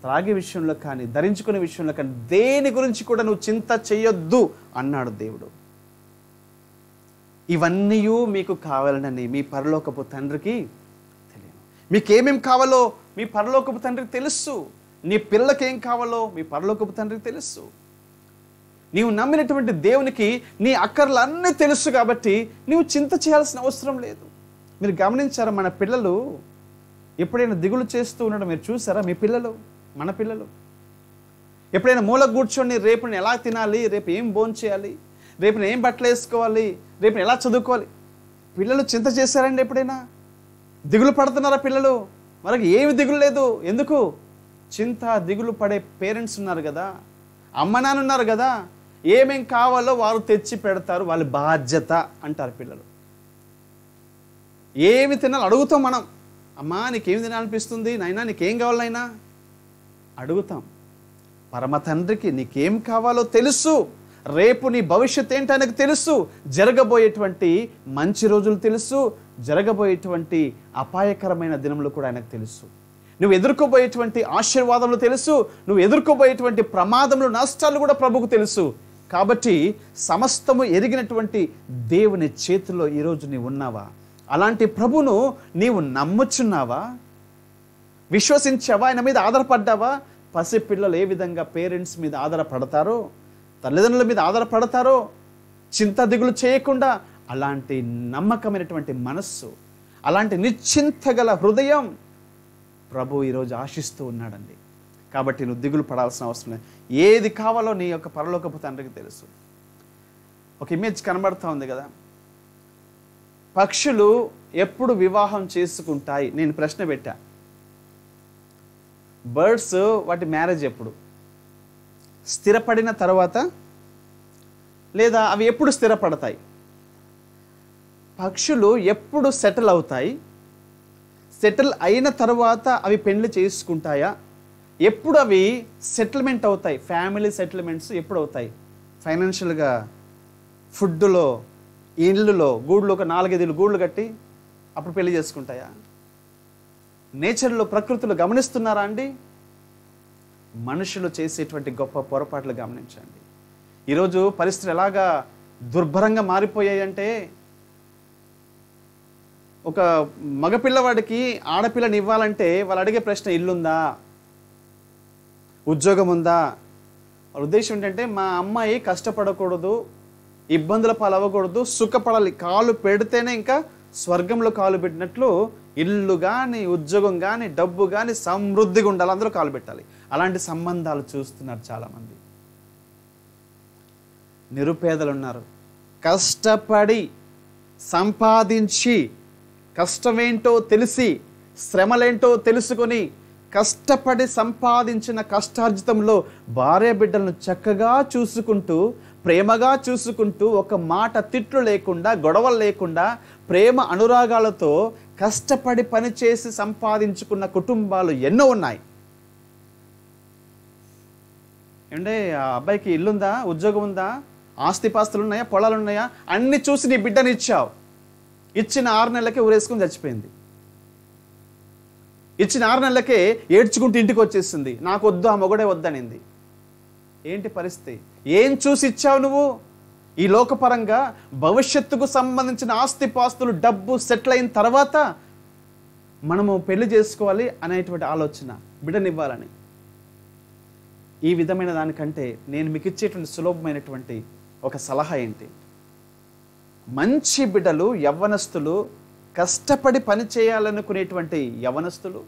త్రాగే విషయంలో కానీ ధరించుకునే విషయంలో కానీ దేని గురించి కూడా నువ్వు చింత చేయొద్దు అన్నాడు దేవుడు. ఇవన్నీ మీకు కావాలనని మీ పరలోకపు తండ్రికి తెలియను మీకేమేం కావాలో మీ పరలోకపు తండ్రికి తెలుసు. నీ పిల్లలకి ఏం కావాలో మీ పరలోకపు తండ్రికి తెలుసు. నీవు నమ్మినటువంటి దేవునికి నీ అక్కర్లన్నీ తెలుసు కాబట్టి నీవు చింత చేయాల్సిన అవసరం లేదు. మీరు గమనించారా మన పిల్లలు ఎప్పుడైనా దిగులు చేస్తూ ఉండడం మీరు చూసారా? మీ పిల్లలు మన పిల్లలు. ఎప్పుడైనా మూల కూర్చొని రేపు ఎలా తినాలి రేపు ఏం భోజనం చేయాలి రేపు ఏం బట్టలు వేసుకోవాలి రేపు ఎలా చదువుకోవాలి? పిల్లలు చింత చేశారండి ఎప్పుడైనా? దిగులు పడుతున్నారా పిల్లలు? మనకి ఏమి దిగులు లేదు. ఎందుకు? చింత దిగులు పడే పేరెంట్స్ ఉన్నారు కదా. అమ్మ నాన్న ఉన్నారు కదా. ఏమేం కావాలో వారు తెచ్చి పెడతారు వాళ్ళ బాధ్యత అంటారు పిల్లలు. ఏమి తినాలి అడుగుతాం మనం. అమ్మా నీకేమి తినాలనిపిస్తుంది? నాయనా నీకేం కావాలైనా అడుగుతాం. పరమ తండ్రికి నీకేం కావాలో తెలుసు. రేపు నీ భవిష్యత్ ఏంటో ఆయనకు తెలుసు. జరగబోయేటువంటి మంచి రోజులు తెలుసు. జరగబోయేటువంటి అపాయకరమైన దినములు కూడా ఆయనకు తెలుసు. నువ్వు ఎదుర్కోబోయేటువంటి ఆశీర్వాదములు తెలుసు. నువ్వు ఎదుర్కోబోయేటువంటి ప్రమాదములు నష్టాలు కూడా ప్రభుకు తెలుసు. కాబట్టి సమస్తము ఎరిగినటువంటి దేవుని చేతిలో ఈరోజు నీవు ఉన్నావా? అలాంటి ప్రభును నీవు నమ్ముచున్నావా? విశ్వసించావా? ఆయన మీద ఆధారపడ్డావా? పసిపిల్లలు ఏ విధంగా పేరెంట్స్ మీద ఆధారపడతారో తల్లిదండ్రుల మీద ఆధారపడతారో చింత దిగులు చేయకుండా అలాంటి నమ్మకమైనటువంటి మనస్సు అలాంటి నిశ్చింత గల హృదయం ప్రభు ఈరోజు ఆశిస్తూ ఉన్నాడండి. కాబట్టి నువ్వు దిగులు పడాల్సిన అవసరం లేదు. ఏది కావాలో నీ యొక్క పరలోకపు తండ్రికి తెలుసు. ఒక ఇమేజ్ కనబడుతూ ఉంది కదా. పక్షులు ఎప్పుడు వివాహం చేసుకుంటాయి? నేను ప్రశ్న పెట్టా. బర్డ్స్ వాటి మ్యారేజ్ ఎప్పుడు? స్థిరపడిన తర్వాత లేదా అవి ఎప్పుడు స్థిరపడతాయి? పక్షులు ఎప్పుడు సెటిల్ అవుతాయి? సెటిల్ అయిన తర్వాత అవి పెళ్ళి చేసుకుంటాయా? ఎప్పుడు అవి సెటిల్మెంట్ అవుతాయి? ఫ్యామిలీ సెటిల్మెంట్స్ ఎప్పుడు అవుతాయి ఫైనాన్షియల్గా ఫుడ్లో ఇళ్ళులో గూళ్ళు ఒక నాలుగైదు గూళ్ళు కట్టి అప్పుడు పెళ్ళి చేసుకుంటాయా? నేచర్లో ప్రకృతిలో గమనిస్తున్నారా అండి? మనుషులు చేసేటువంటి గొప్ప పొరపాట్లు గమనించండి. ఈరోజు పరిస్థితులు ఎలాగా దుర్భరంగా మారిపోయాయి అంటే ఒక మగపిల్లవాడికి ఆడపిల్లని ఇవ్వాలంటే వాళ్ళు అడిగే ప్రశ్న ఇల్లుందా? ఉద్యోగం ఉందా వాళ్ళ ఉద్దేశం ఏంటంటే మా అమ్మాయి కష్టపడకూడదు ఇబ్బందుల పాలవ్వకూడదు సుఖపడాలి. కాలు పెడితేనే ఇంకా స్వర్గంలో కాలు పెట్టినట్లు ఇల్లు కానీ ఉద్యోగం కానీ డబ్బు కానీ సమృద్ధిగా ఉండాలి. అందరూ కాలు పెట్టాలి. అలాంటి సంబంధాలు చూస్తున్నారు చాలామంది. నిరుపేదలు ఉన్నారు కష్టపడి సంపాదించి కష్టమేంటో తెలిసి శ్రమలేంటో తెలుసుకొని కష్టపడి సంపాదించిన కష్టార్జితంలో భార్య బిడ్డలను చక్కగా చూసుకుంటూ ప్రేమగా చూసుకుంటూ ఒక మాట తిట్లు లేకుండా గొడవలు లేకుండా ప్రేమ అనురాగాలతో కష్టపడి పనిచేసి సంపాదించుకున్న కుటుంబాలు ఎన్నో ఉన్నాయి. ఏమంటే ఆ అబ్బాయికి ఇల్లుందా ఉద్యోగం ఉందా ఆస్తిపాస్తులు ఉన్నాయా పొలాలు ఉన్నాయా? అన్ని చూసి నీ బిడ్డని ఇచ్చావు. ఇచ్చిన ఆరు నెలలకే ఊరేసుకుని చచ్చిపోయింది. ఇచ్చిన ఆరు నెలలకే ఏడ్చుకుంటూ ఇంటికి వచ్చేసింది. నాకు వద్దు ఆ మొగడే వద్దనింది. ఏంటి పరిస్థితి? ఏం చూసి ఇచ్చావు నువ్వు? ఈ లోకపరంగా భవిష్యత్తుకు సంబంధించిన ఆస్తిపాస్తులు డబ్బు సెటిల్ అయిన తర్వాత మనము పెళ్ళి చేసుకోవాలి అనేటువంటి ఆలోచన బిడ్డనివ్వాలని ఈ విధమైన దానికంటే నేను మీకు ఇచ్చేటువంటి సులభమైనటువంటి ఒక సలహా ఏంటి? మంచి బిడ్డలు యవ్వనస్తులు కష్టపడి పని చేయాలనుకునేటువంటి యవనస్తులు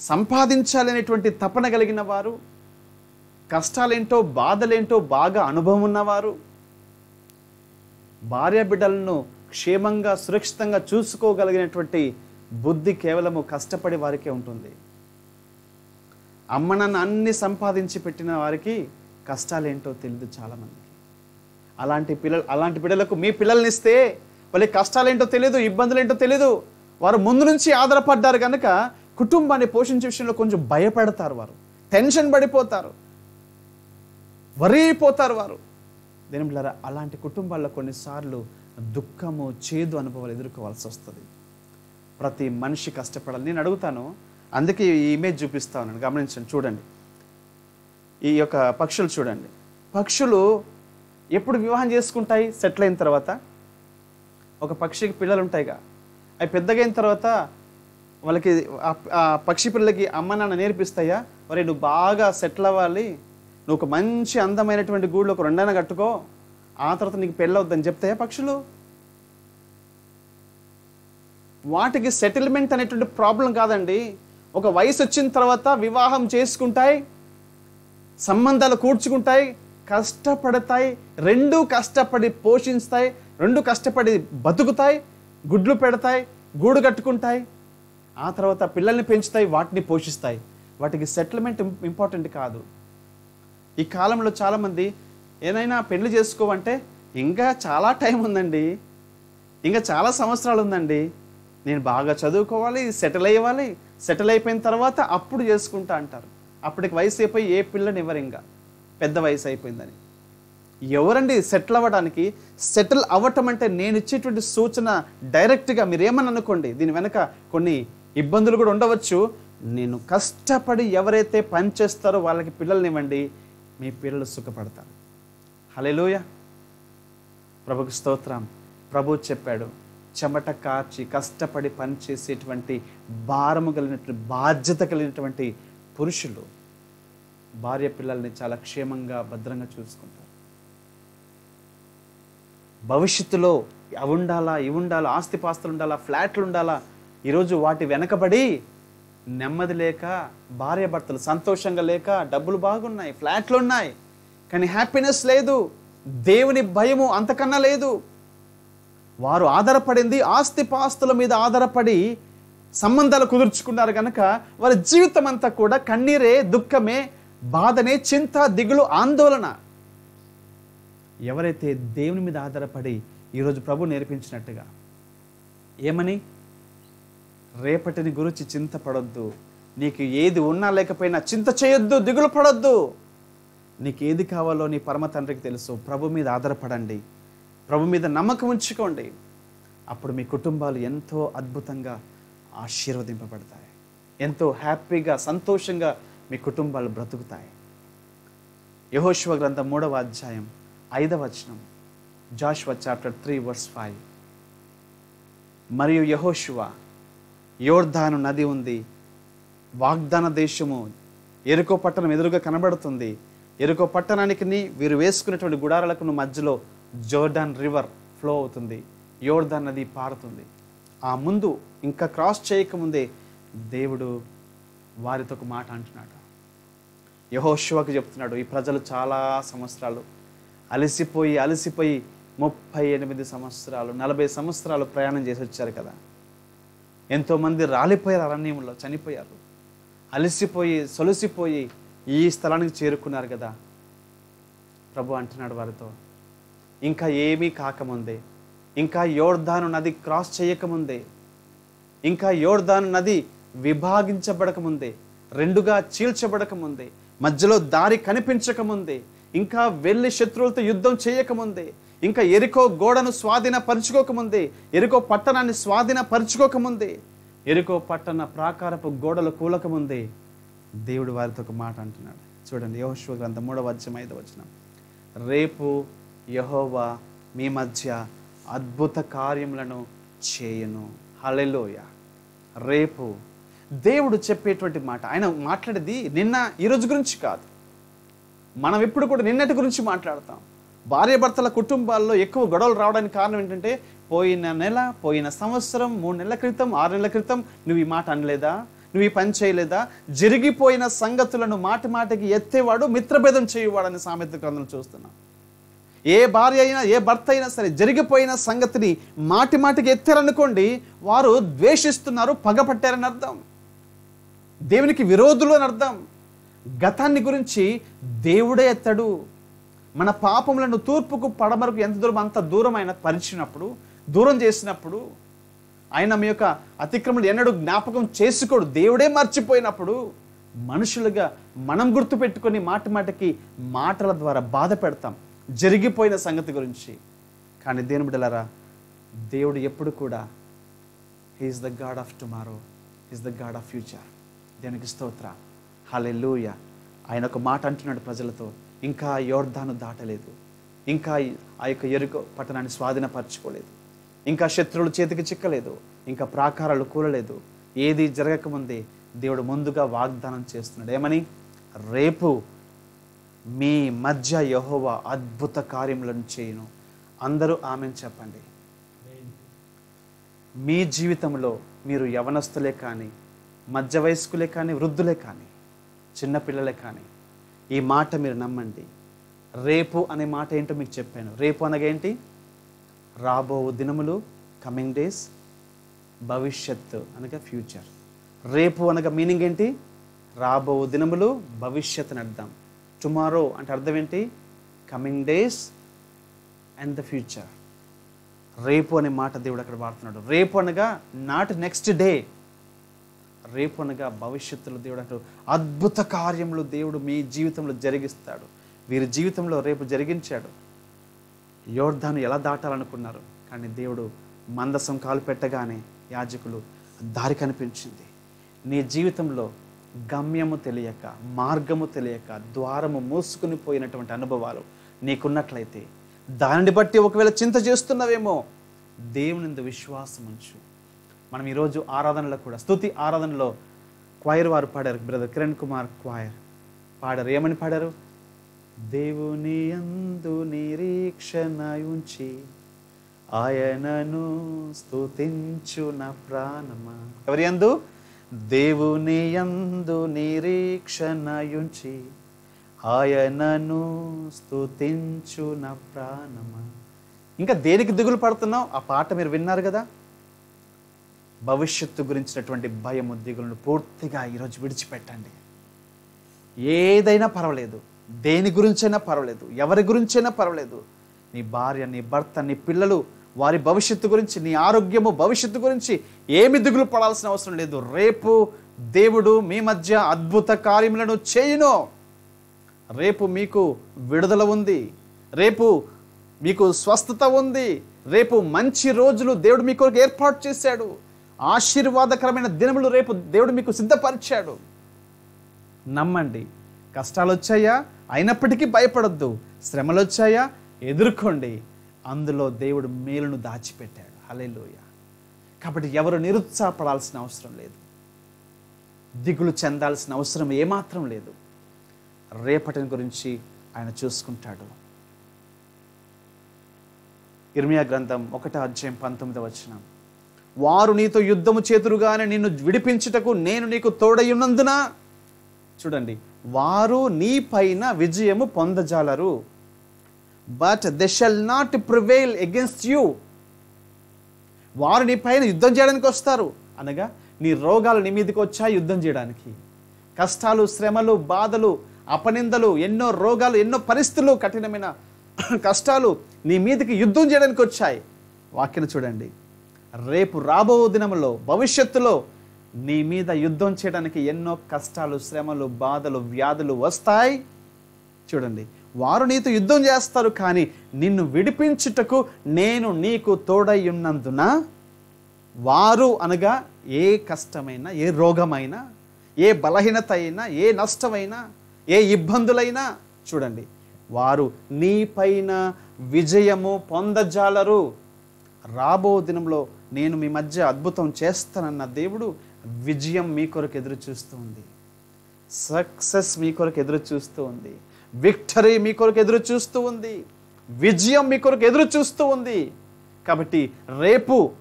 సంపాదించాలనేటువంటి తపన కలిగిన వారు కష్టాలేంటో బాధలేంటో బాగా అనుభవం ఉన్నవారు భార్య బిడ్డలను క్షేమంగా సురక్షితంగా చూసుకోగలిగినటువంటి బుద్ధి కేవలము కష్టపడి వారికే ఉంటుంది. అమ్మ నాన్న అన్ని సంపాదించి పెట్టిన వారికి కష్టాలు ఏంటో తెలియదు చాలామందికి. అలాంటి పిల్లలు అలాంటి బిడ్డలకు మీ పిల్లల్నిస్తే మళ్ళీ కష్టాలు ఏంటో తెలియదు ఇబ్బందులు ఏంటో తెలియదు వారు ముందు నుంచి ఆధారపడ్డారు కనుక కుటుంబాన్ని పోషించే విషయంలో కొంచెం భయపడతారు వారు. టెన్షన్ పడిపోతారు. వరిపోతారు వారు. దేని అలాంటి కుటుంబాల్లో కొన్నిసార్లు దుఃఖము చేదు అనుభవాలు ఎదుర్కోవాల్సి వస్తుంది. ప్రతి మనిషి కష్టపడాలి. నేను అడుగుతాను అందుకే ఈ ఇమేజ్ చూపిస్తా ఉన్నాను. గమనించండి చూడండి. ఈ యొక్క పక్షులు చూడండి. పక్షులు ఎప్పుడు వివాహం చేసుకుంటాయి? సెటిల్ అయిన తర్వాత? ఒక పక్షికి పిల్లలు ఉంటాయిగా అవి పెద్దగైన తర్వాత వాళ్ళకి ఆ- పక్షి పిల్లలకి అమ్మ నాన్న నేర్పిస్తాయా? మరి నువ్వు బాగా సెటిల్ అవ్వాలి. నువ్వు ఒక మంచి అందమైనటువంటి గూళ్ళు ఒక రెండైనా కట్టుకో. ఆ తర్వాత నీకు పెళ్ళవద్దని చెప్తాయా పక్షులు? వాటికి సెటిల్మెంట్ అనేటువంటి ప్రాబ్లం కాదండి. ఒక వయసు వచ్చిన తర్వాత వివాహం చేసుకుంటాయి సంబంధాలు కూర్చుకుంటాయి కష్టపడతాయి రెండు కష్టపడి పోషిస్తాయి రెండు కష్టపడి బతుకుతాయి గుడ్లు పెడతాయి గూడు కట్టుకుంటాయి. ఆ తర్వాత పిల్లల్ని పెంచుతాయి వాటిని పోషిస్తాయి. వాటికి సెటిల్మెంట్ ఇంపార్టెంట్ కాదు. ఈ కాలంలో చాలామంది ఏదైనా పెళ్ళి చేసుకోవంటే ఇంకా చాలా టైం ఉందండి. ఇంకా చాలా సంవత్సరాలు ఉందండి. నేను బాగా చదువుకోవాలి సెటిల్ అయ్యాలి సెటిల్ అయిపోయిన తర్వాత అప్పుడు చేసుకుంటా అంటారు. అప్పటికి వయసు అయిపోయి ఏ పిల్లని ఇవ్వరు ఇంకా. పెద్ద వయసు అయిపోయిందని. ఎవరండి సెటిల్ అవ్వడానికి? సెటిల్ అవ్వటం అంటే నేను ఇచ్చేటువంటి సూచన డైరెక్ట్గా మీరు ఏమని అనుకోండి? దీని వెనక కొన్ని ఇబ్బందులు కూడా ఉండవచ్చు. నేను కష్టపడి ఎవరైతే పని చేస్తారో వాళ్ళకి పిల్లల్నివ్వండి మీ పిల్లలు సుఖపడతారు. హలేలోయ ప్రభుకు స్తోత్రం. ప్రభు చెప్పాడు చెమట కార్చి కష్టపడి పనిచేసేటువంటి భారము కలిగినటువంటి బాధ్యత కలిగినటువంటి పురుషులు భార్య పిల్లల్ని చాలా క్షేమంగా భద్రంగా చూసుకుంటారు. భవిష్యత్తులో అవి ఉండాలా ఇవి ఉండాలా ఆస్తిపాస్తులు ఉండాలా ఫ్లాట్లు ఉండాలా? ఈరోజు వాటి వెనకబడి నెమ్మది లేక భార్య భర్తలు సంతోషంగా లేక డబ్బులు బాగున్నాయి ఫ్లాట్లు ఉన్నాయి. కానీ హ్యాపీనెస్ లేదు దేవుని భయము అంతకన్నా లేదు. వారు ఆధారపడింది ఆస్తిపాస్తుల మీద ఆధారపడి సంబంధాలు కుదుర్చుకున్నారు కనుక వారి జీవితం అంతా కూడా కన్నీరే దుఃఖమే బాధనే చింత దిగులు ఆందోళన. ఎవరైతే దేవుని మీద ఆధారపడి ఈరోజు ప్రభు నేర్పించినట్టుగా ఏమని? రేపటిని గురించి చింతపడొద్దు. నీకు ఏది ఉన్నా లేకపోయినా చింత చేయొద్దు దిగులు పడొద్దు. నీకు ఏది కావాలో నీ పరమ తండ్రికి తెలుసు. ప్రభు మీద ఆధారపడండి. ప్రభు మీద నమ్మకం ఉంచుకోండి. అప్పుడు మీ కుటుంబాలు ఎంతో అద్భుతంగా ఆశీర్వదింపబడతాయి. ఎంతో హ్యాపీగా సంతోషంగా మీ కుటుంబాలు బ్రతుకుతాయి. యహోశివ గ్రంథం మూడవ అధ్యాయం ఐదవ వచనం Joshua chapter three verse five. మరియు యహోశివ యోర్ధాను నది ఉంది వాగ్దాన దేశము ఎరుకో పట్టణం ఎదురుగా కనబడుతుంది. ఎరుకో పట్టణానికి వీరు వేసుకున్నటువంటి గుడారాలకు మధ్యలో జోర్డాన్ రివర్ ఫ్లో అవుతుంది యోర్ధాన్ నది పారుతుంది. ఆ ముందు ఇంకా క్రాస్ చేయకముందే దేవుడు వారితో ఒక మాట అంటున్నాడు. యహోశివకు చెప్తున్నాడు ఈ ప్రజలు చాలా సంవత్సరాలు అలసిపోయి అలసిపోయి ముప్పై ఎనిమిది సంవత్సరాలు నలభై సంవత్సరాలు ప్రయాణం చేసి వచ్చారు కదా. ఎంతోమంది రాలిపోయారు అరణ్యంలో చనిపోయారు. అలసిపోయి సొలసిపోయి ఈ స్థలానికి చేరుకున్నారు కదా. ప్రభు అంటున్నాడు వారితో ఇంకా ఏమీ కాకముందే ఇంకా యోర్ధాను నది క్రాస్ చేయకముందే ఇంకా యోర్ధాను నది విభాగించబడకముందే రెండుగా చీల్చబడకముందే మధ్యలో దారి కనిపించకముందే ఇంకా వెళ్ళి శత్రువులతో యుద్ధం చేయకముందే ఇంకా ఎరుకో గోడను స్వాధీనపరుచుకోకముందే ఎరుకో పట్టణాన్ని స్వాధీనపరుచుకోకముందే ఎరుకో పట్టణ ప్రాకారపు గోడలు కూలకముందే దేవుడు వారితో ఒక మాట అంటున్నాడు. చూడండి యహోశివ గ్రంథం మూడవ అధ్యాయం ఐదవ వచనం. రేపు యహోవా మీ మధ్య అద్భుత కార్యములను చేయను. హలెలోయ రేపు దేవుడు చెప్పేటువంటి మాట. ఆయన మాట్లాడేది నిన్న ఈ రోజు గురించి కాదు. మనం ఎప్పుడు కూడా నిన్నటి గురించి మాట్లాడతాం. భార్యాభర్తల కుటుంబాల్లో ఎక్కువ గొడవలు రావడానికి కారణం ఏంటంటే పోయిన నెల పోయిన సంవత్సరం మూడు నెలల క్రితం ఆరు నెలల క్రితం నువ్వు ఈ మాట అనలేదా? నువ్వు ఈ పని చేయలేదా? జరిగిపోయిన సంగతులను మాటి మాటికి ఎత్తేవాడు మిత్రభేదం చేయువాడని సామెత గ్రంథం చూస్తున్నాం. ఏ భార్య అయినా ఏ భర్త అయినా సరే జరిగిపోయిన సంగతిని మాటి మాటికి ఎత్తారనుకోండి వారు ద్వేషిస్తున్నారు పగపట్టారని అర్థం. దేవునికి విరోధులు అని అర్థం. గతాన్ని గురించి దేవుడే ఎత్తాడు. మన పాపములను తూర్పుకు పడమరకు ఎంత దూరం అంత దూరం ఆయన పరిచినప్పుడు దూరం చేసినప్పుడు ఆయన మీ యొక్క అతిక్రమలు ఎన్నడూ జ్ఞాపకం చేసుకోడు. దేవుడే మర్చిపోయినప్పుడు మనుషులుగా మనం గుర్తుపెట్టుకొని మాట మాటకి మాటల ద్వారా బాధ పెడతాం. జరిగిపోయిన సంగతి గురించి. కానీ దేని బిడ్డలారా దేవుడు ఎప్పుడు కూడా he's the God of tomorrow is the God of future దేనికి స్తోత్ర. హలెలూయ ఆయన ఒక మాట అంటున్నాడు ప్రజలతో ఇంకా యోర్ధాను దాటలేదు. ఇంకా ఆ యొక్క ఎరుక పట్టణాన్ని స్వాధీనపరచుకోలేదు. ఇంకా శత్రువులు చేతికి చిక్కలేదు. ఇంకా ప్రాకారాలు కూలలేదు. ఏది జరగకముందే దేవుడు ముందుగా వాగ్దానం చేస్తున్నాడు. ఏమని? రేపు మీ మధ్య యహోవ అద్భుత కార్యములను చేయను. అందరూ ఆమెను చెప్పండి. మీ జీవితంలో మీరు యవనస్తులే కానీ మధ్య వయస్కులే కానీ వృద్ధులే కానీ చిన్నపిల్లలే కానీ ఈ మాట మీరు నమ్మండి. రేపు అనే మాట ఏంటో మీకు చెప్పాను. రేపు అనగా ఏంటి? రాబో దినములు కమింగ్ డేస్ భవిష్యత్తు అనగా ఫ్యూచర్ రేపు అనగా మీనింగ్ ఏంటి? రాబో దినములు భవిష్యత్తుని అర్థం. టుమారో అంటే అర్థం ఏంటి? Coming days and the future రేపు అనే మాట దేవుడు అక్కడ వాడుతున్నాడు. రేపు అనగా నాట్ నెక్స్ట్ డే రేపు అనగా భవిష్యత్తులో దేవుడు అంటాడు అద్భుత కార్యములు దేవుడు మీ జీవితంలో జరిగిస్తాడు. వీరి జీవితంలో రేపు జరిగించాడు. యోర్ధాను ఎలా దాటాలనుకున్నారు? కానీ దేవుడు మందసం కాలు పెట్టగానే యాజకులు దారి కనిపించింది. నీ జీవితంలో గమ్యము తెలియక మార్గము తెలియక ద్వారము మూసుకుని పోయినటువంటి అనుభవాలు నీకున్నట్లయితే దానిని బట్టి ఒకవేళ చింత చేస్తున్నవేమో దేవునిందు విశ్వాసం ఉంచు. మనం ఈరోజు ఆరాధనలో కూడా స్తుతి ఆరాధనలో క్వైర్ వారు పాడారు. బ్రదర్ కిరణ్ కుమార్ క్వైర్ పాడారు. ఏమని పాడారు? దేవుని యందు నిరీక్షణ ఉంచి ఆయనను స్థుతించు నా ప్రాణమా. ఎవరి అందు దేవుని యందు నిరీక్షణ ఉంచి ఆయనను స్థుతించు నా ప్రాణమా. ఇంకా దేనికి దిగులు పడుతున్నావు? ఆ పాట మీరు విన్నారు కదా? భవిష్యత్తు గురించినటువంటి భయము దిగులను పూర్తిగా ఈరోజు విడిచిపెట్టండి. ఏదైనా పర్వాలేదు. దేని గురించైనా పర్వాలేదు. ఎవరి గురించైనా పర్వాలేదు. నీ భార్య నీ భర్త నీ పిల్లలు వారి భవిష్యత్తు గురించి నీ ఆరోగ్యము భవిష్యత్తు గురించి ఏమి దిగులు పడాల్సిన అవసరం లేదు. రేపు దేవుడు మీ మధ్య అద్భుత కార్యములను చేయును. రేపు మీకు విడుదల ఉంది. రేపు మీకు స్వస్థత ఉంది. రేపు మంచి రోజులు దేవుడు మీ కొరకు ఏర్పాటు చేశాడు. ఆశీర్వాదకరమైన దినములు రేపు దేవుడు మీకు సిద్ధపరిచాడు. నమ్మండి. కష్టాలు వచ్చాయా అయినప్పటికీ భయపడొద్దు. శ్రమలు వచ్చాయా ఎదుర్కోండి. అందులో దేవుడు మేలును దాచిపెట్టాడు. హలేలోయ కాబట్టి ఎవరు నిరుత్సాహపడాల్సిన అవసరం లేదు. దిగులు చెందాల్సిన అవసరం ఏమాత్రం లేదు. రేపటిని గురించి ఆయన చూసుకుంటాడు. ఇర్మియా గ్రంథం ఒకటో అధ్యాయం పంతొమ్మిది వచ్చినాం వారు నీతో యుద్ధము చేతురుగానే నిన్ను విడిపించుటకు నేను నీకు తోడయ్యున్నందున చూడండి వారు నీ పైన విజయము పొందజాలరు. But they shall not prevail against you వారు నీ పైన యుద్ధం చేయడానికి వస్తారు. అనగా నీ రోగాలు నీ మీదకి వచ్చా యుద్ధం చేయడానికి. కష్టాలు శ్రమలు బాధలు అపనిందలు ఎన్నో రోగాలు ఎన్నో పరిస్థితులు కఠినమైన కష్టాలు నీ మీదకి యుద్ధం చేయడానికి వచ్చాయి. వాక్యను చూడండి. రేపు రాబో దినములో భవిష్యత్తులో నీ మీద యుద్ధం చేయడానికి ఎన్నో కష్టాలు శ్రమలు బాధలు వ్యాధులు వస్తాయి. చూడండి వారు నీతో యుద్ధం చేస్తారు కానీ నిన్ను విడిపించుటకు నేను నీకు తోడై ఉన్నందున వారు అనగా ఏ కష్టమైనా ఏ రోగమైనా ఏ బలహీనత అయినా ఏ నష్టమైనా ఏ ఇబ్బందులైనా చూడండి వారు నీ పైన విజయము పొందజాలరు. రాబో దినంలో నేను మీ మధ్య అద్భుతం చేస్తానన్న దేవుడు విజయం మీ కొరకు ఎదురు చూస్తూ ఉంది. సక్సెస్ మీ కొరకు ఎదురు చూస్తూ ఉంది. విక్టరీ మీ కొరకు ఎదురు చూస్తూ ఉంది. విజయం మీ కొరకు ఎదురు చూస్తూ ఉంది. కాబట్టి రేపు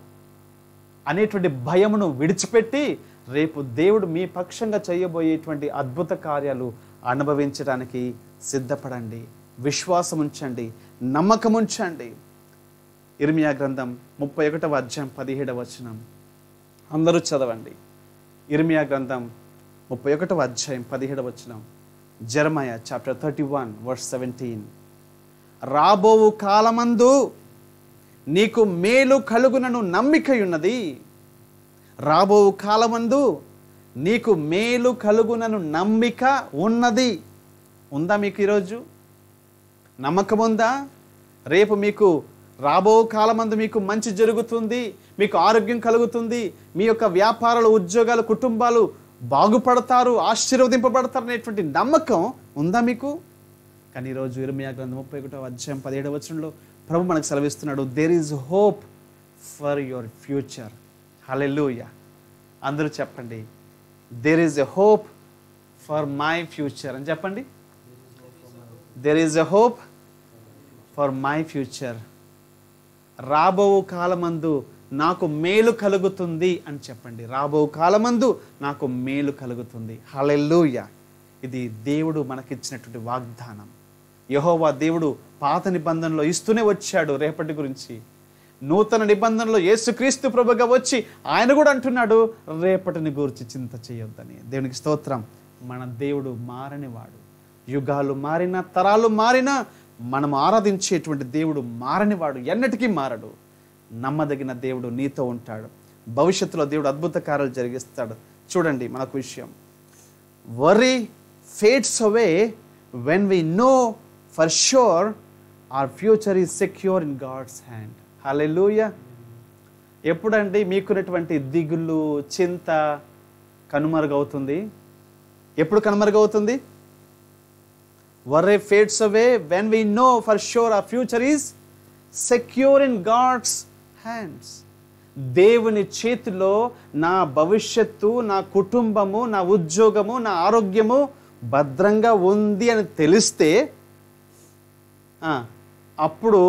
అనేటువంటి భయమును విడిచిపెట్టి రేపు దేవుడు మీ పక్షంగా చేయబోయేటువంటి అద్భుత కార్యాలు అనుభవించడానికి సిద్ధపడండి. విశ్వాసం ఉంచండి నమ్మకం ఉంచండి ఇర్మియా గ్రంథం ముప్పై ఒకటవ అధ్యాయం పదిహేడవ వచనం. అందరూ చదవండి. ఇర్మియా గ్రంథం ముప్పై ఒకటవ అధ్యాయం పదిహేడవ వచనం. Jeremiah chapter thirty one verse seventeen. రాబోవు కాలమందు నీకు మేలు కలుగునను నమ్మికయున్నది. రాబోవు కాలమందు నీకు మేలు కలుగునను నమ్మిక ఉన్నది. ఉందా మీకు ఈరోజు? నమ్మకం ఉందా రేపు మీకు రాబో కాలమందు మీకు మంచి జరుగుతుంది మీకు ఆరోగ్యం కలుగుతుంది మీ యొక్క వ్యాపారాలు ఉద్యోగాలు కుటుంబాలు బాగుపడతారు ఆశీర్వదింపబడతారు అనేటువంటి నమ్మకం ఉందా మీకు? కానీ ఈరోజు ఇరవై గ్రంథం ముప్పై ఒకటో అధ్యాయం పదిహేడవ వచనంలో ప్రభు మనకు సెలవిస్తున్నాడు there is hope for your future hallelujah అందరూ చెప్పండి there is a hope for my future అని చెప్పండి there is a hope for my future రాబో కాలమందు నాకు మేలు కలుగుతుంది అని చెప్పండి. రాబో కాలమందు నాకు మేలు కలుగుతుంది. హలెల్లుయ. ఇది దేవుడు మనకిచ్చినటువంటి వాగ్దానం. యహోవా దేవుడు పాత నిబంధనలో ఇస్తూనే వచ్చాడు రేపటి గురించి. నూతన నిబంధనలో యేసుక్రీస్తు ప్రభుగా వచ్చి ఆయన కూడా అంటున్నాడు రేపటిని గురించి చింత చేయొద్దని. దేవునికి స్తోత్రం. మన దేవుడు మారనివాడు. యుగాలు మారినా తరాలు మారినా మనం ఆరాధించేటువంటి దేవుడు మారనివాడు ఎన్నటికీ మారడు. నమ్మదగిన దేవుడు నీతో ఉంటాడు. భవిష్యత్తులో దేవుడు అద్భుత కార్యాలు జరిగిస్తాడు. చూడండి మనకు విషయం. Worry fades away when we know for sure our future is secure in God's hand hallelujah ఎప్పుడండి మీకున్నటువంటి దిగులు చింత కనుమరుగవుతుంది? ఎప్పుడు కనుమరుగవుతుంది? Worry fades away when we know for sure our future is secure in God's hands. దేవుని చేతిలో నా భవిష్యత్తు నా కుటుంబము నా ఉద్యోగము నా ఆరోగ్యము భద్రంగా ఉంది అని తెలిస్తే అప్పుడు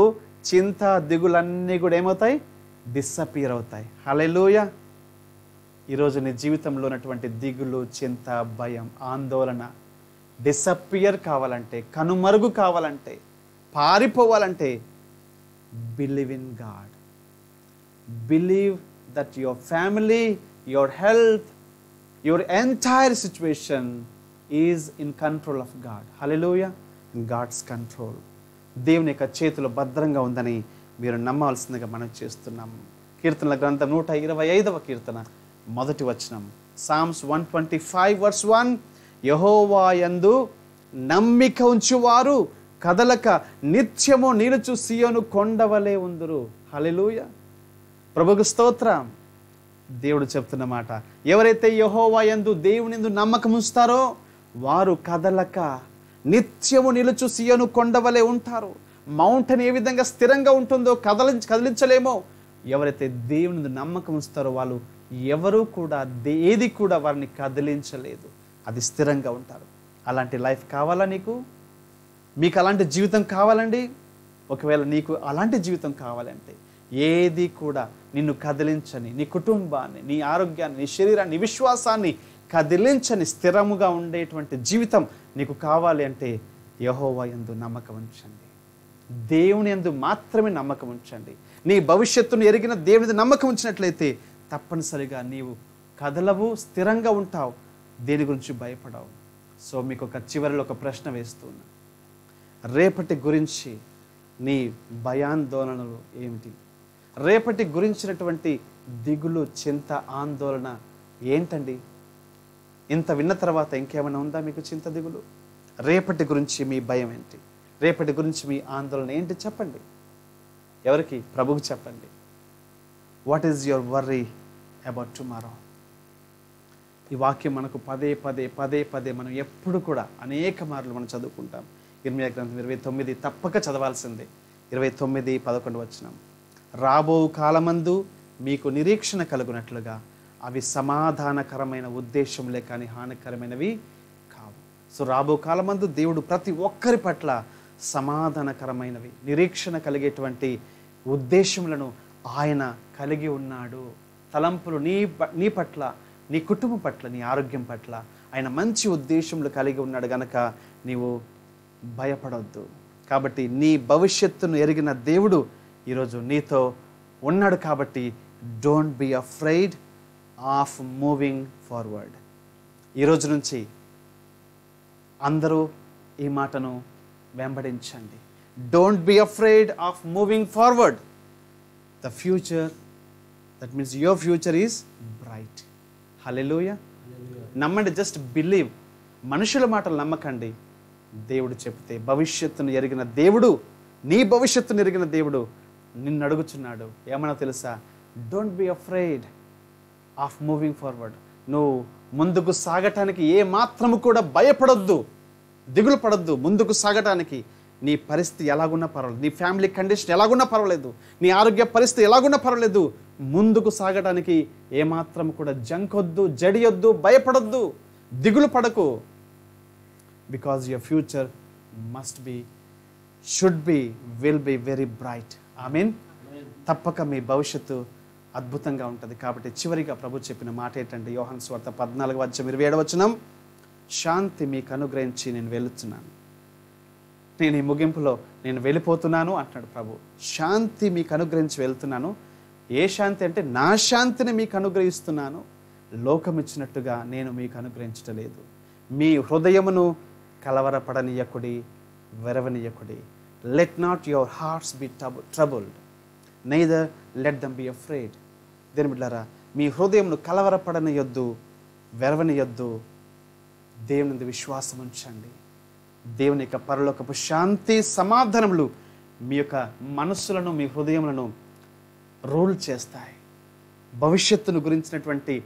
చింత దిగులన్నీ కూడా ఏమవుతాయి? డిస్సపియర్ అవుతాయి. హలెలూయ ఈరోజు నీ జీవితంలో ఉన్నటువంటి దిగులు చింత భయం ఆందోళన డిసప్పియర్ కావాలంటే కనుమరుగు కావాలంటే పారిపోవాలంటే believe in God believe that your family your health your entire situation is in control of God hallelujah in God's control దేవుని యొక్క చేతిలో భద్రంగా ఉందని మీరు నమ్మవలసిందిగా మనం చేస్తున్నాం. కీర్తనల గ్రంథం నూట ఇరవై ఐదవ కీర్తన మొదటి వచనం. Psalms one twenty five verse one యహోవాయందు నమ్మిక ఉంచువారు కదలక నిత్యము నిలుచు సియోను కొండవలే ఉందరు. హలెలూయ ప్రభుకు స్తోత్రం. దేవుడు చెప్తున్న మాట ఎవరైతే యహోవాయందు దేవునిందు నమ్మకం ఉంచుతారో వారు కదలక నిత్యము నిలుచు సియోను కొండవలే ఉంటారు. మౌంటైన్ ఏ విధంగా స్థిరంగా ఉంటుందో కదలి కదిలించలేమో ఎవరైతే దేవుని నమ్మకం ఉంచుతారో వాళ్ళు ఎవరు కూడా ఏది కూడా వారిని కదిలించలేదు. అది స్థిరంగా ఉంటారు. అలాంటి లైఫ్ కావాలా నీకు? మీకు అలాంటి జీవితం కావాలండి? ఒకవేళ నీకు అలాంటి జీవితం కావాలంటే ఏది కూడా నిన్ను కదిలించని నీ కుటుంబాన్ని నీ ఆరోగ్యాన్ని నీ శరీరాన్ని విశ్వాసాన్ని కదిలించని స్థిరముగా ఉండేటువంటి జీవితం నీకు కావాలి అంటే యహోవా యందు నమ్మకం ఉంచండి. దేవుని యందు మాత్రమే నమ్మకం ఉంచండి. నీ భవిష్యత్తును ఎరిగిన దేవుని నమ్మకం ఉంచినట్లయితే తప్పనిసరిగా నీవు కదలవు స్థిరంగా ఉంటావు. దేని గురించి భయపడవు. సో మీకు ఒక చివరిలో ఒక ప్రశ్న వేస్తున్నా. రేపటి గురించి నీ భయాందోళనలు ఏమిటి? రేపటి గురించినటువంటి దిగులు చింత ఆందోళన ఏంటండి? ఇంత విన్న తర్వాత ఇంకేమైనా ఉందా మీకు చింత దిగులు? రేపటి గురించి మీ భయం ఏంటి? రేపటి గురించి మీ ఆందోళన ఏంటి చెప్పండి. ఎవరికి? ప్రభువు చెప్పండి. What is your worry about tomorrow ఈ వాక్యం మనకు పదే పదే పదే పదే మనం ఎప్పుడు కూడా అనేక మార్లు మనం చదువుకుంటాం. ఇర్మియా గ్రంథం ఇరవై తొమ్మిది తప్పక చదవాల్సిందే. ఇరవై తొమ్మిది పదకొండు వచ్చినాం రాబో కాలమందు మీకు నిరీక్షణ కలుగునట్లుగా అవి సమాధానకరమైన ఉద్దేశంలే కానీ హానికరమైనవి కావు. సో రాబో కాలమందు దేవుడు ప్రతి ఒక్కరి పట్ల సమాధానకరమైనవి నిరీక్షణ కలిగేటువంటి ఉద్దేశములను ఆయన కలిగి ఉన్నాడు. తలంపులు నీ నీ పట్ల నీ కుటుంబం పట్ల నీ ఆరోగ్యం పట్ల ఆయన మంచి ఉద్దేశములు కలిగి ఉన్నాడు గనక నీవు భయపడవద్దు కాబట్టి నీ భవిష్యత్తును ఎరిగిన దేవుడు ఈరోజు నీతో ఉన్నాడు కాబట్టి don't be afraid of moving forward ఈరోజు నుంచి అందరూ ఈ మాటను వెంబడించండి. Don't be afraid of moving forward the future that means your future is bright hallelujah నమ్మండి జస్ట్ బిలీవ్ మనుషుల మాటలు నమ్మకండి. దేవుడు చెప్తే భవిష్యత్తును ఎరిగిన దేవుడు నీ భవిష్యత్తును ఎరిగిన దేవుడు నిన్ను అడుగుచున్నాడు. ఏమన్నా తెలుసా? Don't be afraid of moving forward నువ్వు ముందుకు సాగటానికి ఏ మాత్రము కూడా భయపడొద్దు దిగులు పడొద్దు. ముందుకు సాగటానికి నీ పరిస్థితి ఎలాగున్నా పర్వాలేదు. నీ ఫ్యామిలీ కండిషన్ ఎలాగున్నా పర్వాలేదు. నీ ఆరోగ్య పరిస్థితి ఎలాగున్నా పర్వాలేదు. ముందుకు సాగటానికి ఏమాత్రం కూడా జంకొద్దు జడియొద్దు భయపడొద్దు దిగులు పడకు. Because your future must be should be will be very bright I mean తప్పక మీ భవిష్యత్తు అద్భుతంగా ఉంటుంది. కాబట్టి చివరిగా ప్రభు చెప్పిన మాట ఏంటంటే యోహన్ స్వార్థ పద్నాలుగు వచ్చం ఇరవై ఏడవచనం శాంతి మీకు అనుగ్రహించి నేను వెళుతున్నాను. నేను ఈ ముగింపులో నేను వెళ్ళిపోతున్నాను అంటున్నాడు ప్రభు. శాంతి మీకు అనుగ్రహించి వెళ్తున్నాను. ఏ శాంతి అంటే నా శాంతిని మీకు అనుగ్రహిస్తున్నాను. లోకం ఇచ్చినట్టుగా నేను మీకు అనుగ్రహించటలేదు. మీ హృదయమును కలవరపడనీయకుడి వెరవనీయకుడి. Let not your hearts be troubled neither let them be afraid దేని బిడ్డారా మీ హృదయంను కలవరపడనియొద్దు వెరవనియొద్దు. దేవుని విశ్వాసం ఉంచండి. దేవుని యొక్క పరలోకపు శాంతి సమాధానములు మీ యొక్క మనస్సులను మీ హృదయములను రూల్ చేస్తాయి. భవిష్యత్తును గురించినటువంటి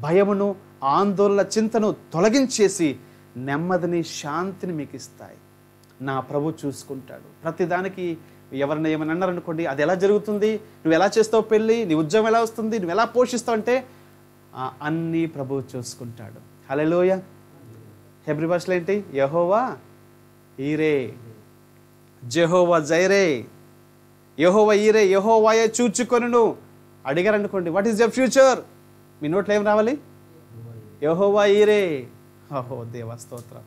భయమును ఆందోళన చింతను తొలగించేసి నెమ్మదిని శాంతిని మీకు ఇస్తాయి. నా ప్రభు చూసుకుంటాడు. ప్రతిదానికి ఎవరిని ఏమైనా అన్నారనుకోండి అది ఎలా జరుగుతుంది? నువ్వు ఎలా చేస్తావు పెళ్ళి? నీ ఉద్యోగం ఎలా వస్తుంది? నువ్వు ఎలా పోషిస్తావు? అంటే అన్నీ ప్రభువు చూసుకుంటాడు. హలోయ హెబ్రి భాషలో ఏంటి? Jehovah Jireh. Jehovah Jireh. Jehovah Jireh యహోవాయే చూచుకొనును. అడిగారు అనుకోండి వాట్ ఈస్ యర్ ఫ్యూచర్ మీ నోట్లో ఏం రావాలి? యహోవా ఈరే అహో దేవా స్తోత్రం.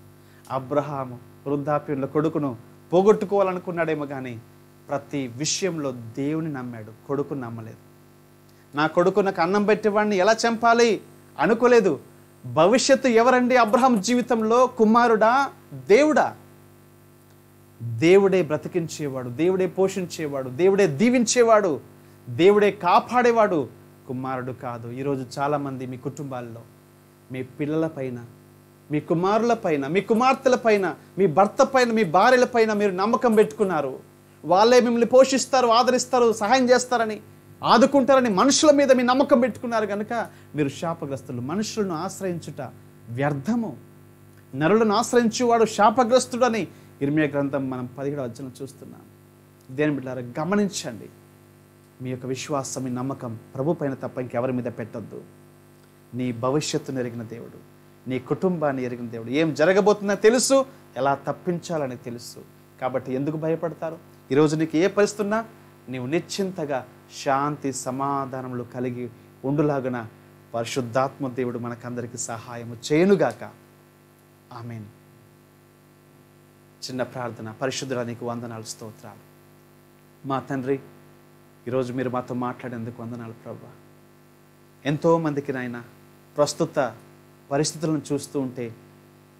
అబ్రహాము వృద్ధాప్యంలో కొడుకును పోగొట్టుకోవాలనుకున్నాడేమో కానీ ప్రతి విషయంలో దేవుని నమ్మాడు కొడుకుని నమ్మలేదు. నా కొడుకు నాకు అన్నం పెట్టేవాడిని ఎలా చంపాలి? అనుకోలేదు. భవిష్యత్తు ఎవరండి? అబ్రహాం జీవితంలో కుమారుడా దేవుడా? దేవుడే బ్రతికించేవాడు దేవుడే పోషించేవాడు దేవుడే దీవించేవాడు దేవుడే కాపాడేవాడు కుమారుడు కాదు. ఈరోజు చాలామంది మీ కుటుంబాల్లో మీ పిల్లల పైన మీ కుమారుల పైన మీ కుమార్తెల పైన మీ భర్త పైన మీ భార్యల పైన మీరు నమ్మకం పెట్టుకున్నారు. వాళ్ళే మిమ్మల్ని పోషిస్తారు ఆదరిస్తారు సహాయం చేస్తారని ఆదుకుంటారని మనుషుల మీద మీ నమ్మకం పెట్టుకున్నారు కనుక మీరు శాపగ్రస్తులు. మనుషులను ఆశ్రయించుట వ్యర్థము. నరులను ఆశ్రయించేవాడు శాపగ్రస్తుడని ఇర్మియా గ్రంథం మనం పదిహేడు వచ్చిన చూస్తున్నాం. దేని బిడ్డారా గమనించండి. మీ యొక్క విశ్వాసం మీ నమ్మకం ప్రభు పైన తప్ప ఇంకెవరి మీద పెట్టొద్దు. నీ భవిష్యత్తును ఎరిగిన దేవుడు నీ కుటుంబాన్ని ఎరిగిన దేవుడు ఏం జరగబోతుందో తెలుసు ఎలా తప్పించాలని తెలుసు. కాబట్టి ఎందుకు భయపడతారు? ఈరోజు నీకు ఏ పరిస్థితున్నా నీవు నిశ్చింతగా శాంతి సమాధానములు కలిగి ఉండులాగున పరిశుద్ధాత్మ దేవుడు మనకందరికీ సహాయము చేయనుగాక. ఆమెను. చిన్న ప్రార్థన పరిశుద్ధుడా నీకు వందనాలు స్తోత్రాలు. మా తండ్రి ఈరోజు మీరు మాతో మాట్లాడేందుకు వందనాలు ప్రభా. ఎంతో మందికి నాయన ప్రస్తుత పరిస్థితులను చూస్తూ ఉంటే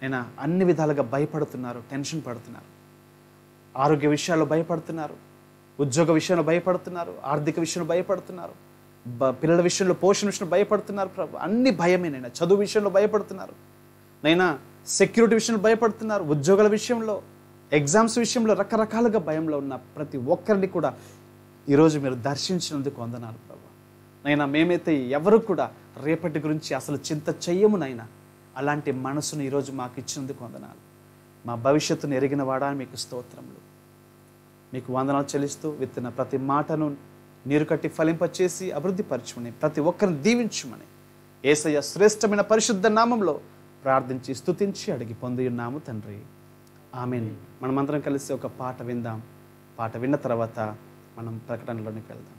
నేను అన్ని విధాలుగా భయపడుతున్నారు టెన్షన్ పడుతున్నారు. ఆరోగ్య విషయాల్లో భయపడుతున్నారు ఉద్యోగ విషయంలో భయపడుతున్నారు ఆర్థిక విషయంలో భయపడుతున్నారు బ- పిల్లల విషయంలో పోషణ విషయంలో భయపడుతున్నారు ప్రభు. అన్ని భయమే నైనా చదువు విషయంలో భయపడుతున్నారు. నైనా సెక్యూరిటీ విషయంలో భయపడుతున్నారు ఉద్యోగాల విషయంలో ఎగ్జామ్స్ విషయంలో రకరకాలుగా భయంలో ఉన్న ప్రతి ఒక్కరిని కూడా ఈరోజు మీరు దర్శించినందుకు వందనాలు ప్రభు. నైనా మేమైతే ఎవరు కూడా రేపటి గురించి అసలు చింత చెయ్యము నైనా. అలాంటి మనసును ఈరోజు మాకు ఇచ్చినందుకు వందనాలు. మా భవిష్యత్తును ఎరిగిన వాడా మీకు స్తోత్రములు. మీకు వందనాలు చెల్లిస్తూ విత్తిన ప్రతి మాటను నీరు కట్టి ఫలింపచేసి అభివృద్ధిపరచమని ప్రతి ఒక్కరిని దీవించమని ఏసయ్య శ్రేష్టమైన పరిశుద్ధ నామంలో ప్రార్థించి స్తుతించి అడిగి పొంది ఉన్నాము తండ్రి. ఆమెన్. మనమందరం కలిసి ఒక పాట విందాం. పాట విన్న తర్వాత మనం ప్రకటనలోనికి వెళ్దాం.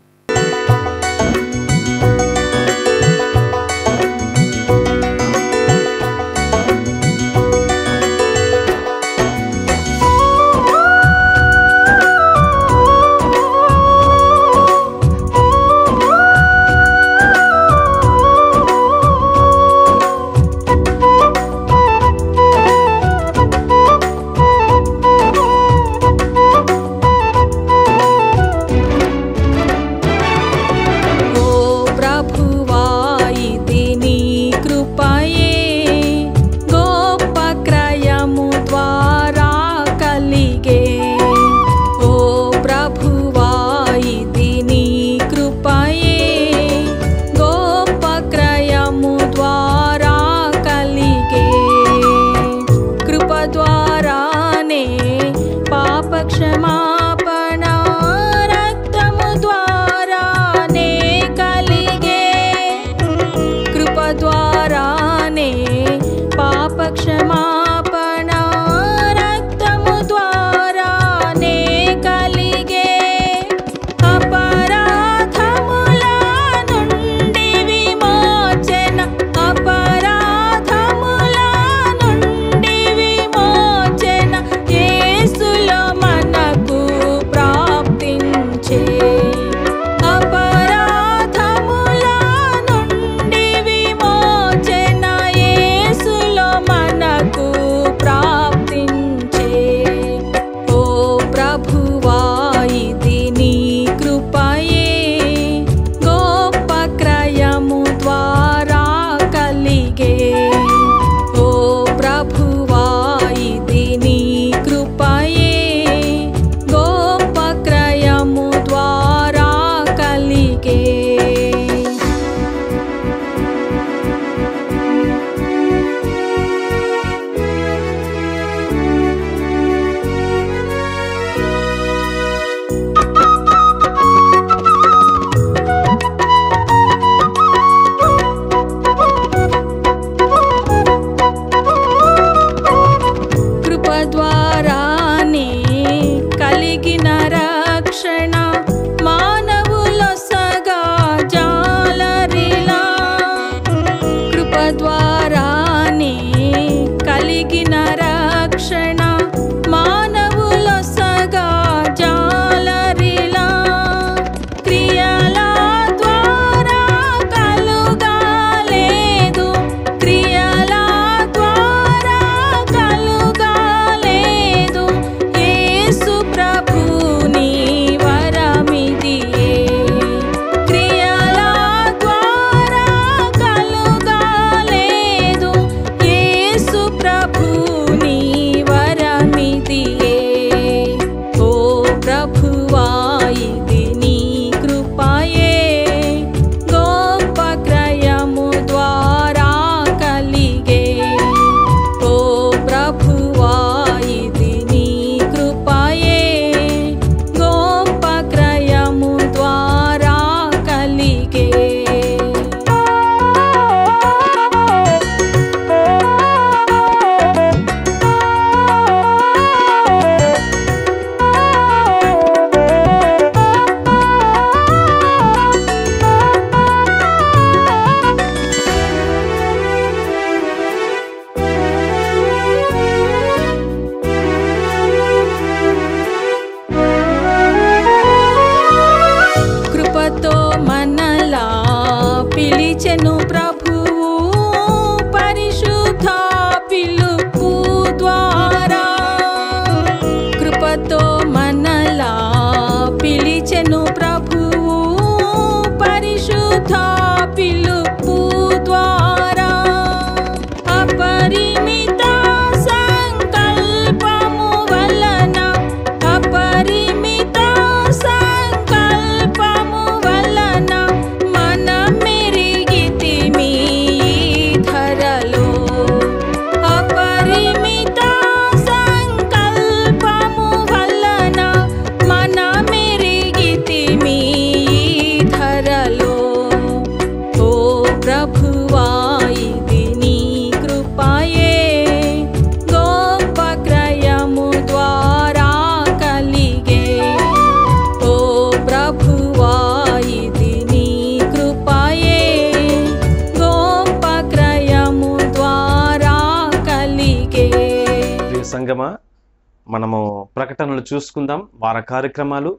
చూసుకుందాం. వార కార్యక్రమాలు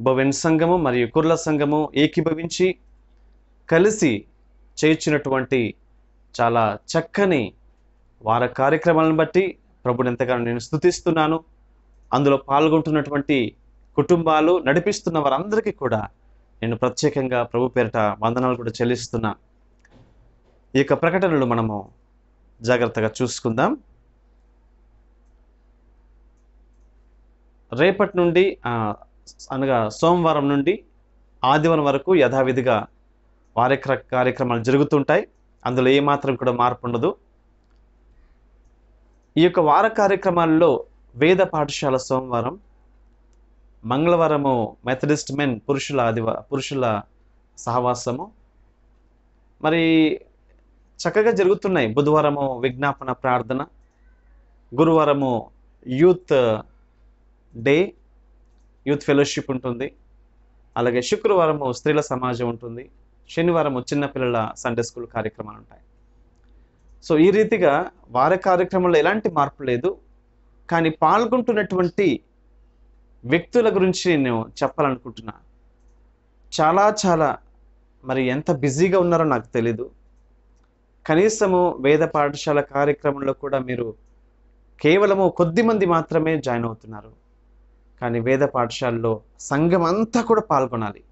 భవెన్ సంఘము మరియు కుర్ల సంఘము ఏకీభవించి కలిసి చేర్చినటువంటి చాలా చక్కని వార కార్యక్రమాలను బట్టి ప్రభుని ఎంతగానో నేను స్థుతిస్తున్నాను అందులో పాల్గొంటున్నటువంటి కుటుంబాలు నడిపిస్తున్న వారందరికీ కూడా నేను ప్రత్యేకంగా ప్రభు పేరిట వందనాలు కూడా చెల్లిస్తున్నా. ఈ యొక్క ప్రకటనలు మనము జాగ్రత్తగా చూసుకుందాం. రేపటి నుండి అనగా సోమవారం నుండి ఆదివారం వరకు యథావిధిగా వారిక్ర కార్యక్రమాలు జరుగుతుంటాయి. అందులో ఏమాత్రం కూడా మార్పు ఉండదు. ఈ యొక్క వార కార్యక్రమాల్లో వేద పాఠశాల సోమవారం మంగళవారము మెథడిస్ట్ మెన్ పురుషుల ఆదివా పురుషుల సహవాసము. మరి చక్కగా జరుగుతున్నాయి. బుధవారము విజ్ఞాపన ప్రార్థన గురువారము యూత్ డే యూత్ ఫెలోషిప్ ఉంటుంది. అలాగే శుక్రవారము స్త్రీల సమాజం ఉంటుంది. శనివారం చిన్నపిల్లల సండే స్కూల్ కార్యక్రమాలు ఉంటాయి. సో ఈ రీతిగా వార కార్యక్రమంలో ఎలాంటి మార్పు లేదు. కానీ పాల్గొంటున్నటువంటి వ్యక్తుల గురించి నేను చెప్పాలనుకుంటున్నా. చాలా చాలా మరి ఎంత బిజీగా ఉన్నారో నాకు తెలీదు. కనీసము వేద పాఠశాల కార్యక్రమంలో కూడా మీరు కేవలము కొద్ది మంది మాత్రమే జాయిన్ అవుతున్నారు. కానీ వేద పాఠశాలలో సంఘం అంతా కూడా పాల్గొనాలి.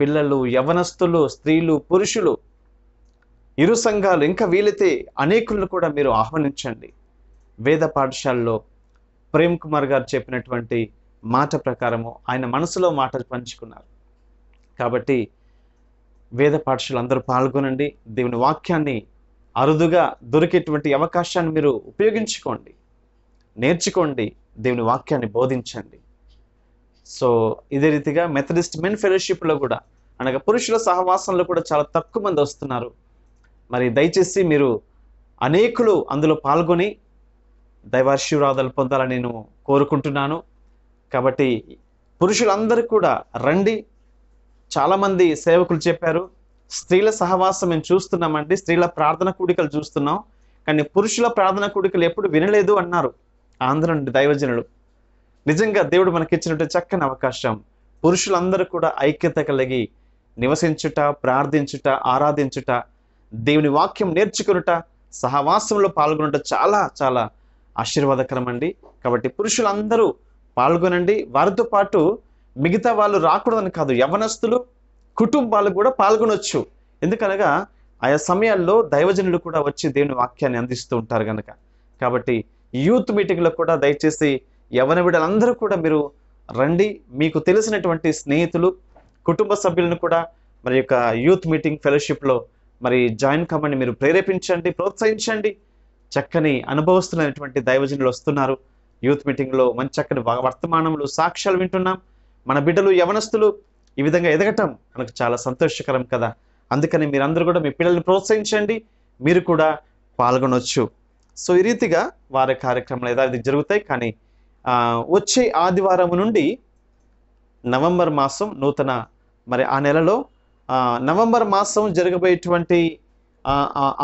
పిల్లలు యవనస్తులు స్త్రీలు పురుషులు ఇరు సంఘాలు ఇంకా వీలైతే అనేకులను కూడా మీరు ఆహ్వానించండి. వేద పాఠశాలలో ప్రేమ్ కుమార్ గారు చెప్పినటువంటి మాట ప్రకారము ఆయన మనసులో మాటలు పంచుకున్నారు. కాబట్టి వేద పాఠశాల అందరూ పాల్గొనండి. దేవుని వాక్యాన్ని అరుదుగా దొరికేటువంటి అవకాశాన్ని మీరు ఉపయోగించుకోండి. నేర్చుకోండి. దేవుని వాక్యాన్ని బోధించండి. సో ఇదే రీతిగా మెథడిస్ట్ మెన్ ఫెలోషిప్లో కూడా అనగా పురుషుల సహవాసంలో కూడా చాలా తక్కువ మంది వస్తున్నారు. మరి దయచేసి మీరు అనేకులు అందులో పాల్గొని దైవాశీర్వాదాలు పొందాలని నేను కోరుకుంటున్నాను. కాబట్టి పురుషులందరూ కూడా రండి. చాలామంది సేవకులు చెప్పారు స్త్రీల సహవాసం మేము చూస్తున్నామండి స్త్రీల ప్రార్థన కూడికలు చూస్తున్నాం కానీ పురుషుల ప్రార్థన కూడికలు ఎప్పుడు వినలేదు అన్నారు. ఆంధ్ర నుండి దైవజనులు. నిజంగా దేవుడు మనకిచ్చినట్టు చక్కని అవకాశం. పురుషులందరూ కూడా ఐక్యత కలిగి నివసించుట ప్రార్థించుట ఆరాధించుట దేవుని వాక్యం నేర్చుకునుట సహవాసంలో పాల్గొనుట చాలా చాలా ఆశీర్వాదకరం అండి కాబట్టి పురుషులందరూ పాల్గొనండి. వారితో పాటు మిగతా వాళ్ళు రాకూడదని కాదు యవనస్తులు కుటుంబాలు కూడా పాల్గొనొచ్చు. ఎందుకనగా ఆయా సమయాల్లో దైవజనులు కూడా వచ్చి దేవుని వాక్యాన్ని అందిస్తూ ఉంటారు కనుక కాబట్టి యూత్ మీటింగ్లో కూడా దయచేసి యవన బిడ్డలందరూ కూడా మీరు రండి. మీకు తెలిసినటువంటి స్నేహితులు కుటుంబ సభ్యులను కూడా మరి యొక్క యూత్ మీటింగ్ ఫెలోషిప్లో మరి జాయిన్ కమ్మని మీరు ప్రేరేపించండి ప్రోత్సహించండి. చక్కని అనుభవస్తున్నటువంటి దైవజనులు వస్తున్నారు. యూత్ మీటింగ్లో మంచి చక్కని వ- వర్తమానములు సాక్ష్యాలు వింటున్నాం. మన బిడ్డలు యవనస్తులు ఈ విధంగా ఎదగటం మనకు చాలా సంతోషకరం కదా. అందుకని మీరందరూ కూడా మీ పిల్లల్ని ప్రోత్సహించండి. మీరు కూడా పాల్గొనవచ్చు సో ఈ రీతిగా వారి కార్యక్రమాలు యథావిధి జరుగుతాయి. కానీ వచ్చే ఆదివారం నుండి నవంబర్ మాసం నూతన మరి ఆ నెలలో నవంబర్ మాసం జరగబోయేటువంటి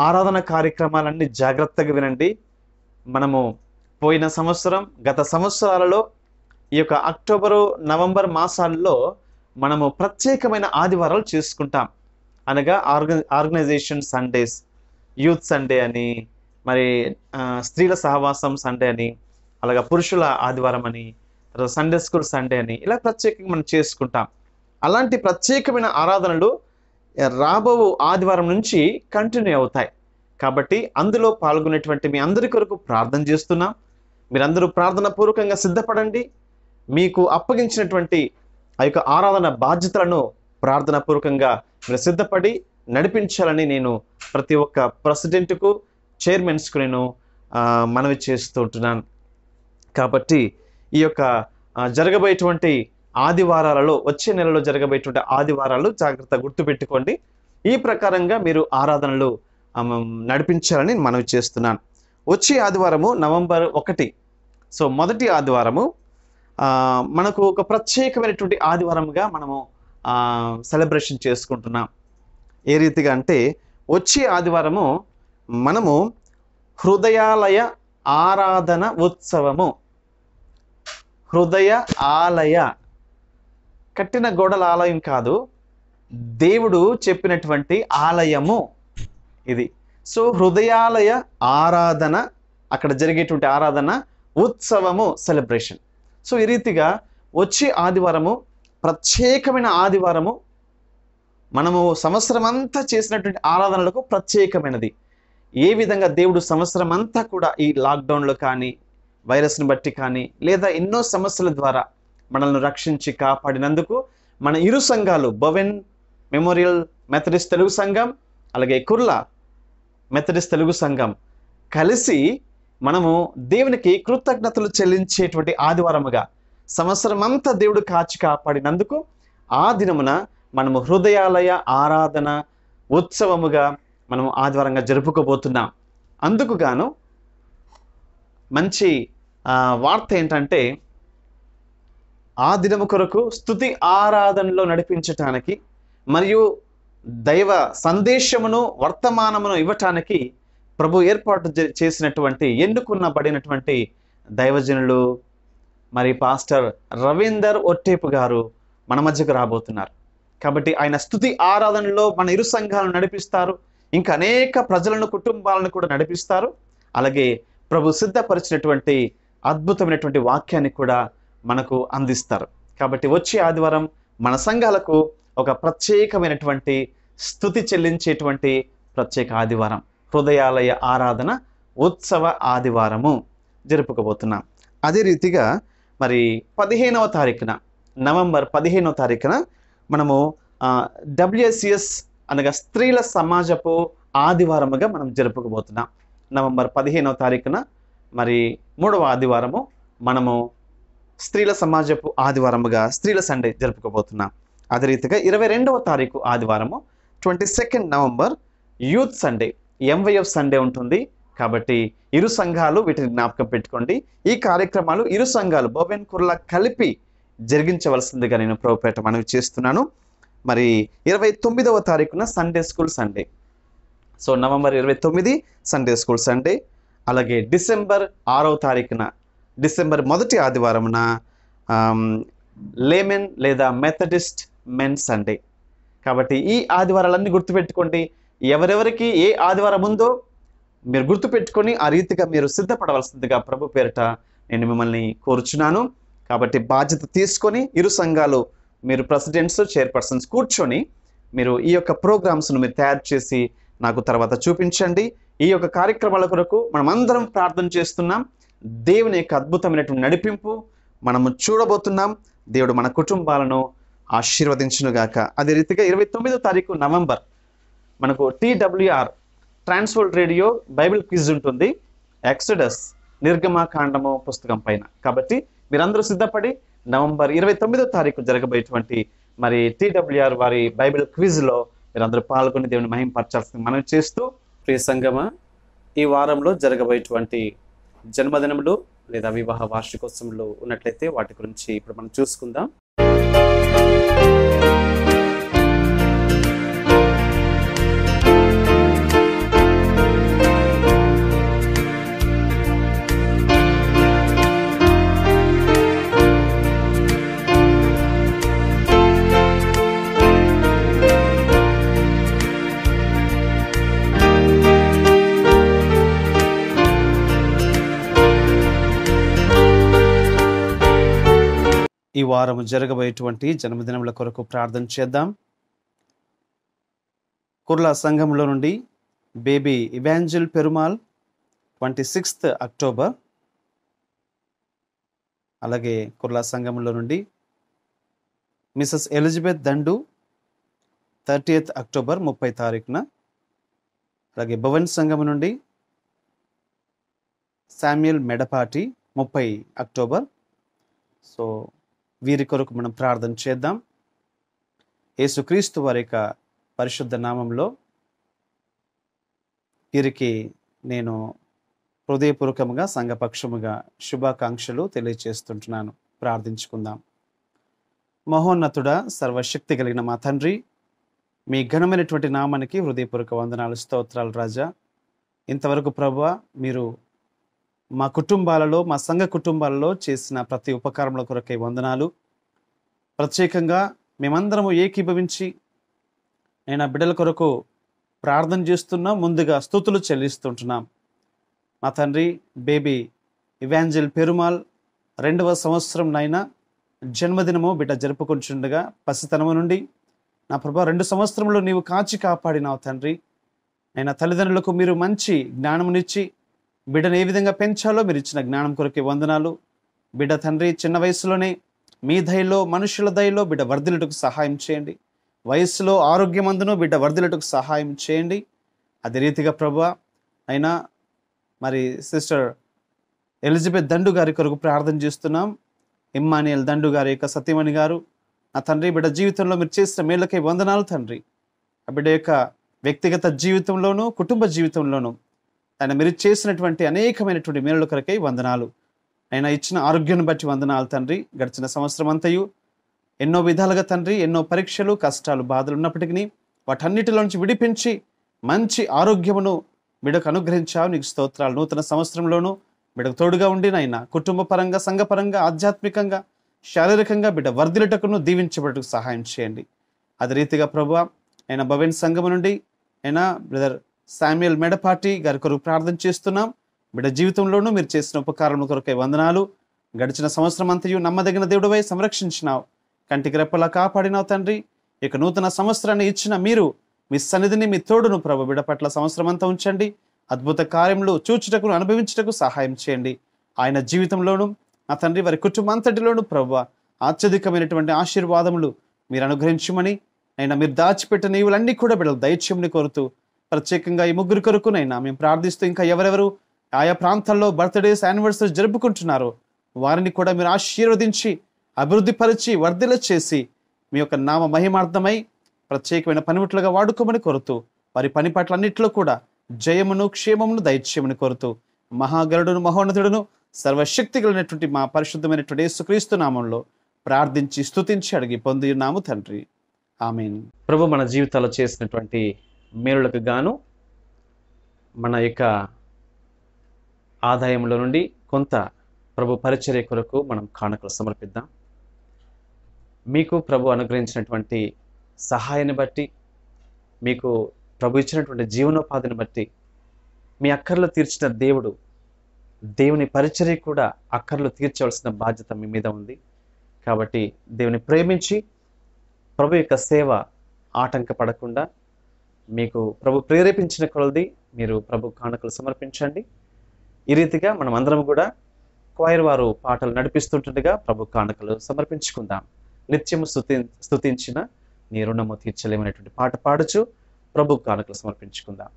ఆరాధన కార్యక్రమాలన్నీ జాగ్రత్తగా వినండి. మనము పోయిన సంవత్సరం గత సంవత్సరాలలో ఈ యొక్క అక్టోబరు నవంబర్ మాసాల్లో మనము ప్రత్యేకమైన ఆదివారాలు చేసుకుంటాం. అనగా org organization Sundays youth Sunday అని మరి స్త్రీల సహవాసం సండే అని అలాగా పురుషుల ఆదివారం అని తర్వాత సండే స్కూల్ సండే అని ఇలా ప్రత్యేకంగా మనం చేసుకుంటాం. అలాంటి ప్రత్యేకమైన ఆరాధనలు రాబో ఆదివారం నుంచి కంటిన్యూ అవుతాయి. కాబట్టి అందులో పాల్గొనేటువంటి మీ అందరి కొరకు ప్రార్థన చేస్తున్నాం. మీరందరూ ప్రార్థన పూర్వకంగా సిద్ధపడండి. మీకు అప్పగించినటువంటి ఆ యొక్క ఆరాధన బాధ్యతలను ప్రార్థన పూర్వకంగా మీరు సిద్ధపడి నడిపించాలని నేను ప్రతి ఒక్క ప్రెసిడెంట్కు చైర్మన్స్కు నేను మనవి చేస్తూ ఉంటున్నాను. కాబట్టి ఈ యొక్క జరగబోయేటువంటి ఆదివారాలలో వచ్చే నెలలో జరగబోయేటువంటి ఆదివారాలు జాగ్రత్త గుర్తుపెట్టుకోండి. ఈ ప్రకారంగా మీరు ఆరాధనలు నడిపించాలని మనవి చేస్తున్నాను. వచ్చే ఆదివారము నవంబర్ ఒకటి. సో మొదటి ఆదివారము మనకు ఒక ప్రత్యేకమైనటువంటి ఆదివారంగా మనము సెలబ్రేషన్ చేసుకుంటున్నాం. ఏ రీతిగా అంటే వచ్చే ఆదివారము మనము హృదయాలయ ఆరాధన ఉత్సవము. హృదయ ఆలయ. కట్టిన గోడల ఆలయం కాదు దేవుడు చెప్పినటువంటి ఆలయము ఇది. సో హృదయాలయ ఆరాధన అక్కడ జరిగేటువంటి ఆరాధన ఉత్సవము సెలబ్రేషన్ సో ఈ రీతిగా వచ్చే ఆదివారము ప్రత్యేకమైన ఆదివారము మనము సంవత్సరం అంతా చేసినటువంటి ఆరాధనలకు ప్రత్యేకమైనది. ఏ విధంగా దేవుడు సంవత్సరం అంతా కూడా ఈ లాక్డౌన్లో కానీ వైరస్ని బట్టి కానీ లేదా ఎన్నో సమస్యల ద్వారా మనల్ని రక్షించి కాపాడినందుకు మన ఇరు సంఘాలు బొవెన్ మెమోరియల్ మెథడిస్ట్ తెలుగు సంఘం అలాగే కుర్లా మెథడిస్ట్ తెలుగు సంఘం కలిసి మనము దేవునికి కృతజ్ఞతలు చెల్లించేటువంటి ఆదివారముగా సంవత్సరం అంతా దేవుడు కాచి కాపాడినందుకు ఆ దినమున మనము హృదయాలయ ఆరాధన ఉత్సవముగా మనం ఆదివారంగా జరుపుకోబోతున్నాం. అందుకు గాను మంచి వార్త ఏంటంటే ఆ దినము కొరకు స్థుతి ఆరాధనలో నడిపించటానికి మరియు దైవ సందేశమును వర్తమానమును ఇవ్వటానికి ప్రభు ఏర్పాటు చే- చేసినటువంటి ఎన్నుకున్నబడినటువంటి దైవజనులు మరి పాస్టర్ రవీందర్ ఒట్టేపు గారు మన మధ్యకు రాబోతున్నారు. కాబట్టి ఆయన స్థుతి ఆరాధనలో మన ఇరు సంఘాలను నడిపిస్తారు. ఇంకా అనేక ప్రజలను కుటుంబాలను కూడా నడిపిస్తారు. అలాగే ప్రభు సిద్ధపరిచినటువంటి అద్భుతమైనటువంటి వాక్యాన్ని కూడా మనకు అందిస్తారు. కాబట్టి వచ్చే ఆదివారం మన సంఘాలకు ఒక ప్రత్యేకమైనటువంటి స్థుతి చెల్లించేటువంటి ప్రత్యేక ఆదివారం. హృదయాలయ ఆరాధన ఉత్సవ ఆదివారము జరుపుకోబోతున్నాం. అదే రీతిగా మరి పదిహేనవ తారీఖున నవంబర్ పదిహేనవ తారీఖున మనము డబ్ల్యూఎస్సిఎస్ అనగా స్త్రీల సమాజపు ఆదివారముగా మనం జరుపుకోబోతున్నాం. నవంబర్ పదిహేనవ తారీఖున మరి మూడవ ఆదివారము మనము స్త్రీల సమాజపు ఆదివారముగా స్త్రీల సండే జరుపుకోబోతున్నాం. అదే రీతిగా ఇరవై రెండవ తారీఖు ఆదివారము twenty second November youth Sunday MYF Sunday ఉంటుంది. కాబట్టి ఇరు సంఘాలు వీటిని జ్ఞాపకం పెట్టుకోండి. ఈ కార్యక్రమాలు ఇరు సంఘాలు బోబెన్ కుర్లా కలిపి జరిగించవలసిందిగా నేను ప్రభుపేట మనవి చేస్తున్నాను. మరి ఇరవై తొమ్మిదవ తారీఖున Sunday school Sunday so November ఇరవై తొమ్మిది సండే స్కూల్ సండే అలాగే డిసెంబర్ ఆరవ తారీఖున డిసెంబర్ మొదటి ఆదివారమున లేమెన్ లేదా మెథడిస్ట్ మెన్ సండే కాబట్టి ఈ ఆదివారాలన్నీ గుర్తుపెట్టుకోండి. ఎవరెవరికి ఏ ఆదివారం ఉందో మీరు గుర్తుపెట్టుకొని ఆ రీతిగా మీరు సిద్ధపడవలసిందిగా ప్రభు పేరిట నేను మిమ్మల్ని కోరుచున్నాను. కాబట్టి బాధ్యత తీసుకొని ఇరు సంఘాలు మీరు ప్రెసిడెంట్స్ చైర్పర్సన్స్ కూర్చొని మీరు ఈ యొక్క ప్రోగ్రామ్స్ను మీరు తయారు చేసి నాకు తర్వాత చూపించండి. ఈ యొక్క కార్యక్రమాల కొరకు మనం అందరం ప్రార్థన చేస్తున్నాం. దేవుని యొక్క అద్భుతమైనటువంటి నడిపింపు మనము చూడబోతున్నాం. దేవుడు మన కుటుంబాలను ఆశీర్వదించునుగాక. అదే రీతిగా ఇరవై తొమ్మిదో తారీఖు నవంబర్ మనకు TWR trans world radio Bible quiz ఉంటుంది. ఎక్సడస్ నిర్గమాకాండము పుస్తకం పైన. కాబట్టి మీరందరూ సిద్ధపడి నవంబర్ ఇరవై తొమ్మిదో తారీఖు జరగబోయేటువంటి మరి టీడబ్ల్యూఆర్ వారి బైబిల్ క్విజ్లో మీరందరూ పాల్గొని దేవుని మహింపరచాల్సింది మనం చేస్తూ ప్రియ సంగమ ఈ వారంలో జరగబోయేటువంటి జన్మదినములు లేదా వివాహ వార్షికోత్సవంలో ఉన్నట్లయితే వాటి గురించి ఇప్పుడు మనం చూసుకుందాం. ఈ వారం జరగబోయేటువంటి జన్మదినముల కొరకు ప్రార్థన చేద్దాం. కుర్లా సంఘంలో నుండి baby Evangel Perumal twenty sixth October అలాగే కుర్లా సంఘంలో నుండి Mrs Elizabeth Dandu thirtieth October ముప్పై తారీఖున అలాగే భవన్ సంఘం నుండి శామ్యుయల్ మెడపాటి ముప్పై అక్టోబర్. సో వీరి కొరకు మనం ప్రార్థన చేద్దాం. యేసుక్రీస్తు వారి యొక్క పరిశుద్ధ నామంలో వీరికి నేను హృదయపూర్వకముగా సంఘపక్షముగా శుభాకాంక్షలు తెలియచేస్తుంటున్నాను. ప్రార్థించుకుందాం. మహోన్నతుడ సర్వశక్తి కలిగిన మా తండ్రి మీ ఘనమైనటువంటి నామానికి హృదయపూర్వక వందనాలు స్తోత్రాలు రాజా. ఇంతవరకు ప్రభు మీరు మా కుటుంబాలలో మా సంఘ కుటుంబాలలో చేసిన ప్రతి ఉపకారముల కొరకై వందనాలు. ప్రత్యేకంగా మేమందరము ఏకీభవించి నేను ఆ బిడ్డల కొరకు ప్రార్థన చేస్తున్నా ముందుగా స్థుతులు చెల్లిస్తుంటున్నాం. మా తండ్రి బేబీ ఇవాంజల్ పెరుమాల్ రెండవ సంవత్సరం నైనా జన్మదినము బిడ్డ జరుపుకుంటుండగా పసితనము నుండి నా ప్రభా రెండు సంవత్సరంలో నీవు కాచి కాపాడినావు తండ్రి. ఆయన తల్లిదండ్రులకు మీరు మంచి జ్ఞానమునిచ్చి బిడ్డను ఏ విధంగా పెంచాలో మీరు ఇచ్చిన జ్ఞానం కొరకే వందనాలు. బిడ్డ తండ్రి చిన్న వయసులోనే మీ దయలో మనుషుల దయలో బిడ్డ వర్ధిలటకు సహాయం చేయండి. వయసులో ఆరోగ్యమందును బిడ్డ వర్ధిలటకు సహాయం చేయండి. అదే రీతిగా ప్రభు అయినా మరి సిస్టర్ ఎలిజబెత్ దండు గారి కొరకు ప్రార్థన చేస్తున్నాం. ఇమ్మానియల్ దండు గారి యొక్క సత్యమణి గారు నా తండ్రి బిడ్డ జీవితంలో మీరు చేసిన మేళ్ళకై వందనాలు తండ్రి. ఆ బిడ్డ యొక్క వ్యక్తిగత జీవితంలోనూ కుటుంబ జీవితంలోనూ ఆయన మీరు చేసినటువంటి అనేకమైనటువంటి మేలుల కొరకై వందనాలు. ఆయన ఇచ్చిన ఆరోగ్యాన్ని బట్టి వందనాలు తండ్రి. గడిచిన సంవత్సరం అంతయు ఎన్నో విధాలుగా తండ్రి ఎన్నో పరీక్షలు కష్టాలు బాధలు ఉన్నప్పటికీ వాటన్నిటిలో నుంచి విడిపించి మంచి ఆరోగ్యమును బిడకు అనుగ్రహించావు. నీకు స్తోత్రాలు. నూతన సంవత్సరంలోనూ బిడకు తోడుగా ఉండి నాయన కుటుంబ పరంగా సంఘపరంగా ఆధ్యాత్మికంగా శారీరకంగా బిడ్డ వర్ధిలటకును దీవించబడటకు సహాయం చేయండి. అదే రీతిగా ప్రభు ఆయన భవన్ సంఘము నుండి అయినా బ్రదర్ శామ్యుల్ మెడపాటి గారి కొరకు ప్రార్థన చేస్తున్నాం. బిడ్డ జీవితంలోనూ మీరు చేసిన ఉపకారం కొరకై వందనాలు. గడిచిన సంవత్సరం అంతయు నమ్మదగిన దేవుడివై సంరక్షించినావు. కంటికి రెప్పలా కాపాడినావు తండ్రి. ఇక నూతన సంవత్సరాన్ని ఇచ్చిన మీరు మీ సన్నిధిని మీ తోడును ప్రభు బిడ పట్ల సంవత్సరం అంతా ఉంచండి. అద్భుత కార్యములు చూచుటకు అనుభవించుటకు సహాయం చేయండి. ఆయన జీవితంలోనూ ఆ తండ్రి వారి కుటుంబం అంతటిలోనూ ప్రభు అత్యధికమైనటువంటి ఆశీర్వాదములు మీరు అనుగ్రహించమని అయినా మీరు దాచిపెట్టిన ఈవులన్నీ కూడా బిడ్డలు దయచేయమని కోరుతూ ప్రత్యేకంగా ఈ ముగ్గురు కొరకునైనా మేము ప్రార్థిస్తూ ఇంకా ఎవరెవరు ఆయా ప్రాంతాల్లో బర్త్డేస్ యానివర్సరీ జరుపుకుంటున్నారో వారిని కూడా మీరు ఆశీర్వదించి అభివృద్ధిపరిచి వర్ధిల చేసి మీ యొక్క నామ మహిమార్థమై ప్రత్యేకమైన పనిముట్లుగా వాడుకోమని కోరుతూ వారి పని పట్ల అన్నింటిలో కూడా జయమును క్షేమమును దయచేయమని కోరుతూ మహాగరుడును మహోన్నతుడును సర్వశక్తి కలిగినటువంటి మా పరిశుద్ధమైనటువంటి యేసుక్రీస్తు నామంలో ప్రార్థించి స్తుతించి అడిగి పొంది నాము తండ్రి. ఆమెను. ప్రభు మన జీవితాల్లో చేసినటువంటి మేలులకు గాను మన యొక్క ఆదాయంలో నుండి కొంత ప్రభు పరిచర్య కొరకు మనం కానుకలు సమర్పిద్దాం. మీకు ప్రభు అనుగ్రహించినటువంటి సహాయాన్ని బట్టి మీకు ప్రభు ఇచ్చినటువంటి జీవనోపాధిని బట్టి మీ అక్కర్లు తీర్చిన దేవుడు దేవుని పరిచర్య కూడా అక్కర్లు తీర్చవలసిన బాధ్యత మీ మీద ఉంది. కాబట్టి దేవుని ప్రేమించి ప్రభు యొక్క సేవ ఆటంకపడకుండా మీకు ప్రభు ప్రేరేపించిన కొలది మీరు ప్రభు కానుకలు సమర్పించండి. ఈ రీతిగా మనం అందరం కూడా క్వైర్ వారు పాటలు నడిపిస్తుంటుండగా ప్రభు కానుకలు సమర్పించుకుందాం. నిత్యము స్థుతి స్థుతించిన నీ రుణము తీర్చలేమనేటువంటి పాట పాడుచు ప్రభు కానుకలు సమర్పించుకుందాం.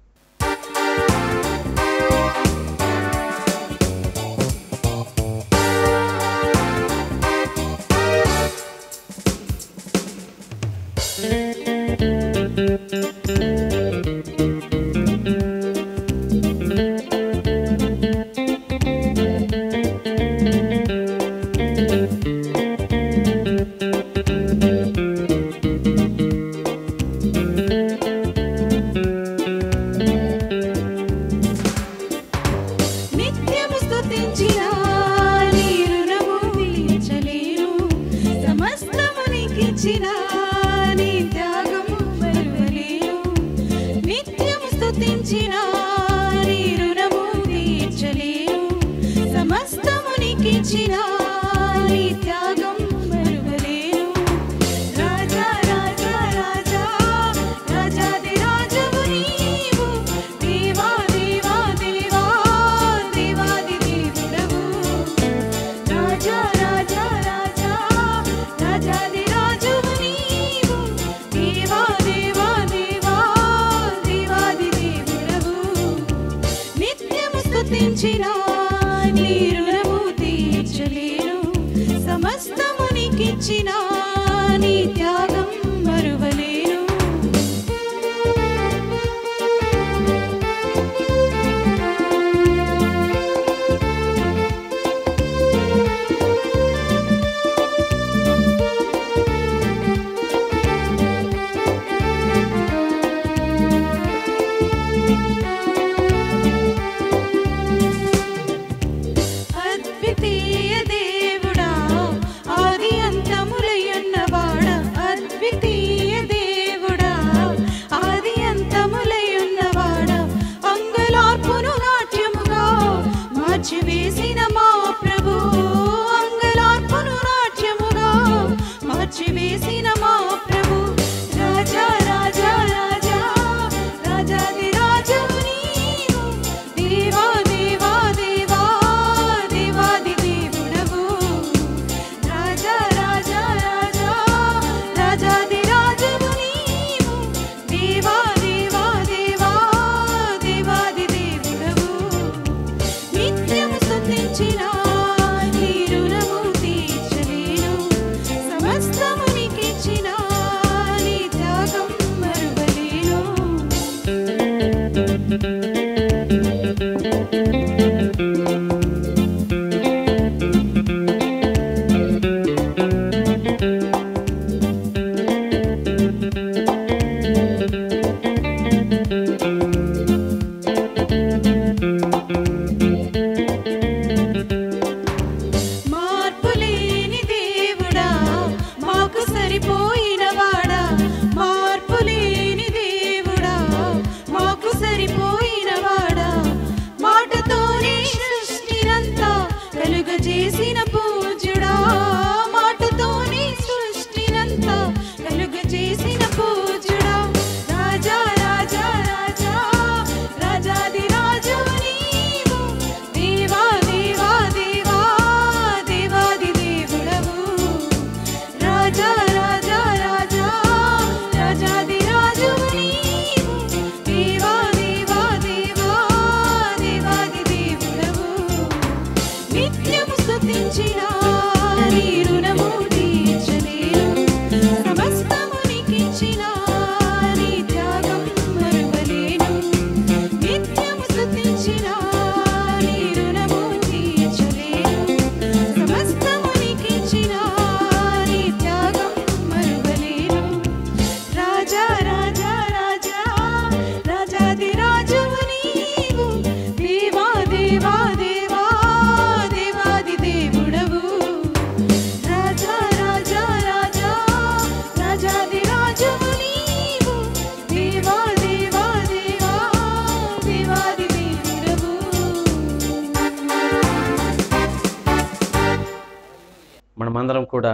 మనమందరం కూడా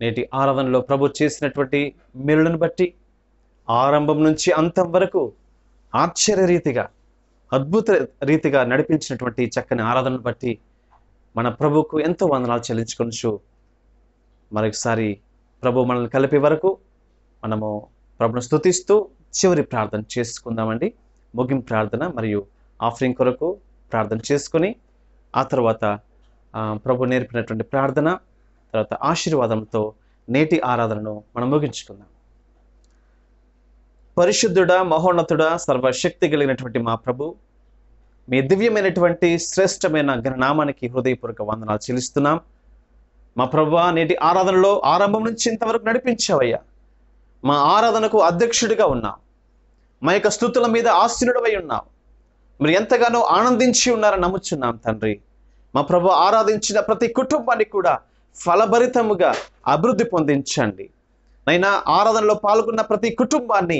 నేటి ఆరాధనలో ప్రభు చేసినటువంటి మేలులను బట్టి ఆరంభం నుంచి అంతం వరకు ఆశ్చర్య రీతిగా అద్భుత రీతిగా నడిపించినటువంటి చక్కని ఆరాధనను బట్టి మన ప్రభుకు ఎంతో వందనాలు చెల్లించుకొనచ్చు మరొకసారి ప్రభు మనల్ని కలిపే వరకు మనము ప్రభును స్తుతిస్తూ చివరి ప్రార్థన చేసుకుందామండి. ముగింపు ప్రార్థన మరియు ఆఫరింగ్ కొరకు ప్రార్థన చేసుకొని ఆ తర్వాత ప్రభు నేర్పినటువంటి ప్రార్థన తర్వాత ఆశీర్వాదంతో నేటి ఆరాధనను మనం ముగించుకుందాం. పరిశుద్ధుడా మహోన్నతుడా సర్వశక్తి కలిగినటువంటి మా ప్రభు మీ దివ్యమైనటువంటి శ్రేష్టమైన ఘననామానికి హృదయపూర్వక వందనాలు చెల్లిస్తున్నాం. మా ప్రభు నేటి ఆరాధనలో ఆరంభం నుంచి ఇంతవరకు నడిపించావయ్యా. మా ఆరాధనకు అధ్యక్షుడిగా ఉన్నాం. మా యొక్క స్థుతుల మీద ఆశీనుడవై ఉన్నాం. మీరు ఎంతగానో ఆనందించి ఉన్నారని నమ్ముచున్నాం తండ్రి. మా ప్రభు ఆరాధించిన ప్రతి కుటుంబాన్ని కూడా ఫలభరితముగా అభివృద్ధి పొందించండి. నైనా ఆరాధనలో పాల్గొన్న ప్రతి కుటుంబాన్ని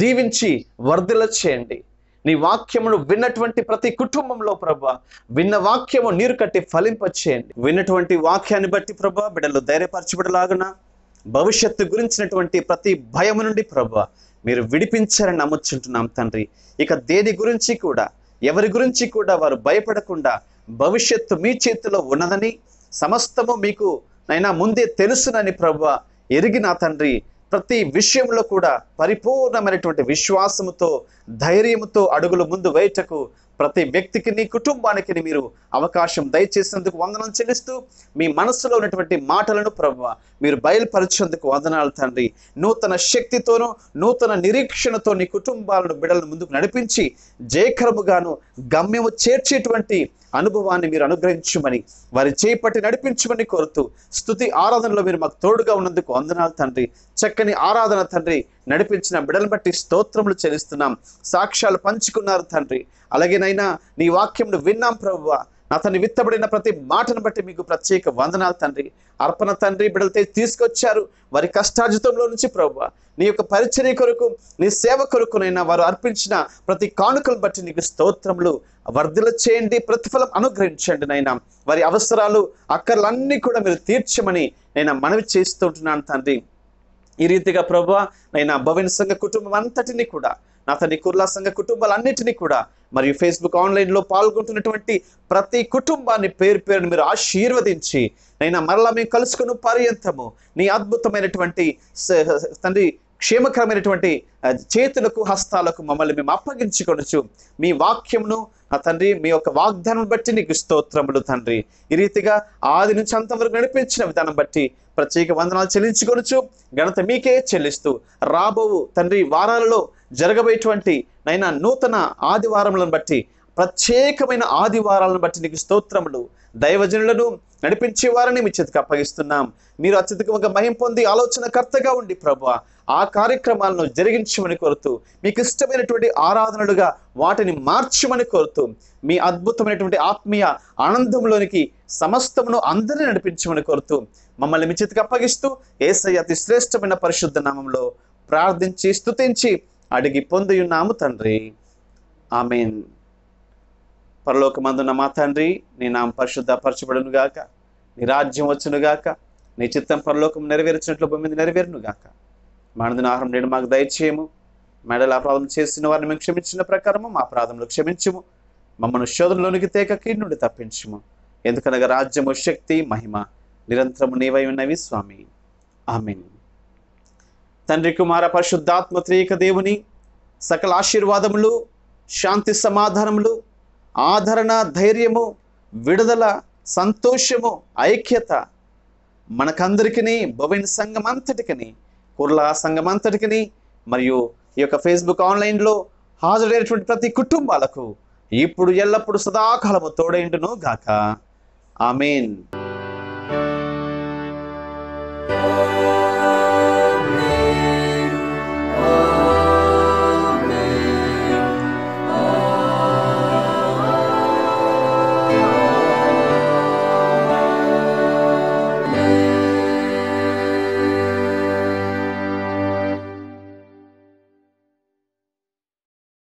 దీవించి వర్ధిల్ల చేయండి. నీ వాక్యమును విన్నటువంటి ప్రతి కుటుంబంలో ప్రభా విన్న వాక్యము నీరు కట్టి ఫలింపచేయండి విన్నటువంటి వాక్యాన్ని బట్టి ప్రభా బిడ్డలు ధైర్యపరచబడలాగున భవిష్యత్తు గురించినటువంటి ప్రతి భయము నుండి ప్రభ మీరు విడిపించారని నమ్ముచుంటున్నాం తండ్రి. ఇక దేని గురించి కూడా ఎవరి గురించి కూడా వారు భయపడకుండా భవిష్యత్తు మీ చేతిలో ఉన్నదని సమస్తము మీకు నైనా ముందే తెలుసునని ప్రభు ఎరిగిన తండ్రి ప్రతి విషయంలో కూడా పరిపూర్ణమైనటువంటి విశ్వాసముతో ధైర్యముతో అడుగులు ముందు వేయటకు ప్రతి వ్యక్తికి నీ కుటుంబానికి మీరు అవకాశం దయచేసినందుకు వందనం చెల్లిస్తూ మీ మనసులో ఉన్నటువంటి మాటలను ప్రభు మీరు బయలుపరిచేందుకు వందనాలు తండ్రి. నూతన శక్తితోనూ నూతన నిరీక్షణతో నీ కుటుంబాలను బిడలను ముందుకు నడిపించి జయకరముగాను గమ్యము చేర్చేటువంటి అనుభవాన్ని మీరు అనుగ్రహించమని వారి చేపట్టి నడిపించమని కోరుతూ స్థుతి ఆరాధనలో మీరు మాకు తోడుగా ఉన్నందుకు వందనాలు తండ్రి. చక్కని ఆరాధన తండ్రి నడిపించిన బిడలను బట్టి స్తోత్రములు చెల్లిస్తున్నాం. సాక్ష్యాలు పంచుకున్నారు తండ్రి. అలాగేనైనా నీ వాక్యంను విన్నాం ప్రభువ. అతన్ని విత్తబడిన ప్రతి మాటను బట్టి మీకు ప్రత్యేక వందనాలు తండ్రి. అర్పణ తండ్రి బిడలతో తీసుకొచ్చారు. వారి కష్టార్జితంలో నుంచి ప్రభు నీ యొక్క పరిచర్య కొరకు నీ సేవ కొరకునైనా వారు అర్పించిన ప్రతి కానుకలు బట్టి నీకు స్తోత్రములు. వర్ధల చేయండి ప్రతిఫలం అనుగ్రహించండి నైనా వారి అవసరాలు అక్కర్లన్నీ కూడా మీరు తీర్చమని నేను మనవి చేస్తుంటున్నాను తండ్రి. ఈ రీతిగా ప్రభు నైనా భవన సంఘ కుటుంబం అంతటిని కూడా నా తండ్రి కుర్లా సంఘ కుటుంబాలన్నింటినీ కూడా మరియు ఫేస్బుక్ ఆన్లైన్లో పాల్గొంటున్నటువంటి ప్రతి కుటుంబాన్ని పేరు పేరును మీరు ఆశీర్వదించి నైనా మరలా మేము కలుసుకుని పర్యంతము. నీ అద్భుతమైనటువంటి తండ్రి క్షేమకరమైనటువంటి చేతులకు హస్తాలకు మమ్మల్ని మేము అప్పగించుకొనొచ్చు మీ వాక్యమును ఆ తండ్రి మీ యొక్క వాగ్దానం బట్టి నీకు స్తోత్రములు తండ్రి. ఈ రీతిగా ఆది నుంచి అంతవరకు నడిపించిన విధానం బట్టి ప్రత్యేక వందనాలు చెల్లించుకొనొచ్చు ఘనత మీకే చెల్లిస్తూ రాబోవు తండ్రి వారాలలో జరగబోయేటువంటి నైనా నూతన ఆదివారములను బట్టి ప్రత్యేకమైన ఆదివారాలను బట్టి నీకు స్తోత్రములు దైవజనులను నడిపించే వారిని మీ చేతికి అప్పగిస్తున్నాం. మీరు అత్యధికంగా మహిం పొంది ఆలోచనకర్తగా ఉండి ప్రభు ఆ కార్యక్రమాలను జరిగించమని కోరుతూ మీకు ఇష్టమైనటువంటి ఆరాధనలుగా వాటిని మార్చమని కోరుతూ మీ అద్భుతమైనటువంటి ఆత్మీయ ఆనందంలోనికి సమస్తమును అందరినీ నడిపించమని కోరుతూ మమ్మల్ని మీ చేతికి అప్పగిస్తూ ఏసయ్య అతి శ్రేష్టమైన పరిశుద్ధ నామంలో ప్రార్థించి స్తుతించి అడిగి పొందియున్నాము తండ్రి. ఆమెన్. పరలోకమందున్న మా తండ్రి నీ నామ పరిశుద్ధ పరచబడును గాక. నీ రాజ్యం వచ్చును గాక. నీ చిత్తం పరలోకం నెరవేర్చినట్లు భూమి మీద నెరవేరును గాక. మానదిన ఆహారం నేను మాకు దయచేయము. మెడల అపరాధం చేసిన వారిని మేము క్షమించిన ప్రకారము మా అపరాధంలో క్షమించుము. మమ్మల్ని శోధనలోనికి తేక కీడు నుండి తప్పించుము. ఎందుకనగా రాజ్యము శక్తి మహిమ నిరంతరము నీవై ఉన్నవి స్వామి. ఆమెన్. తండ్రి కుమార పరిశుద్ధాత్మ త్రియక దేవుని సకల ఆశీర్వాదములు శాంతి సమాధానములు ఆదరణ ధైర్యము విడుదల సంతోషము ఐక్యత మనకందరికీ భవన్ సంఘం అంతటికని కుర్లా సంఘం అంతటికని మరియు ఈ యొక్క ఫేస్బుక్ ఆన్లైన్లో హాజరైనటువంటి ప్రతి కుటుంబాలకు ఇప్పుడు ఎల్లప్పుడూ సదాకాలము తోడైండును గాక. ఆమెన్.